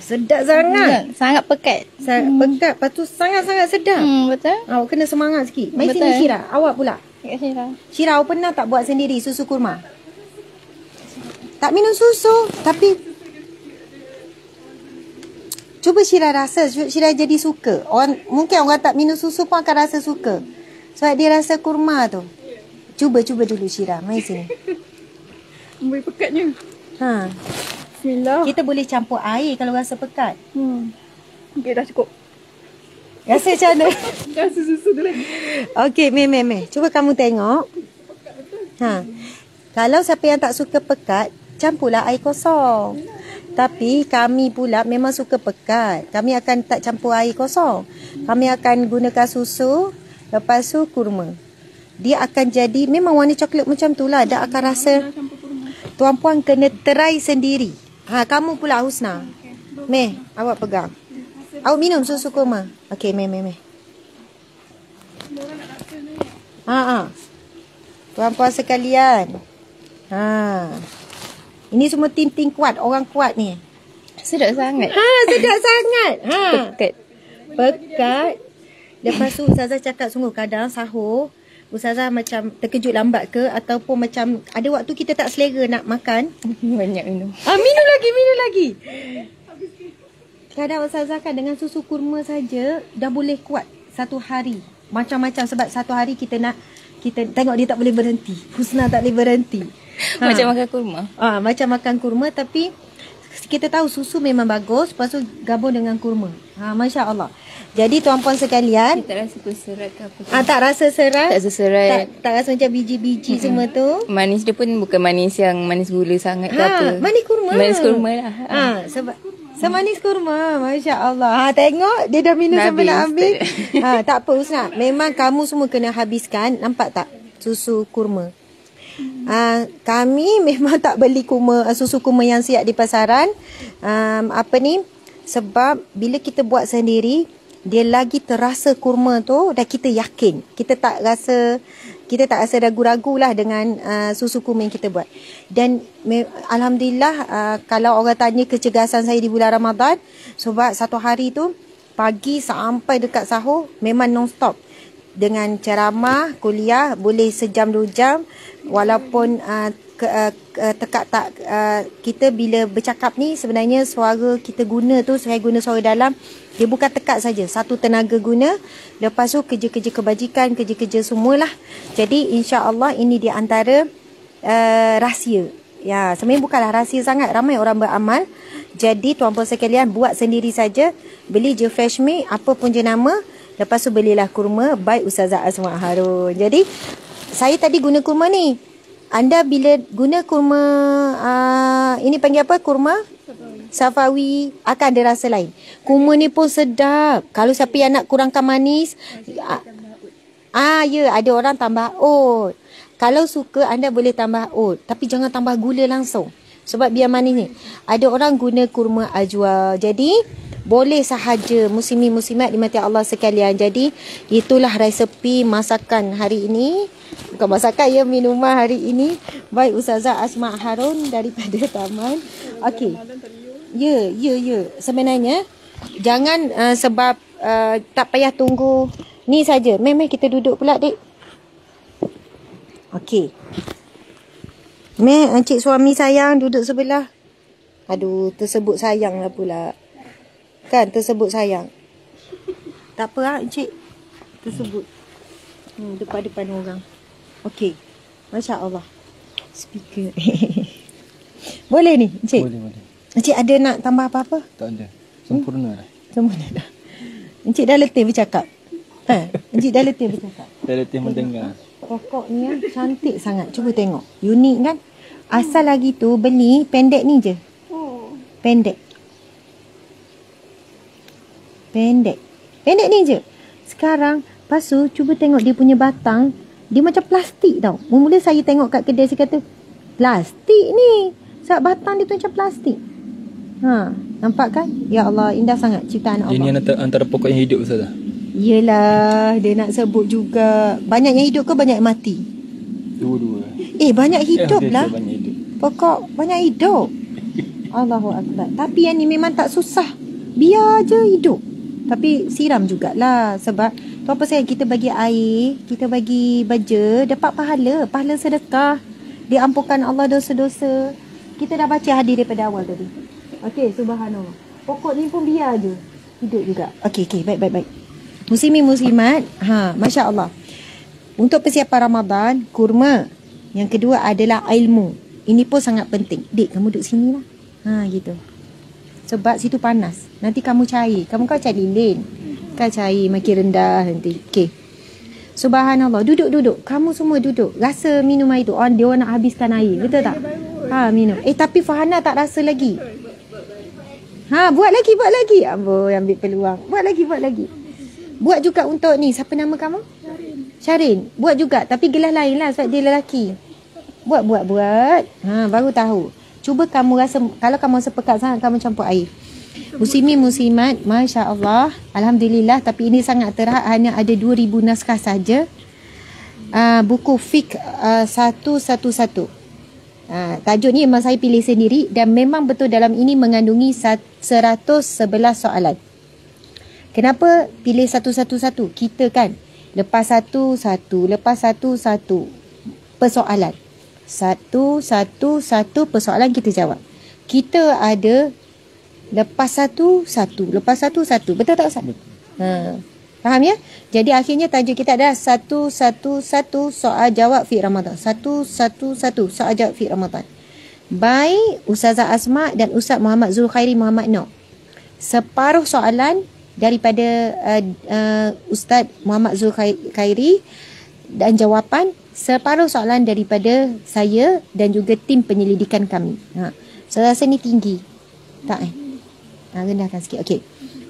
sedap sangat. Betul. Sangat pekat. Sangat pekat, lepas tu sangat-sangat sedap. Hmm, betul. Awak kena semangat sikit. Mai Betul. sini Syira. Awak pula. Syirah. Syira, awak pernah tak buat sendiri susu kurma? Tak minum susu, tapi cuba Syira rasa, Syira jadi suka. Orang mungkin orang tak minum susu pun akan rasa suka. Sebab dia rasa kurma tu. Cuba cuba dulu Syira, mai sini. Amboi pekatnya. Ha, Bismillah. kita boleh campur air kalau rasa pekat. Hmm. Okay, dah cukup. Rasa macam mana? Rasa susu tu lagi. Okey, meh meh meh. Cuba kamu tengok. Ha. Kalau siapa yang tak suka pekat, campurlah air kosong. Tapi kami pula memang suka pekat. Kami akan tak campur air kosong. Kami akan gunakan susu, lepas tu kurma. Dia akan jadi memang warna coklat macam tu lah. Dia akan rasa tuan puan kena try sendiri. Ha, kamu pula Husna. Meh, awak pegang. Awak minum susu kurma. Okey, meh meh meh. Ha ah. Puan-puan sekalian. Ha. Ini semua tim-tim kuat, orang kuat ni. Sedap sangat. Ha, sedap sangat. Ha. Pekat. Pekat. Lepas tu Ustazah cakap sungguh kadang sahur Ustazah macam terkejut lambat ke ataupun macam ada waktu kita tak selera nak makan. Banyak minum. Ah minum lagi, minum lagi. Kadang Ustazah kan dengan susu kurma saja dah boleh kuat satu hari. Macam-macam sebab satu hari kita nak kita tengok dia tak boleh berhenti. Husna tak boleh berhenti. Ha. Macam makan kurma. Ah, macam makan kurma tapi kita tahu susu memang bagus, lepas tu gabung dengan kurma. Ha, Masya Allah. Jadi tuan-puan sekalian, Tak rasa pun serat ke apa. ah, tak rasa serat? Tak rasa serat. Tak, tak rasa macam biji-biji semua tu? Manis dia pun bukan manis yang manis gula sangat ke Ha, apa. manis kurma. Manis kurma lah. Ha, sebab semanis kurma. Masya Allah. Ha, tengok dia dah minum sampai nak habis. ha, tak apa Usna. Memang kamu semua kena habiskan. Nampak tak? Susu kurma. Uh, kami memang tak beli kurma uh, susu kurma yang siap di pasaran. Um, apa ni? Sebab bila kita buat sendiri, dia lagi terasa kurma tu dan kita yakin. Kita tak rasa kita tak rasa ragu-ragu lah dengan uh, susu yang kita buat. Dan me, alhamdulillah uh, kalau orang tanya kecergasan saya di bulan Ramadan sebab satu hari tu pagi sampai dekat sahur memang non-stop dengan ceramah kuliah boleh sejam dua jam walaupun uh, ke, uh, uh, tekak tak uh, kita bila bercakap ni sebenarnya suara kita guna tu saya guna suara dalam dia bukan tekak saja. Satu tenaga guna lepas tu kerja-kerja kebajikan kerja-kerja semualah. Jadi insya-Allah ini di antara uh, rahsia. Ya sebenarnya bukanlah rahsia sangat ramai orang beramal. Jadi tuan-puan sekalian buat sendiri saja. Beli je fresh milk apa pun je nama Lepas tu belilah kurma by Ustazah Azma Harun. Jadi saya tadi guna kurma ni. Anda bila guna kurma uh, ini panggil apa? Kurma Safawi akan ada rasa lain. Kurma ni pun sedap. Kalau siapa yang nak kurangkan manis ah, ah ya ada orang tambah oat. Kalau suka anda boleh tambah oat tapi jangan tambah gula langsung. Sebab biar manis ni. Ada orang guna kurma ajwa. Jadi boleh sahaja muslimi-muslimat dimati Allah sekalian. Jadi itulah resepi masakan hari ini. Bukan masakan ya minuman hari ini. Baik Ustazah Asma Harun daripada Taman. Okey. Ya, ya, ya. Sebenarnya jangan uh, sebab uh, tak payah tunggu ni saja. Memang kita duduk pula dik. Okey. Meh, encik suami sayang duduk sebelah. Aduh, tersebut sayang lah pula. Kan tersebut sayang. Tak apa ah encik. Tersebut. Hmm, depan-depan orang. Okey. Masya Allah. Speaker. boleh ni, Encik? Boleh, boleh. Encik ada nak tambah apa-apa? Tak ada. Sempurna dah. Semua dah. Encik dah letih bercakap. Ha, Encik dah letih bercakap. Dah letih mendengar. Pokok ni ah, cantik sangat. Cuba tengok. Unik kan? Asal lagi tu beli pendek ni je. Pendek. Pendek. Pendek ni je. Sekarang, lepas tu cuba tengok dia punya batang. Dia macam plastik tau. Mula-mula saya tengok kat kedai saya kata, plastik ni. Sebab batang dia tu macam plastik. Ha, nampak kan? Ya Allah, indah sangat ciptaan Allah. antara, antara pokok yang hidup Ustazah. Yelah, dia nak sebut juga. Banyak yang hidup ke banyak yang mati? Dua-dua. Eh, banyak hidup Eh, okey, lah. Banyak hidup. Pokok banyak hidup. Allahu Akbar. Tapi yang ni memang tak susah. Biar je hidup. Tapi siram jugalah. Sebab tu apa saya kita bagi air, kita bagi baja, dapat pahala. Pahala sedekah. Diampunkan Allah dosa-dosa. Kita dah baca hadis daripada awal tadi. Okey, subhanallah. Pokok ni pun biar je. Hidup juga. Okey, okey. Baik, baik, baik. Muslimin muslimat. Ha, Masya Allah. Untuk persiapan Ramadan, kurma. Yang kedua adalah ilmu. Ini pun sangat penting. Dik, kamu duduk sini lah. Ha, gitu. Sebab situ panas. Nanti kamu cair. Kamu kau cari lilin. Kau cair makin rendah nanti. Okey. Subhanallah. Duduk, duduk. Kamu semua duduk. Rasa minum air tu. Oh, dia orang nak habiskan air. Betul tak? Ha, minum. Eh, tapi Fahana tak rasa lagi. Ha, buat lagi, buat lagi. Amboi, ambil peluang. Buat lagi, buat lagi. Buat juga untuk ni. Siapa nama kamu? Syarin. Buat juga. Tapi gelas lain lah sebab dia lelaki. Buat, buat, buat. Ha, baru tahu. Cuba kamu rasa, kalau kamu rasa pekat sangat, kamu campur air. Muslimin muslimat, Masya Allah. Alhamdulillah. Tapi ini sangat terhad. Hanya ada 2,000 naskah saja. Uh, buku Fik uh, 111. Uh, tajuk ni memang saya pilih sendiri dan memang betul dalam ini mengandungi sat- 111 soalan. Kenapa pilih satu-satu-satu? Kita kan lepas satu-satu, lepas satu-satu persoalan. Satu-satu-satu persoalan kita jawab. Kita ada lepas satu-satu, lepas satu-satu. Betul tak Ustaz? Betul. Ha. Faham ya? Jadi akhirnya tajuk kita adalah satu-satu-satu soal jawab fi Ramadan. Satu-satu-satu soal jawab fi Ramadan. By Ustazah Asma dan Ustaz Muhammad Zulkhairi Muhammad Noh. Separuh soalan daripada uh, uh, Ustaz Muhammad Zulkhairi dan jawapan separuh soalan daripada saya dan juga tim penyelidikan kami. Ha. Saya rasa ni tinggi. Tak eh? Ha, rendahkan sikit. Okey.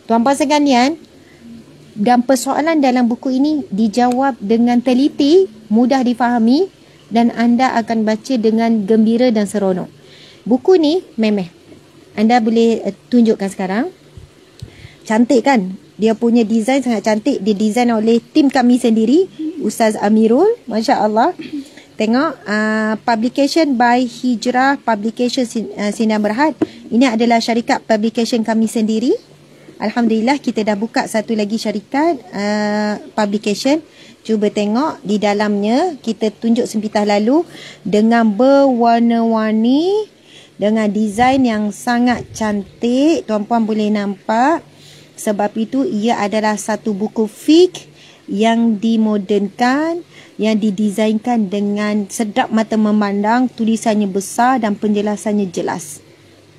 Tuan-puan sekalian, dan persoalan dalam buku ini dijawab dengan teliti, mudah difahami dan anda akan baca dengan gembira dan seronok. Buku ni memeh. Anda boleh uh, tunjukkan sekarang. Cantik kan? Dia punya design sangat cantik. Dia design oleh tim kami sendiri. Ustaz Amirul. Masya Allah. Tengok. Uh, publication by Hijrah Publication uh, Sinar Berhad. Ini adalah syarikat publication kami sendiri. Alhamdulillah kita dah buka satu lagi syarikat uh, publication. Cuba tengok di dalamnya kita tunjuk sempitah lalu dengan berwarna-warni dengan desain yang sangat cantik. Tuan-puan boleh nampak. Sebab itu ia adalah satu buku fik yang dimodernkan, yang didesainkan dengan sedap mata memandang, tulisannya besar dan penjelasannya jelas.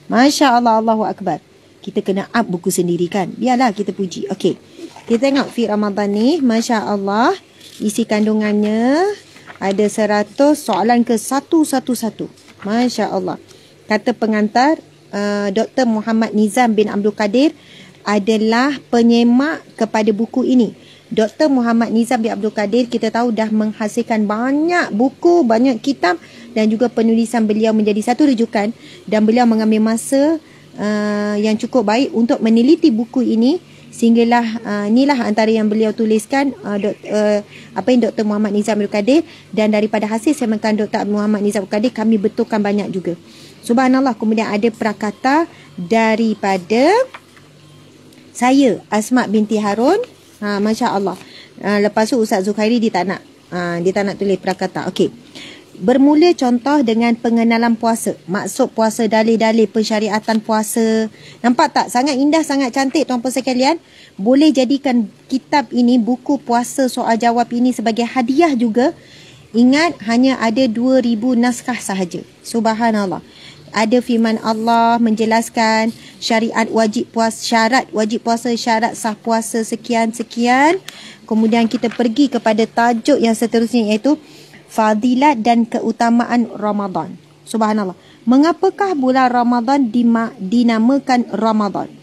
Masya Allah, Allahu Akbar. Kita kena up buku sendiri kan. Biarlah kita puji. Okey. Kita tengok Fi Ramadan ni. Masya Allah. Isi kandungannya. Ada 100 soalan ke satu-satu-satu. Masya Allah. Kata pengantar. Uh, Dr. Muhammad Nizam bin Abdul Kadir adalah penyemak kepada buku ini. Dr. Muhammad Nizam bin Abdul Kadir kita tahu dah menghasilkan banyak buku, banyak kitab dan juga penulisan beliau menjadi satu rujukan dan beliau mengambil masa uh, yang cukup baik untuk meneliti buku ini sehinggalah uh, inilah antara yang beliau tuliskan uh, dok, uh, apa yang Dr. Muhammad Nizam Abdul Kadir dan daripada hasil semekan Dr. Muhammad Nizam Abdul Kadir kami betulkan banyak juga. Subhanallah kemudian ada prakata daripada saya Asma binti Harun ha masya Allah ha, lepas tu Ustaz Zulkhairi dia tak nak ha, dia tak nak tulis prakata okey Bermula contoh dengan pengenalan puasa. Maksud puasa dalil-dalil pensyariatan puasa. Nampak tak? Sangat indah, sangat cantik tuan-puan sekalian. Boleh jadikan kitab ini, buku puasa soal jawab ini sebagai hadiah juga. Ingat hanya ada 2000 naskah sahaja. Subhanallah. Ada firman Allah menjelaskan syariat wajib puasa, syarat wajib puasa, syarat sah puasa sekian sekian. Kemudian kita pergi kepada tajuk yang seterusnya iaitu fadilat dan keutamaan Ramadan. Subhanallah. Mengapakah bulan Ramadan dinamakan Ramadan?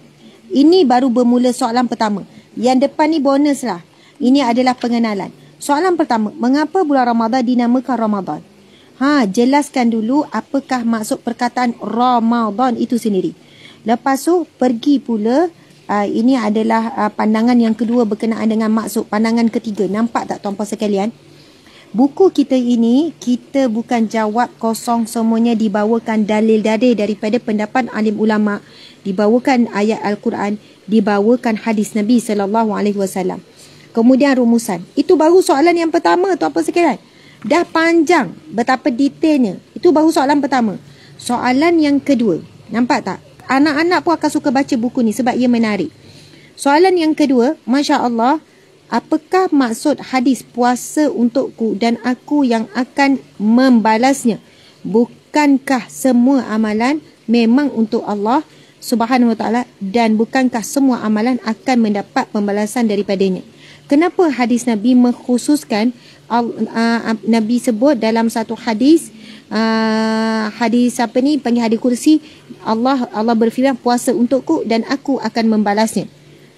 Ini baru bermula soalan pertama. Yang depan ni bonus lah. Ini adalah pengenalan. Soalan pertama, mengapa bulan Ramadan dinamakan Ramadan? Ha, jelaskan dulu apakah maksud perkataan Ramadan itu sendiri. Lepas tu pergi pula uh, ini adalah uh, pandangan yang kedua berkenaan dengan maksud pandangan ketiga. Nampak tak tuan-puan sekalian? Buku kita ini kita bukan jawab kosong semuanya dibawakan dalil-dalil daripada pendapat alim ulama, dibawakan ayat al-Quran, dibawakan hadis Nabi sallallahu alaihi wasallam. Kemudian rumusan. Itu baru soalan yang pertama tuan-puan sekalian. Dah panjang betapa detailnya. Itu baru soalan pertama. Soalan yang kedua. Nampak tak? Anak-anak pun akan suka baca buku ni sebab ia menarik. Soalan yang kedua, Masya Allah, apakah maksud hadis puasa untukku dan aku yang akan membalasnya? Bukankah semua amalan memang untuk Allah subhanahu wa ta'ala dan bukankah semua amalan akan mendapat pembalasan daripadanya? Kenapa hadis Nabi mengkhususkan uh, Nabi sebut dalam satu hadis uh, hadis apa ni panggil hadis kursi Allah Allah berfirman puasa untukku dan aku akan membalasnya.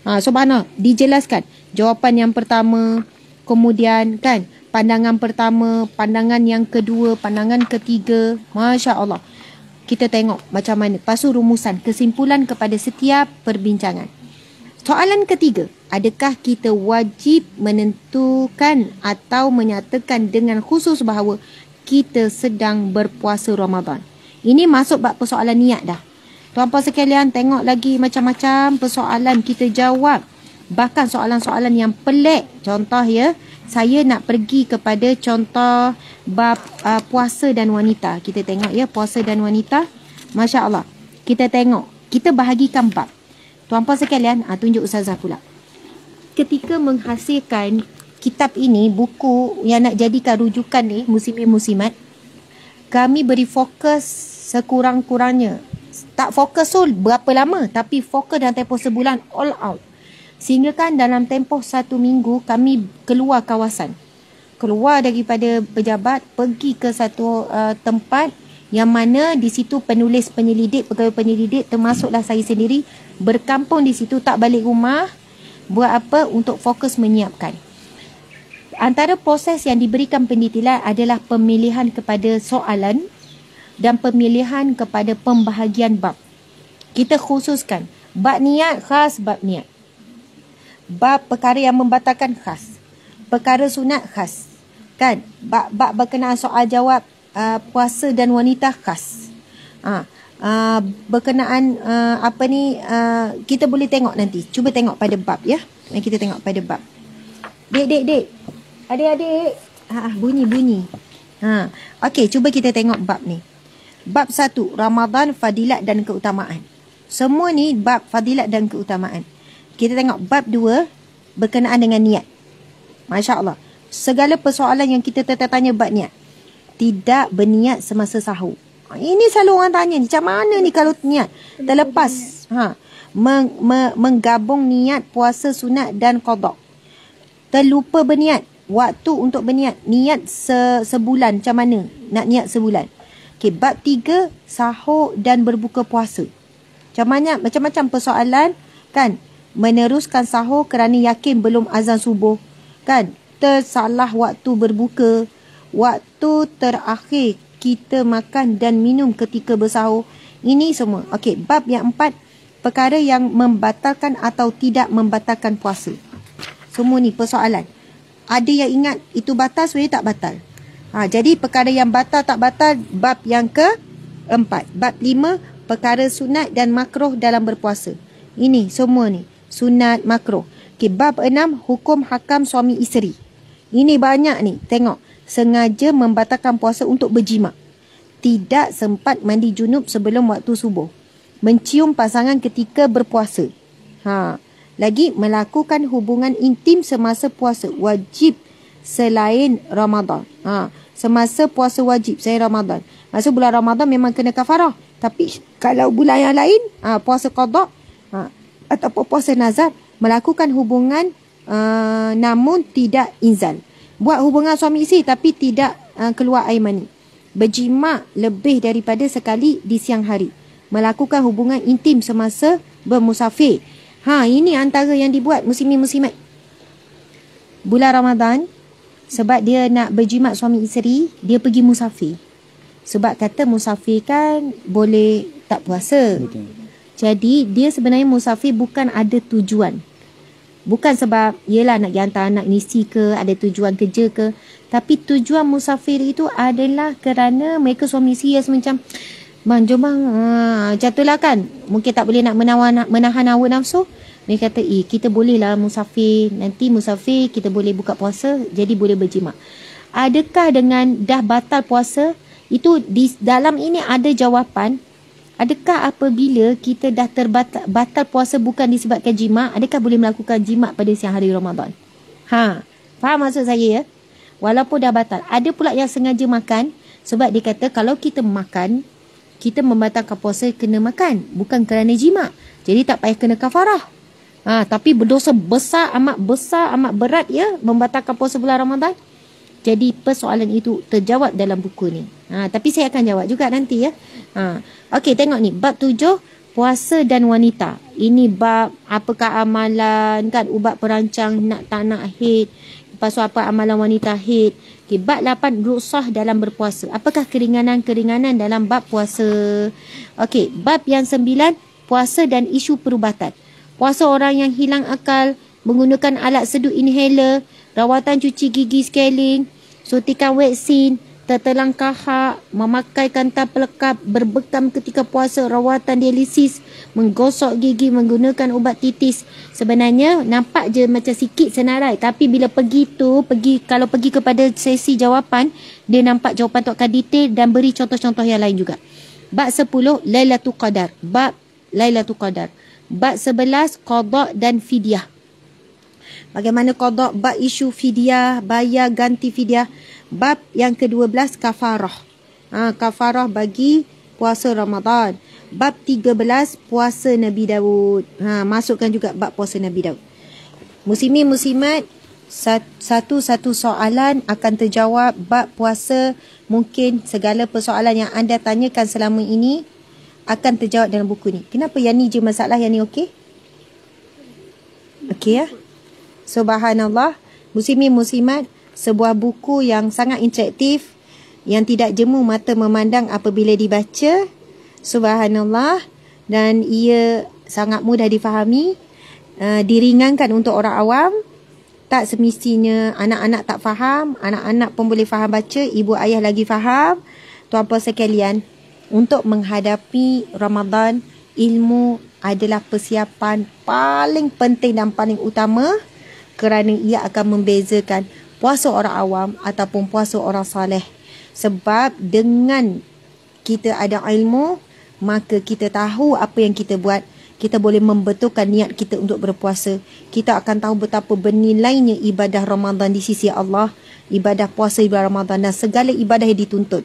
Ha, subhanallah dijelaskan jawapan yang pertama kemudian kan pandangan pertama, pandangan yang kedua, pandangan ketiga. Masya-Allah. Kita tengok macam mana pasu rumusan kesimpulan kepada setiap perbincangan. Soalan ketiga, adakah kita wajib menentukan atau menyatakan dengan khusus bahawa kita sedang berpuasa Ramadan? Ini masuk bab persoalan niat dah. Tuan-puan sekalian tengok lagi macam-macam persoalan kita jawab. Bahkan soalan-soalan yang pelik. Contoh ya, saya nak pergi kepada contoh bab uh, puasa dan wanita. Kita tengok ya, puasa dan wanita. Masya Allah. Kita tengok. Kita bahagikan bab. Tuan-puan sekalian, ah, tunjuk Ustazah pula. Ketika menghasilkan kitab ini, buku yang nak jadikan rujukan ni, Musimin Musimat, kami beri fokus sekurang-kurangnya. Tak fokus so berapa lama, tapi fokus dalam tempoh sebulan all out. Sehingga kan dalam tempoh satu minggu, kami keluar kawasan. Keluar daripada pejabat, pergi ke satu uh, tempat yang mana di situ penulis penyelidik, pegawai penyelidik termasuklah saya sendiri berkampung di situ tak balik rumah buat apa untuk fokus menyiapkan. Antara proses yang diberikan pendetilan adalah pemilihan kepada soalan dan pemilihan kepada pembahagian bab. Kita khususkan bab niat khas bab niat. Bab perkara yang membatalkan khas. Perkara sunat khas. Kan? Bab-bab berkenaan soal jawab uh, puasa dan wanita khas. Ha, uh, berkenaan uh, apa ni uh, kita boleh tengok nanti. Cuba tengok pada bab ya. Mari kita tengok pada bab. Dek dek dek. Adik-adik. Ha bunyi bunyi. Ha. Okey, cuba kita tengok bab ni. Bab satu Ramadan fadilat dan keutamaan. Semua ni bab fadilat dan keutamaan. Kita tengok bab dua berkenaan dengan niat. Masya-Allah. Segala persoalan yang kita tertanya bab niat tidak berniat semasa sahur. Ha, ini selalu orang tanya ni, macam mana ni kalau niat terlepas ha, meng, me, menggabung niat puasa sunat dan qada. Terlupa berniat waktu untuk berniat niat se, sebulan macam mana nak niat sebulan. Okey, bab tiga sahur dan berbuka puasa. Macam mana macam-macam persoalan kan meneruskan sahur kerana yakin belum azan subuh kan tersalah waktu berbuka waktu terakhir kita makan dan minum ketika bersahur. Ini semua. Okey, bab yang empat, perkara yang membatalkan atau tidak membatalkan puasa. Semua ni persoalan. Ada yang ingat itu batal, sebenarnya tak batal. Ha, jadi perkara yang batal tak batal, bab yang ke empat. Bab lima, perkara sunat dan makroh dalam berpuasa. Ini semua ni. Sunat, makroh. Okey, bab enam, hukum hakam suami isteri. Ini banyak ni. Tengok sengaja membatalkan puasa untuk berjima. Tidak sempat mandi junub sebelum waktu subuh. Mencium pasangan ketika berpuasa. Ha. Lagi melakukan hubungan intim semasa puasa wajib selain Ramadan. Ha. semasa puasa wajib selain Ramadan. Masa bulan Ramadan memang kena kafarah. Tapi kalau bulan yang lain, ha, puasa qada ha, ataupun puasa nazar, melakukan hubungan uh, namun tidak inzal. Buat hubungan suami isteri tapi tidak uh, keluar air mani. Berjima lebih daripada sekali di siang hari. Melakukan hubungan intim semasa bermusafir. Ha, ini antara yang dibuat muslimin-muslimat. Bulan Ramadan, sebab dia nak berjimat suami isteri, dia pergi musafir. Sebab kata musafir kan boleh tak puasa. Betul. Jadi dia sebenarnya musafir bukan ada tujuan. Bukan sebab yelah nak hantar anak misi ke, ada tujuan kerja ke. Tapi tujuan musafir itu adalah kerana mereka suami isteri macam Bang, jom bang. Ha, jatuhlah kan. Mungkin tak boleh nak menawan, menahan hawa nafsu. Mereka kata, eh, kita bolehlah musafir. Nanti musafir, kita boleh buka puasa. Jadi boleh berjimat. Adakah dengan dah batal puasa, itu di dalam ini ada jawapan adakah apabila kita dah terbatal batal puasa bukan disebabkan jima adakah boleh melakukan jima pada siang hari Ramadan? Ha faham maksud saya ya? Walaupun dah batal ada pula yang sengaja makan sebab dia kata kalau kita makan kita membatalkan puasa kena makan bukan kerana jima jadi tak payah kena kafarah. Ha tapi berdosa besar amat besar amat berat ya membatalkan puasa bulan Ramadan. Jadi persoalan itu terjawab dalam buku ni. Ha, tapi saya akan jawab juga nanti ya. Ha, Okey tengok ni bab tujuh puasa dan wanita. Ini bab apakah amalan kan ubat perancang nak tak nak haid. Lepas tu apa amalan wanita haid. Okay, bab lapan ruksah dalam berpuasa. Apakah keringanan-keringanan dalam bab puasa. Okey bab yang sembilan puasa dan isu perubatan. Puasa orang yang hilang akal menggunakan alat seduh inhaler, rawatan cuci gigi scaling, suntikan vaksin, tertelang kahak, memakai kantar pelekap, berbekam ketika puasa, rawatan dialisis, menggosok gigi, menggunakan ubat titis. Sebenarnya nampak je macam sikit senarai. Tapi bila pergi tu, pergi kalau pergi kepada sesi jawapan, dia nampak jawapan tu akan detail dan beri contoh-contoh yang lain juga. Bab 10, Lailatul Qadar. Bab Lailatul Qadar. Bab 11, Qadar dan Fidyah. Bagaimana kodok bab isu fidyah, bayar ganti fidyah. Bab yang ke-12 kafarah. Ha, kafarah bagi puasa Ramadan. Bab 13 puasa Nabi Daud. Ha, masukkan juga bab puasa Nabi Daud. Muslimin muslimat satu-satu soalan akan terjawab bab puasa mungkin segala persoalan yang anda tanyakan selama ini akan terjawab dalam buku ni. Kenapa yang ni je masalah yang ni okey? Okey ya? Subhanallah, muslimin muslimat, sebuah buku yang sangat interaktif yang tidak jemu mata memandang apabila dibaca. Subhanallah dan ia sangat mudah difahami, uh, diringankan untuk orang awam. Tak semestinya anak-anak tak faham, anak-anak pun boleh faham baca, ibu ayah lagi faham. Tuan-puan sekalian, untuk menghadapi Ramadan, ilmu adalah persiapan paling penting dan paling utama kerana ia akan membezakan puasa orang awam ataupun puasa orang saleh. Sebab dengan kita ada ilmu, maka kita tahu apa yang kita buat. Kita boleh membetulkan niat kita untuk berpuasa. Kita akan tahu betapa bernilainya ibadah Ramadan di sisi Allah. Ibadah puasa ibadah Ramadan dan segala ibadah yang dituntut.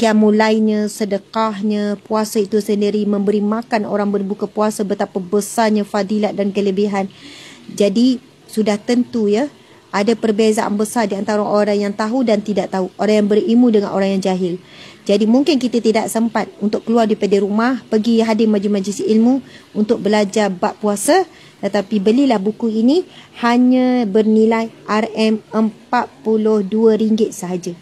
Kiamulainya, sedekahnya, puasa itu sendiri memberi makan orang berbuka puasa betapa besarnya fadilat dan kelebihan. Jadi sudah tentu ya ada perbezaan besar di antara orang yang tahu dan tidak tahu, orang yang berilmu dengan orang yang jahil. Jadi mungkin kita tidak sempat untuk keluar daripada rumah, pergi hadir majlis-majlis ilmu untuk belajar bab puasa, tetapi belilah buku ini hanya bernilai RM42 sahaja.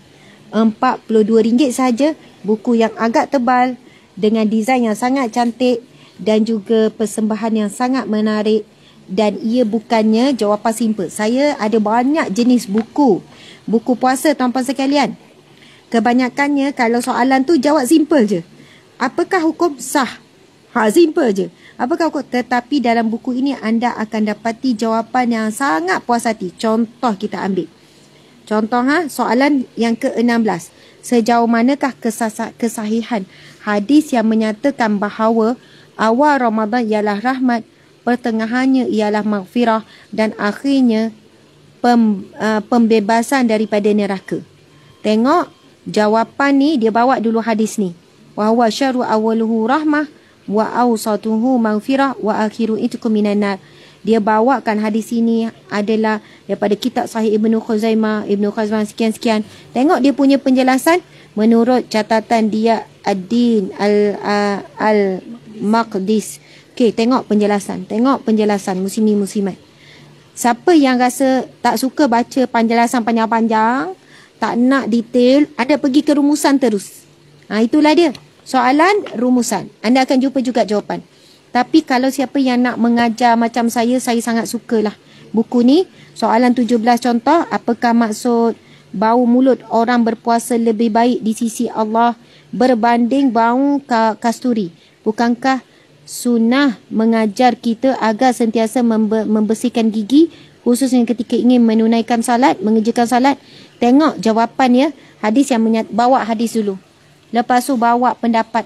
RM42 sahaja, buku yang agak tebal dengan desain yang sangat cantik dan juga persembahan yang sangat menarik dan ia bukannya jawapan simple. Saya ada banyak jenis buku. Buku puasa tuan-tuan sekalian. Kebanyakannya kalau soalan tu jawab simple je. Apakah hukum sah? Ha, simple je. Apakah hukum? Tetapi dalam buku ini anda akan dapati jawapan yang sangat puas hati. Contoh kita ambil. Contoh ha, soalan yang ke-16. Sejauh manakah kesah- kesahihan hadis yang menyatakan bahawa awal Ramadan ialah rahmat pertengahannya ialah maghfirah dan akhirnya pem, uh, pembebasan daripada neraka. Tengok jawapan ni dia bawa dulu hadis ni. Wa huwa syarru awwaluhu rahmah wa awsatuhu maghfirah wa akhiru itqu minan nar. Dia bawakan hadis ini adalah daripada kitab Sahih Ibnu Khuzaimah, Ibnu Khuzaimah sekian-sekian. Tengok dia punya penjelasan menurut catatan dia Ad-Din al uh, al. Okey, tengok penjelasan. Tengok penjelasan muslimi muslimat. Siapa yang rasa tak suka baca penjelasan panjang-panjang, tak nak detail, anda pergi ke rumusan terus. Ha, itulah dia. Soalan, rumusan. Anda akan jumpa juga jawapan. Tapi kalau siapa yang nak mengajar macam saya, saya sangat sukalah buku ni. Soalan 17 contoh, apakah maksud bau mulut orang berpuasa lebih baik di sisi Allah berbanding bau ka- kasturi? Bukankah sunnah mengajar kita agar sentiasa membe- membersihkan gigi khususnya ketika ingin menunaikan salat, mengerjakan salat? Tengok jawapan ya, hadis yang menyat- bawa hadis dulu. Lepas tu bawa pendapat.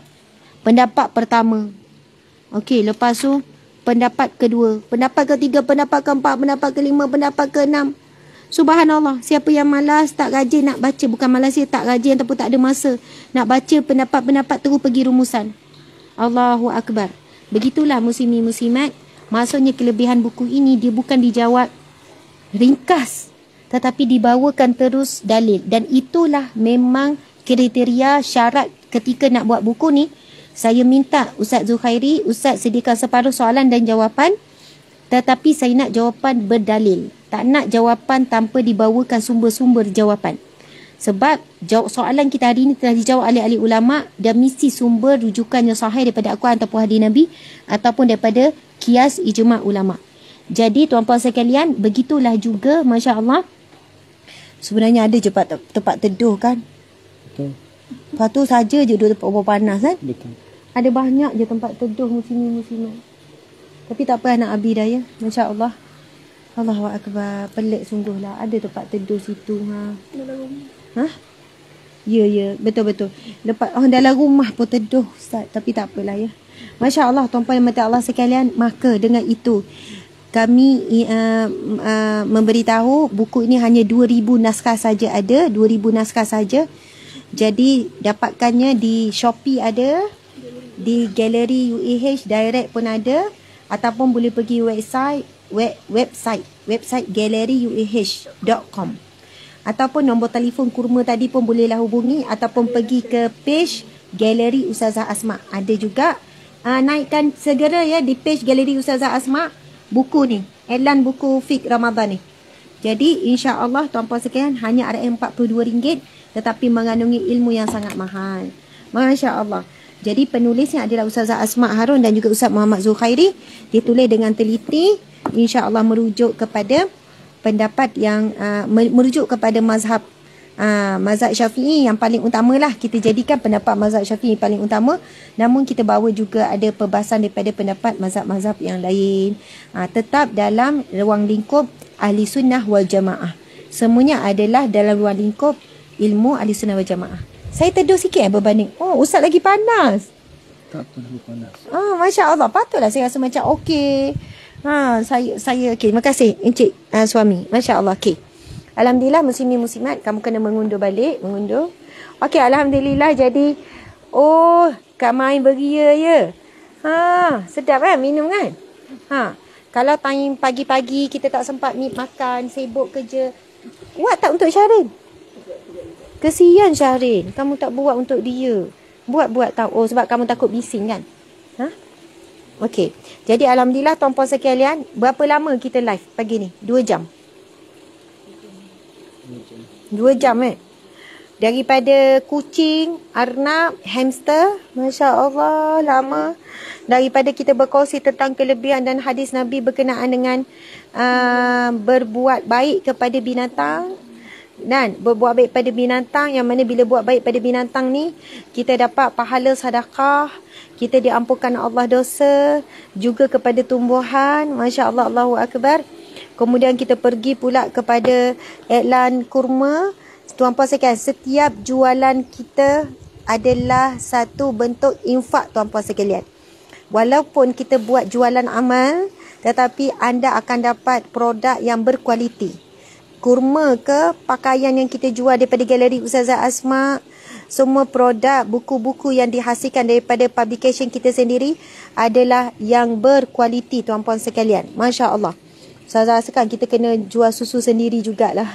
Pendapat pertama, Okey, lepas tu pendapat kedua, pendapat ketiga, pendapat keempat, pendapat kelima, pendapat keenam. Subhanallah, siapa yang malas tak rajin nak baca, bukan malas dia tak rajin ataupun tak ada masa nak baca pendapat-pendapat terus pergi rumusan. Allahu akbar. Begitulah muslimi muslimat. Maksudnya kelebihan buku ini dia bukan dijawab ringkas tetapi dibawakan terus dalil dan itulah memang kriteria syarat ketika nak buat buku ni saya minta Ustaz Zuhairi, Ustaz sediakan separuh soalan dan jawapan tetapi saya nak jawapan berdalil. Tak nak jawapan tanpa dibawakan sumber-sumber jawapan. Sebab jawab soalan kita hari ini telah dijawab oleh ahli ulama dan mesti sumber rujukannya sahih daripada Al-Quran ataupun hadis Nabi ataupun daripada kias ijma' ulama. Jadi tuan-puan sekalian, begitulah juga masya-Allah. Sebenarnya ada je tempat, tempat teduh kan? Betul. Lepas tu saja je duduk tempat bawah panas kan? Betul. Ada banyak je tempat teduh muslimin muslimat. Tapi tak apa anak Abi dah ya. Masya Allah. Allahu Akbar. Pelik sungguh lah. Ada tempat teduh situ. Ha? Ha? Ya, ya. Betul-betul. Lepas, oh, dalam rumah pun teduh Ustaz. Tapi tak apalah ya. Masya Allah. Tuan-tuan yang mati Allah sekalian. Maka dengan itu. Kami uh, uh, memberitahu buku ini hanya 2,000 naskah saja ada. 2,000 naskah saja. Jadi dapatkannya di Shopee ada. Di Galeri UAH Direct pun ada ataupun boleh pergi website web, website website galleryuah.com ataupun nombor telefon kurma tadi pun bolehlah hubungi ataupun pergi ke page Galeri Ustazah Asma. Ada juga uh, naikkan segera ya di page Galeri Ustazah Asma buku ni elan buku fik Ramadan ni. Jadi insya-Allah tuan-puan sekalian hanya RM42 tetapi mengandungi ilmu yang sangat mahal. masya-Allah. Jadi penulisnya adalah Ustazah Asma Harun dan juga Ustaz Muhammad Zulkhairi. Dia tulis dengan teliti, insya-Allah merujuk kepada pendapat yang uh, merujuk kepada mazhab uh, mazhab Syafi'i yang paling utamalah kita jadikan pendapat mazhab Syafi'i paling utama. Namun kita bawa juga ada perbahasan daripada pendapat mazhab-mazhab yang lain. Uh, tetap dalam ruang lingkup ahli sunnah wal jamaah. Semuanya adalah dalam ruang lingkup ilmu ahli sunnah wal jamaah. Saya teduh sikit eh berbanding. Oh, Ustaz lagi panas. Tak lebih panas. Ah, Masya Allah. Patutlah saya rasa macam okey. Ha, saya, saya, okey. Terima kasih, Encik uh, suami. Masya Allah, okey. Alhamdulillah, muslimi muslimat. Kamu kena mengundur balik. Mengundur. Okey, Alhamdulillah. Jadi, oh, Kak Main beria ya. Ha, sedap kan minum kan? Ha, kalau pagi-pagi kita tak sempat meet makan, sibuk kerja. Buat tak untuk Syahrin? Kesian Syahrin. Kamu tak buat untuk dia. Buat-buat tahu. Oh, sebab kamu takut bising kan? Ha? Okey. Jadi Alhamdulillah tuan-puan sekalian. Berapa lama kita live pagi ni? Dua jam. Dua jam eh. Daripada kucing, arnab, hamster. Masya Allah, lama. Daripada kita berkongsi tentang kelebihan dan hadis Nabi berkenaan dengan uh, berbuat baik kepada binatang dan berbuat baik pada binatang yang mana bila buat baik pada binatang ni kita dapat pahala sedekah kita diampunkan Allah dosa juga kepada tumbuhan. masya-Allah Allahu akbar. Kemudian kita pergi pula kepada iklan kurma. Tuan-puan sekalian setiap jualan kita adalah satu bentuk infak tuan-puan sekalian walaupun kita buat jualan amal tetapi anda akan dapat produk yang berkualiti. Kurma ke, pakaian yang kita jual daripada galeri Ustazah Asma, semua produk, buku-buku yang dihasilkan daripada publication kita sendiri adalah yang berkualiti tuan-puan sekalian. Masya Allah. Ustazah rasakan kita kena jual susu sendiri jugalah.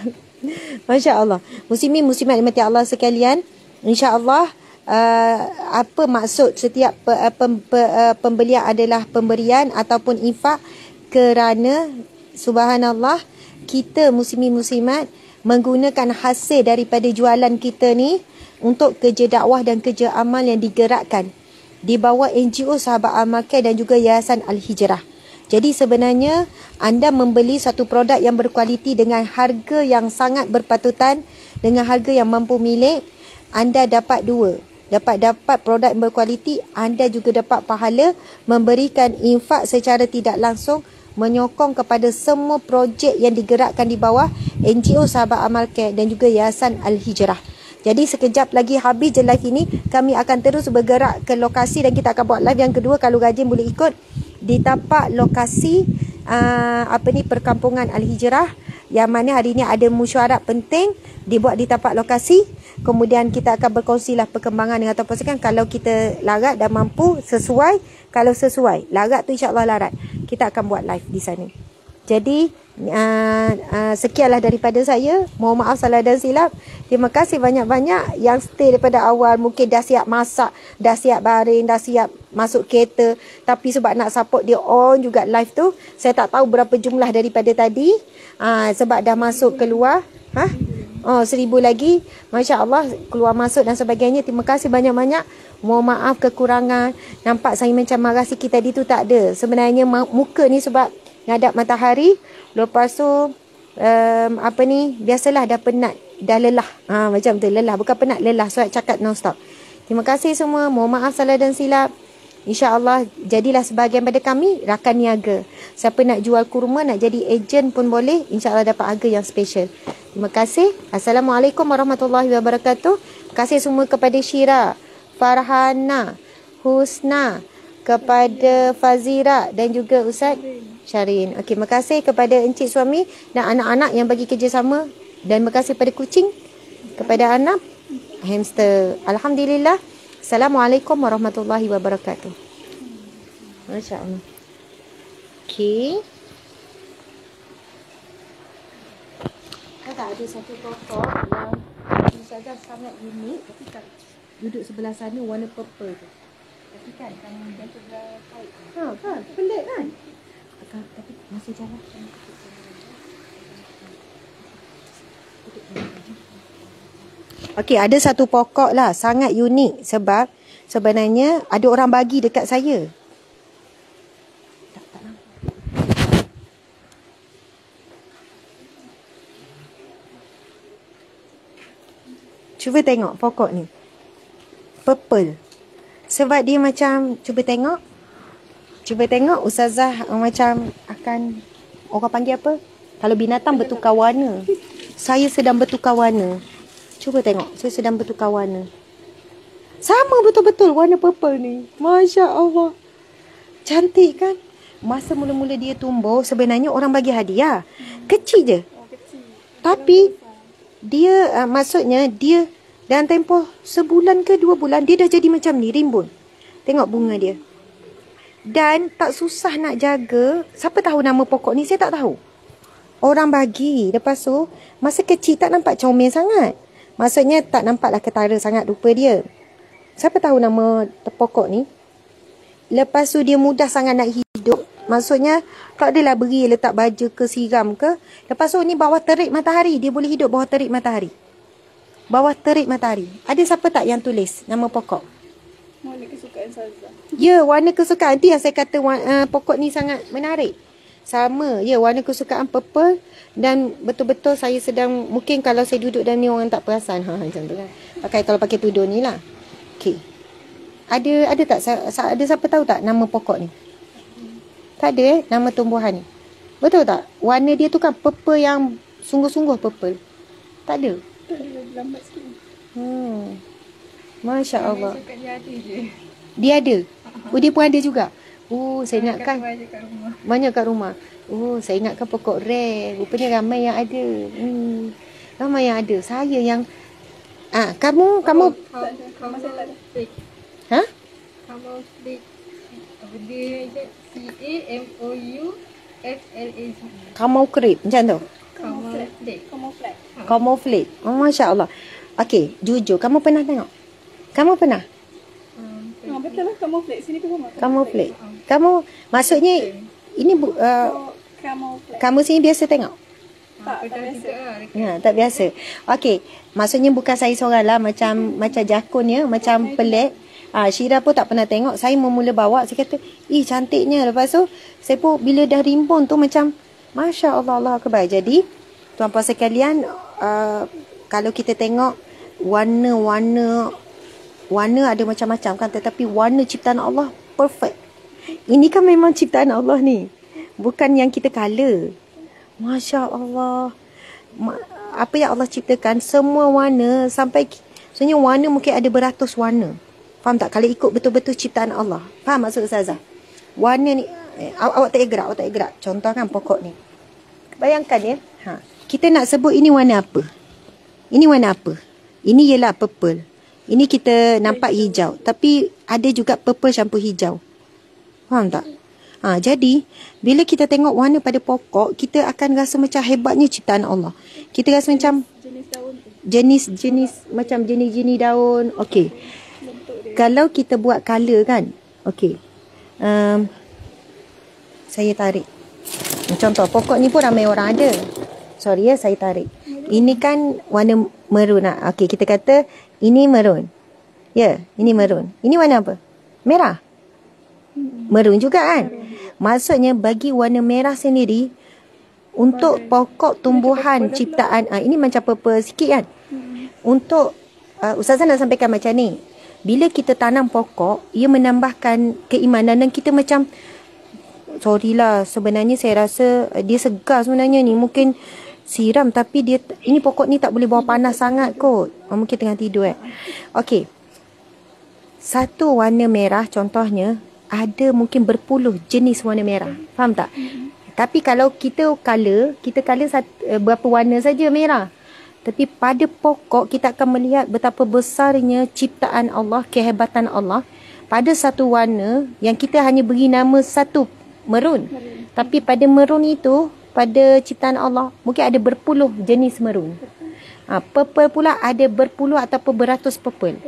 Masya Allah. Muslimin, muslimat dimati Allah sekalian. Insya Allah, uh, apa maksud setiap pe, uh, pem, pe, uh, pembelian adalah pemberian ataupun infak kerana subhanallah kita muslimin muslimat menggunakan hasil daripada jualan kita ni untuk kerja dakwah dan kerja amal yang digerakkan di bawah NGO Sahabat Amal Care dan juga Yayasan Al-Hijrah. Jadi sebenarnya anda membeli satu produk yang berkualiti dengan harga yang sangat berpatutan dengan harga yang mampu milik anda dapat dua dapat dapat produk berkualiti anda juga dapat pahala memberikan infak secara tidak langsung menyokong kepada semua projek yang digerakkan di bawah NGO Sahabat Amal Care dan juga Yayasan Al-Hijrah. Jadi sekejap lagi habis je live ini, kami akan terus bergerak ke lokasi dan kita akan buat live yang kedua kalau Gajin boleh ikut di tapak lokasi uh, apa ni perkampungan Al-Hijrah yang mana hari ini ada mesyuarat penting dibuat di tapak lokasi. Kemudian kita akan berkongsilah perkembangan dengan kan kalau kita larat dan mampu sesuai. Kalau sesuai, larat tu insyaAllah larat. Kita akan buat live di sana. Jadi uh, uh, sekianlah daripada saya. Mohon maaf salah dan silap. Terima kasih banyak-banyak yang stay daripada awal. Mungkin dah siap masak, dah siap baring, dah siap masuk kereta. Tapi sebab nak support dia on juga live tu. Saya tak tahu berapa jumlah daripada tadi. Uh, sebab dah masuk keluar. Ha? Oh, seribu lagi. Masya Allah, keluar masuk dan sebagainya. Terima kasih banyak-banyak. Mohon maaf kekurangan. Nampak saya macam marah sikit tadi tu tak ada. Sebenarnya muka ni sebab ngadap matahari. Lepas tu, um, apa ni, biasalah dah penat. Dah lelah. Ha, macam tu, lelah. Bukan penat, lelah. Sebab cakap non-stop. Terima kasih semua. Mohon maaf salah dan silap. InsyaAllah jadilah sebahagian pada kami rakan niaga. Siapa nak jual kurma, nak jadi ejen pun boleh. InsyaAllah dapat harga yang special. Terima kasih. Assalamualaikum warahmatullahi wabarakatuh. Terima kasih semua kepada Syira. Farhana, Husna, kepada Fazira dan juga Ustaz Syarin. Okey, terima kasih kepada encik suami dan anak-anak yang bagi kerjasama dan terima kasih kepada kucing, kepada anak, hamster. Alhamdulillah. Assalamualaikum warahmatullahi wabarakatuh. Masya Allah. Okey. Ada ada satu pokok yang saja sangat unik tapi tak duduk sebelah sana warna purple tu. Tapi kan kamu dia tu dah kait. Ha kan, pelik kan? Akan tapi masih jalan. Okey, ada satu pokok lah sangat unik sebab sebenarnya ada orang bagi dekat saya. Nampak. Cuba tengok pokok ni purple. Sebab dia macam, cuba tengok. Cuba tengok Ustazah uh, macam akan, orang panggil apa? Kalau binatang bertukar warna. Saya sedang bertukar warna. Cuba tengok, saya sedang bertukar warna. Sama betul-betul warna purple ni. Masya Allah. Cantik kan? Masa mula-mula dia tumbuh, sebenarnya orang bagi hadiah. Kecil je. Tapi, dia, uh, maksudnya, dia dan tempoh sebulan ke dua bulan, dia dah jadi macam ni, rimbun. Tengok bunga dia. Dan tak susah nak jaga. Siapa tahu nama pokok ni? Saya tak tahu. Orang bagi. Lepas tu, masa kecil tak nampak comel sangat. Maksudnya tak nampaklah ketara sangat rupa dia. Siapa tahu nama pokok ni? Lepas tu dia mudah sangat nak hidup. Maksudnya tak adalah beri letak baju ke siram ke. Lepas tu ni bawah terik matahari. Dia boleh hidup bawah terik matahari bawah terik matahari. Ada siapa tak yang tulis nama pokok? Warna kesukaan Saza. Ya, warna kesukaan. Itu yang saya kata uh, pokok ni sangat menarik. Sama. Ya, warna kesukaan purple. Dan betul-betul saya sedang, mungkin kalau saya duduk dalam ni orang tak perasan. Ha, macam tu kan. Pakai, kalau pakai tudung ni lah. Okey. Ada ada tak, ada siapa tahu tak nama pokok ni? Tak ada eh, nama tumbuhan ni. Betul tak? Warna dia tu kan purple yang sungguh-sungguh purple. Tak ada. Lambat sikit. Hmm. Masya Allah. Dia ada je. Dia ada. Oh dia pun ada juga. Oh, saya ingatkan Banyak kat rumah. banyak kat rumah. Oh, saya ingatkan pokok rare. Rupanya ramai yang ada. Hmm. Ramai yang ada. Saya yang Ah, kamu kamu Kamu saya tak ada. ha? Kamu flip. Apa dia? C-A-M-O-U-F-L-A-G. Kamu krip macam tu. Kamu. Camouflage. Oh, Masya Allah. Okey, jujur. Kamu pernah tengok? Kamu pernah? Ha, betul lah kamu flip. Sini pun kamu. Camouflage. Kamu, maksudnya, ini bu, uh, Kamu flip. kamu sini biasa tengok? Tak, tak biasa. Ya, tak biasa. Okey, maksudnya bukan saya seorang lah. Macam macam jakun ya, macam pelik. Ah, Syira pun tak pernah tengok. Saya memula bawa, saya kata, ih cantiknya. Lepas tu, saya pun bila dah rimbun tu macam, Masya Allah, Allah Akbar. Jadi, tuan-puan sekalian, uh, kalau kita tengok warna-warna, warna ada macam-macam kan. Tetapi warna ciptaan Allah perfect. Ini kan memang ciptaan Allah ni. Bukan yang kita color. Masya Allah. Ma- apa yang Allah ciptakan, semua warna sampai, sebenarnya warna mungkin ada beratus warna. Faham tak? Kalau ikut betul-betul ciptaan Allah. Faham maksud Ustazah? Warna ni, eh, awak, awak tak payah gerak, awak tak payah gerak. Contoh kan pokok ni. Bayangkan ya. Ha. Kita nak sebut ini warna apa? Ini warna apa? Ini ialah purple. Ini kita nampak hijau. Tapi ada juga purple campur hijau. Faham tak? Ha, jadi, bila kita tengok warna pada pokok, kita akan rasa macam hebatnya ciptaan Allah. Kita rasa macam Jenis daun tu. jenis-jenis, macam jenis-jenis daun. Okey. Kalau kita buat color kan, okey. Um, saya tarik. Contoh, pokok ni pun ramai orang ada. Sorry ya, saya tarik. Ini kan warna merun. ah. Okey, kita kata ini merun. Ya, ini merun. Ini warna apa? Merah. Merun juga kan? Maksudnya bagi warna merah sendiri untuk pokok tumbuhan ciptaan ah ini macam purple sikit kan. Untuk uh, ustazah nak sampaikan macam ni. Bila kita tanam pokok, ia menambahkan keimanan dan kita macam sorry lah sebenarnya saya rasa uh, dia segar sebenarnya ni mungkin siram tapi dia ini pokok ni tak boleh bawa panas sangat kot. Oh, mungkin tengah tidur eh. Okey. Satu warna merah contohnya ada mungkin berpuluh jenis warna merah. Faham tak? Tapi kalau kita color, kita color sat, uh, berapa warna saja merah. Tapi pada pokok kita akan melihat betapa besarnya ciptaan Allah, kehebatan Allah pada satu warna yang kita hanya beri nama satu merun. Tapi pada merun itu, pada ciptaan Allah, mungkin ada berpuluh jenis merun. Ha, purple pula ada berpuluh ataupun beratus purple.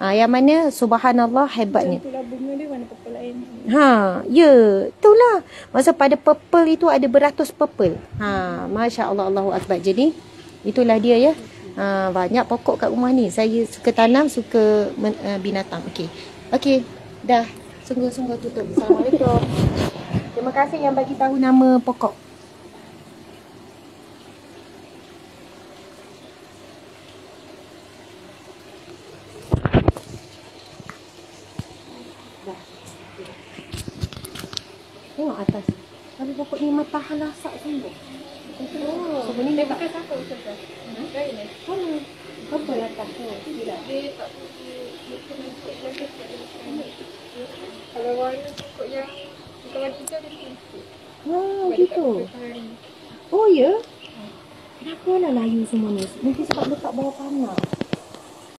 Ha, yang mana subhanallah hebatnya. Itulah bunga dia warna purple lain. Ha, ya, itulah. Masa pada purple itu ada beratus purple. Ha, Masya Allah, Allahu Akbar. Jadi, itulah dia ya. Ha, banyak pokok kat rumah ni. Saya suka tanam, suka men, uh, binatang. Okey. Okey, dah. Sungguh-sungguh tutup. Assalamualaikum. Terima kasih yang bagi tahu nama pokok. Tengok atas. Tapi pokok ni memang tahan lasak sungguh. Oh, so ni lepas Bekas apa Ustazah? Very nice. mana? Apa atas tu? Dia tak Kalau warna pokok yang Kalau kita sikit. Oh, gitu. Oh, ya? Kenapa lah layu semua ni? Mungkin sebab letak bawah panas.